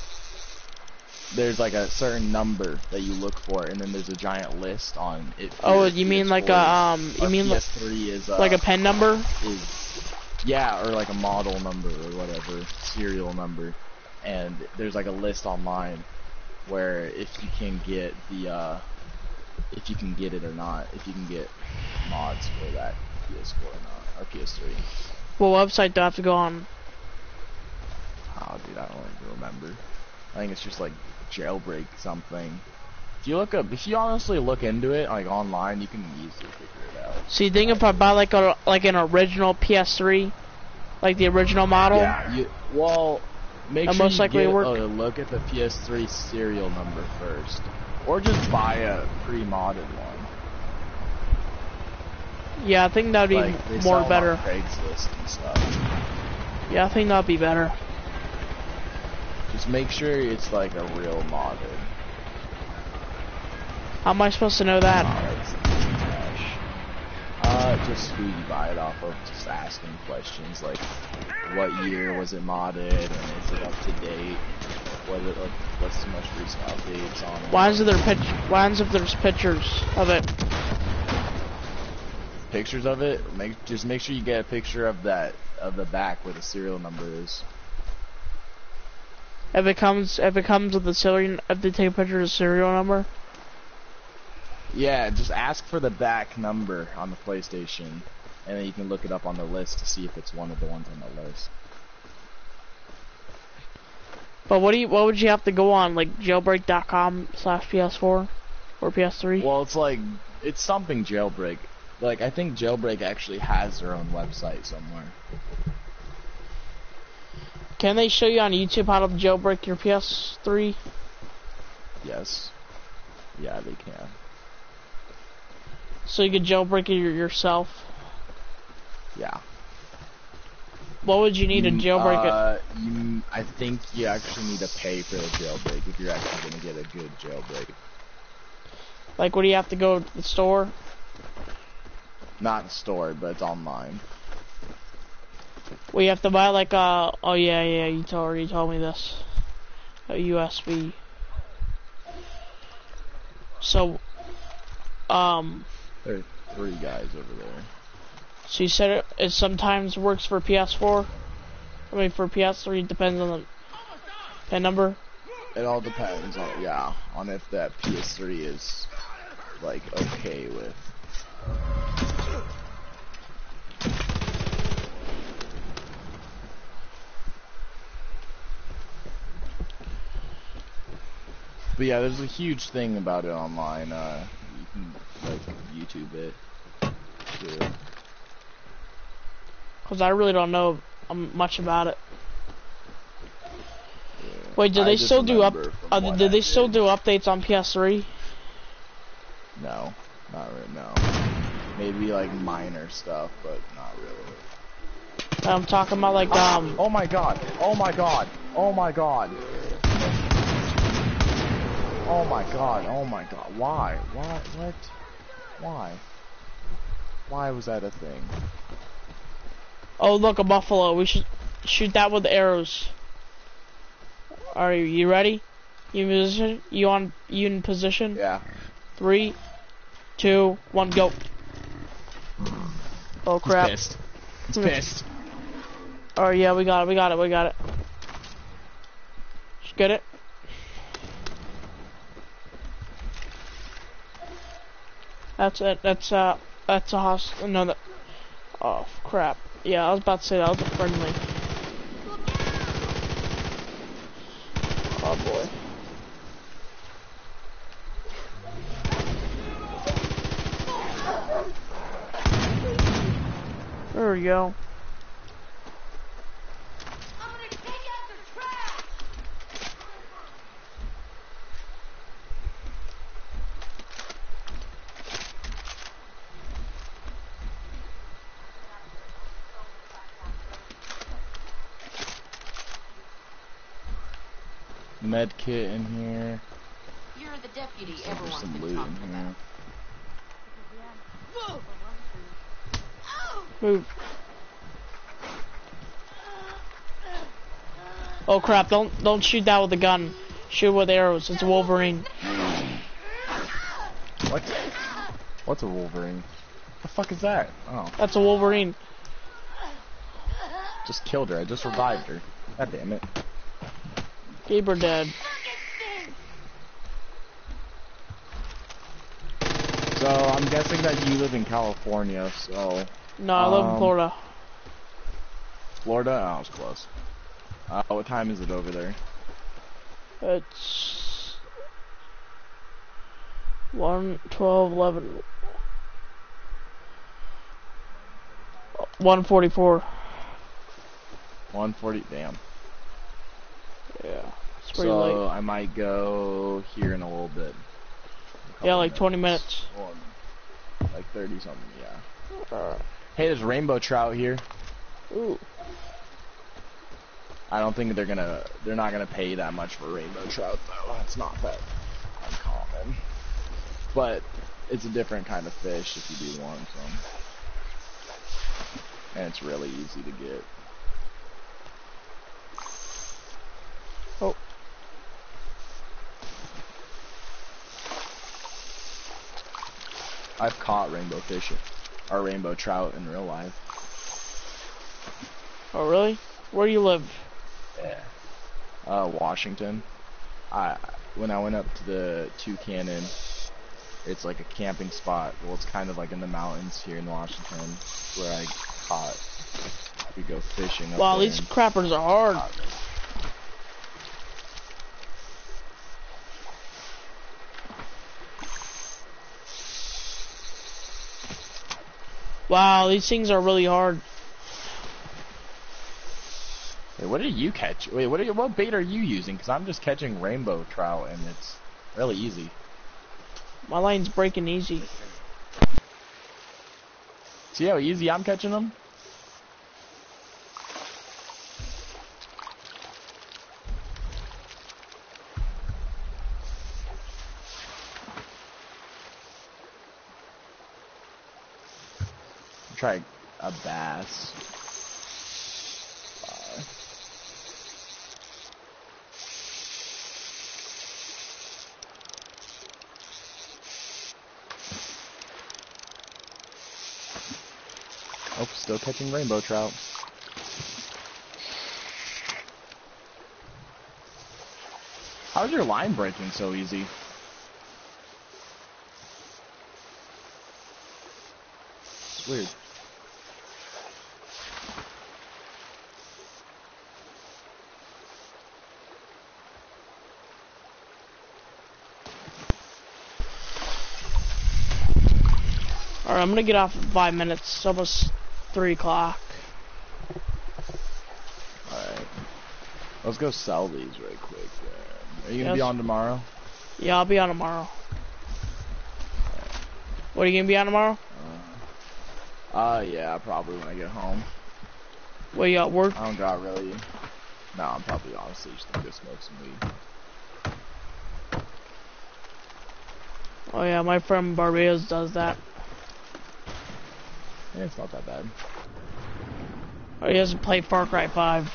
There's like a certain number that you look for, and then there's a giant list on it. Oh, you mean like a um? You mean like, PS3 is uh, like a pen number? is yeah, or like a model number or whatever, serial number. And there's like a list online where if you can get the uh if you can get it or not, if you can get mods for that PS4 or not, or PS3. What website do I have to go on? Oh dude, I don't even remember. I think it's just like jailbreak something. If you look up if you honestly look into it, like online, you can easily figure it out. So you think if I buy like a like an original PS3, like the original model? Yeah, you well make sure most you likely get work. a look at the PS3 serial number first, or just buy a pre-modded one. Yeah, I think that'd be like, they more better. Craigslist and stuff. Yeah, I think that'd be better. Just make sure it's like a real modded. How am I supposed to know that? Uh, just who you buy it off of. Just asking questions like, what year was it modded, and is it up to date? What it, like, what's the most recent updates on it? Why is there pitch? Why is if there's pictures of it? pictures of it. Make just make sure you get a picture of that of the back where the serial number is. If it comes, if it comes with the serial, if they take a picture of the serial number. Yeah, just ask for the back number on the PlayStation, and then you can look it up on the list to see if it's one of the ones on the list. But what do you? What would you have to go on? Like jailbreak.com slash PS4 or PS3? Well, it's like it's something jailbreak. Like I think jailbreak actually has their own website somewhere. Can they show you on YouTube how to jailbreak your PS3? Yes. Yeah, they can. So you could jailbreak it yourself. Yeah. What would you need to Mm, jailbreak it? uh, You, I think you actually need to pay for the jailbreak if you're actually gonna get a good jailbreak. Like, what do you have to go to the store? Not store, but it's online. We have to buy like a. Oh yeah, yeah. You already told me this. A USB. So, um, There are three guys over there. so you said it, it sometimes works for PS4. I mean, for PS3, it depends on the pin number. It all depends on yeah, on if that PS3 is like okay with. But yeah, there's a huge thing about it online. Uh, like YouTube it. Too. Cause I really don't know um, much about it. Wait, do I they still do up? Uh, do I they still do updates on PS3? No, not right now. Maybe like minor stuff, but not really. I'm talking about like um. Oh my god! Oh my god! Oh my god! Oh my god! Oh my god! Why? Why? What? Why? Why was that a thing? Oh look, a buffalo. We should shoot that with arrows. Are you, you ready? You in position? You on? You in position? Yeah. Three, two, one, go. Oh crap! It's pissed. It's pissed. Oh yeah, we got it. We got it. We got it. Just get it. That's it. That's uh. That's a host. No, that. Oh crap. Yeah, I was about to say that was a friendly. Oh boy. There we go. Med kit in here. You're the deputy There's everyone's some been loot talking in about. here. Move. Oh crap! Don't don't shoot that with a gun. Shoot with arrows. It's a Wolverine. What? What's a Wolverine? The fuck is that? Oh, That's a Wolverine. just killed her. I just revived her. God damn it. Gaber dead. So I'm guessing that you live in California, so No, I live in Um, Florida. Florida. Oh, was close. Uh, what time is it over there? It's one, twelve, eleven. One forty-four. 140. Damn. Yeah, it's pretty so late. I might go here in a little bit. A Yeah, couple like twenty minutes. Or like 30 something. Yeah. Alright. Hey, there's rainbow trout here. Ooh. I don't think they're gonna. They're not gonna pay that much for rainbow trout though. It's not that uncommon. But it's a different kind of fish if you do want some. And it's really easy to get. Oh. I've caught rainbow fish or rainbow trout in real life. Oh really? Where do you live? Yeah. Uh, Washington. I when I went up to the Tucannon, it's like a camping spot. Well, it's kind of like in the mountains here in Washington, where I caught. We go fishing. There these crappers are hard. Wow, these things are really hard. Wait, what did you catch? Wait, what are you, what bait are you using? Because I'm just catching rainbow trout, and it's really easy. My line's breaking easy. See how easy I'm catching them? Try a bass. Oh, still catching rainbow trout. How's your line breaking so easy? It's weird. I'm gonna get off in five minutes. It's almost three o'clock. Alright. Let's go sell these right quick. Then. Are you gonna be on tomorrow? Yeah, I'll be on tomorrow. What are you gonna be on tomorrow? Uh, yeah, probably when I get home. What you got work? I don't got really. No, I'm probably honestly just gonna go smoke some weed. Oh yeah, my friend Barbados does that. Yeah, it's not that bad. Oh, he doesn't play Far Cry 5.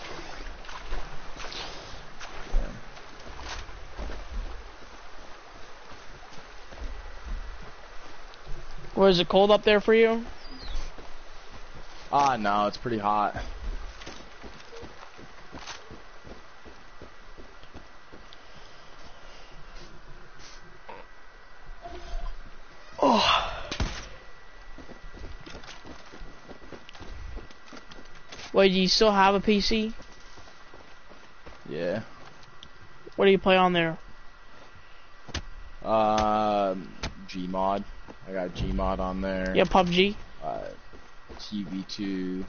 Was it cold up there for you? Ah, no, it's pretty hot. Wait, do you still have a PC? Yeah. What do you play on there? Um, Gmod. I got Gmod on there. Yeah, PUBG. Uh, TF2.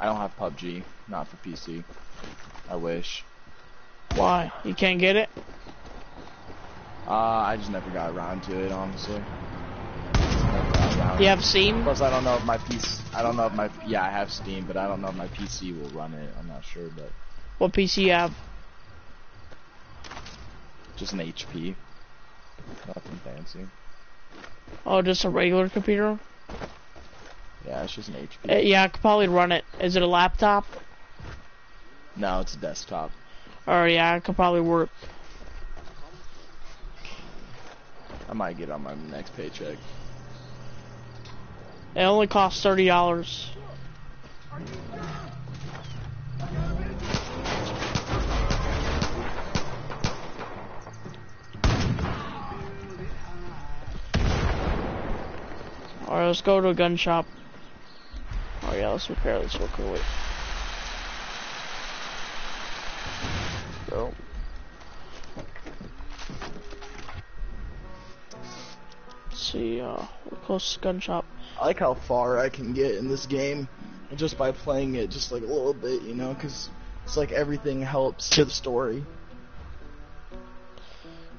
I don't have PUBG. Not for PC. I wish. Why? You can't get it? Uh, I just never got around to it, honestly. You have Steam? Plus, I don't know if my PC. I don't know if my. Yeah, I have Steam, but I don't know if my PC will run it. I'm not sure, but What PC you have? just an HP. Nothing fancy. Oh, just a regular computer? Yeah, it's just an HP. Uh, yeah, I could probably run it. Is it a laptop? No, it's a desktop. Oh yeah, I could probably work. I might get on my next paycheck. It only costs thirty dollars. Alright, let's go to a gun shop. Oh yeah, let's repair this real quick. See, uh, we're close to gun shop. I like how far I can get in this game just by playing it just like a little bit, you know, because it's like everything helps to the story.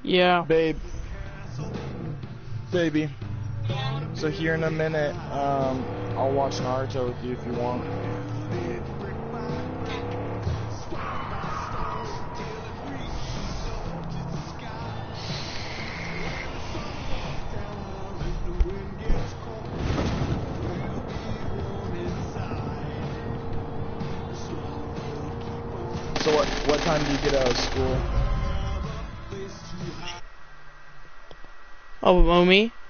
Yeah. Babe. Baby. So here in a minute, um, I'll watch Naruto with you if you want. School? Oh, me?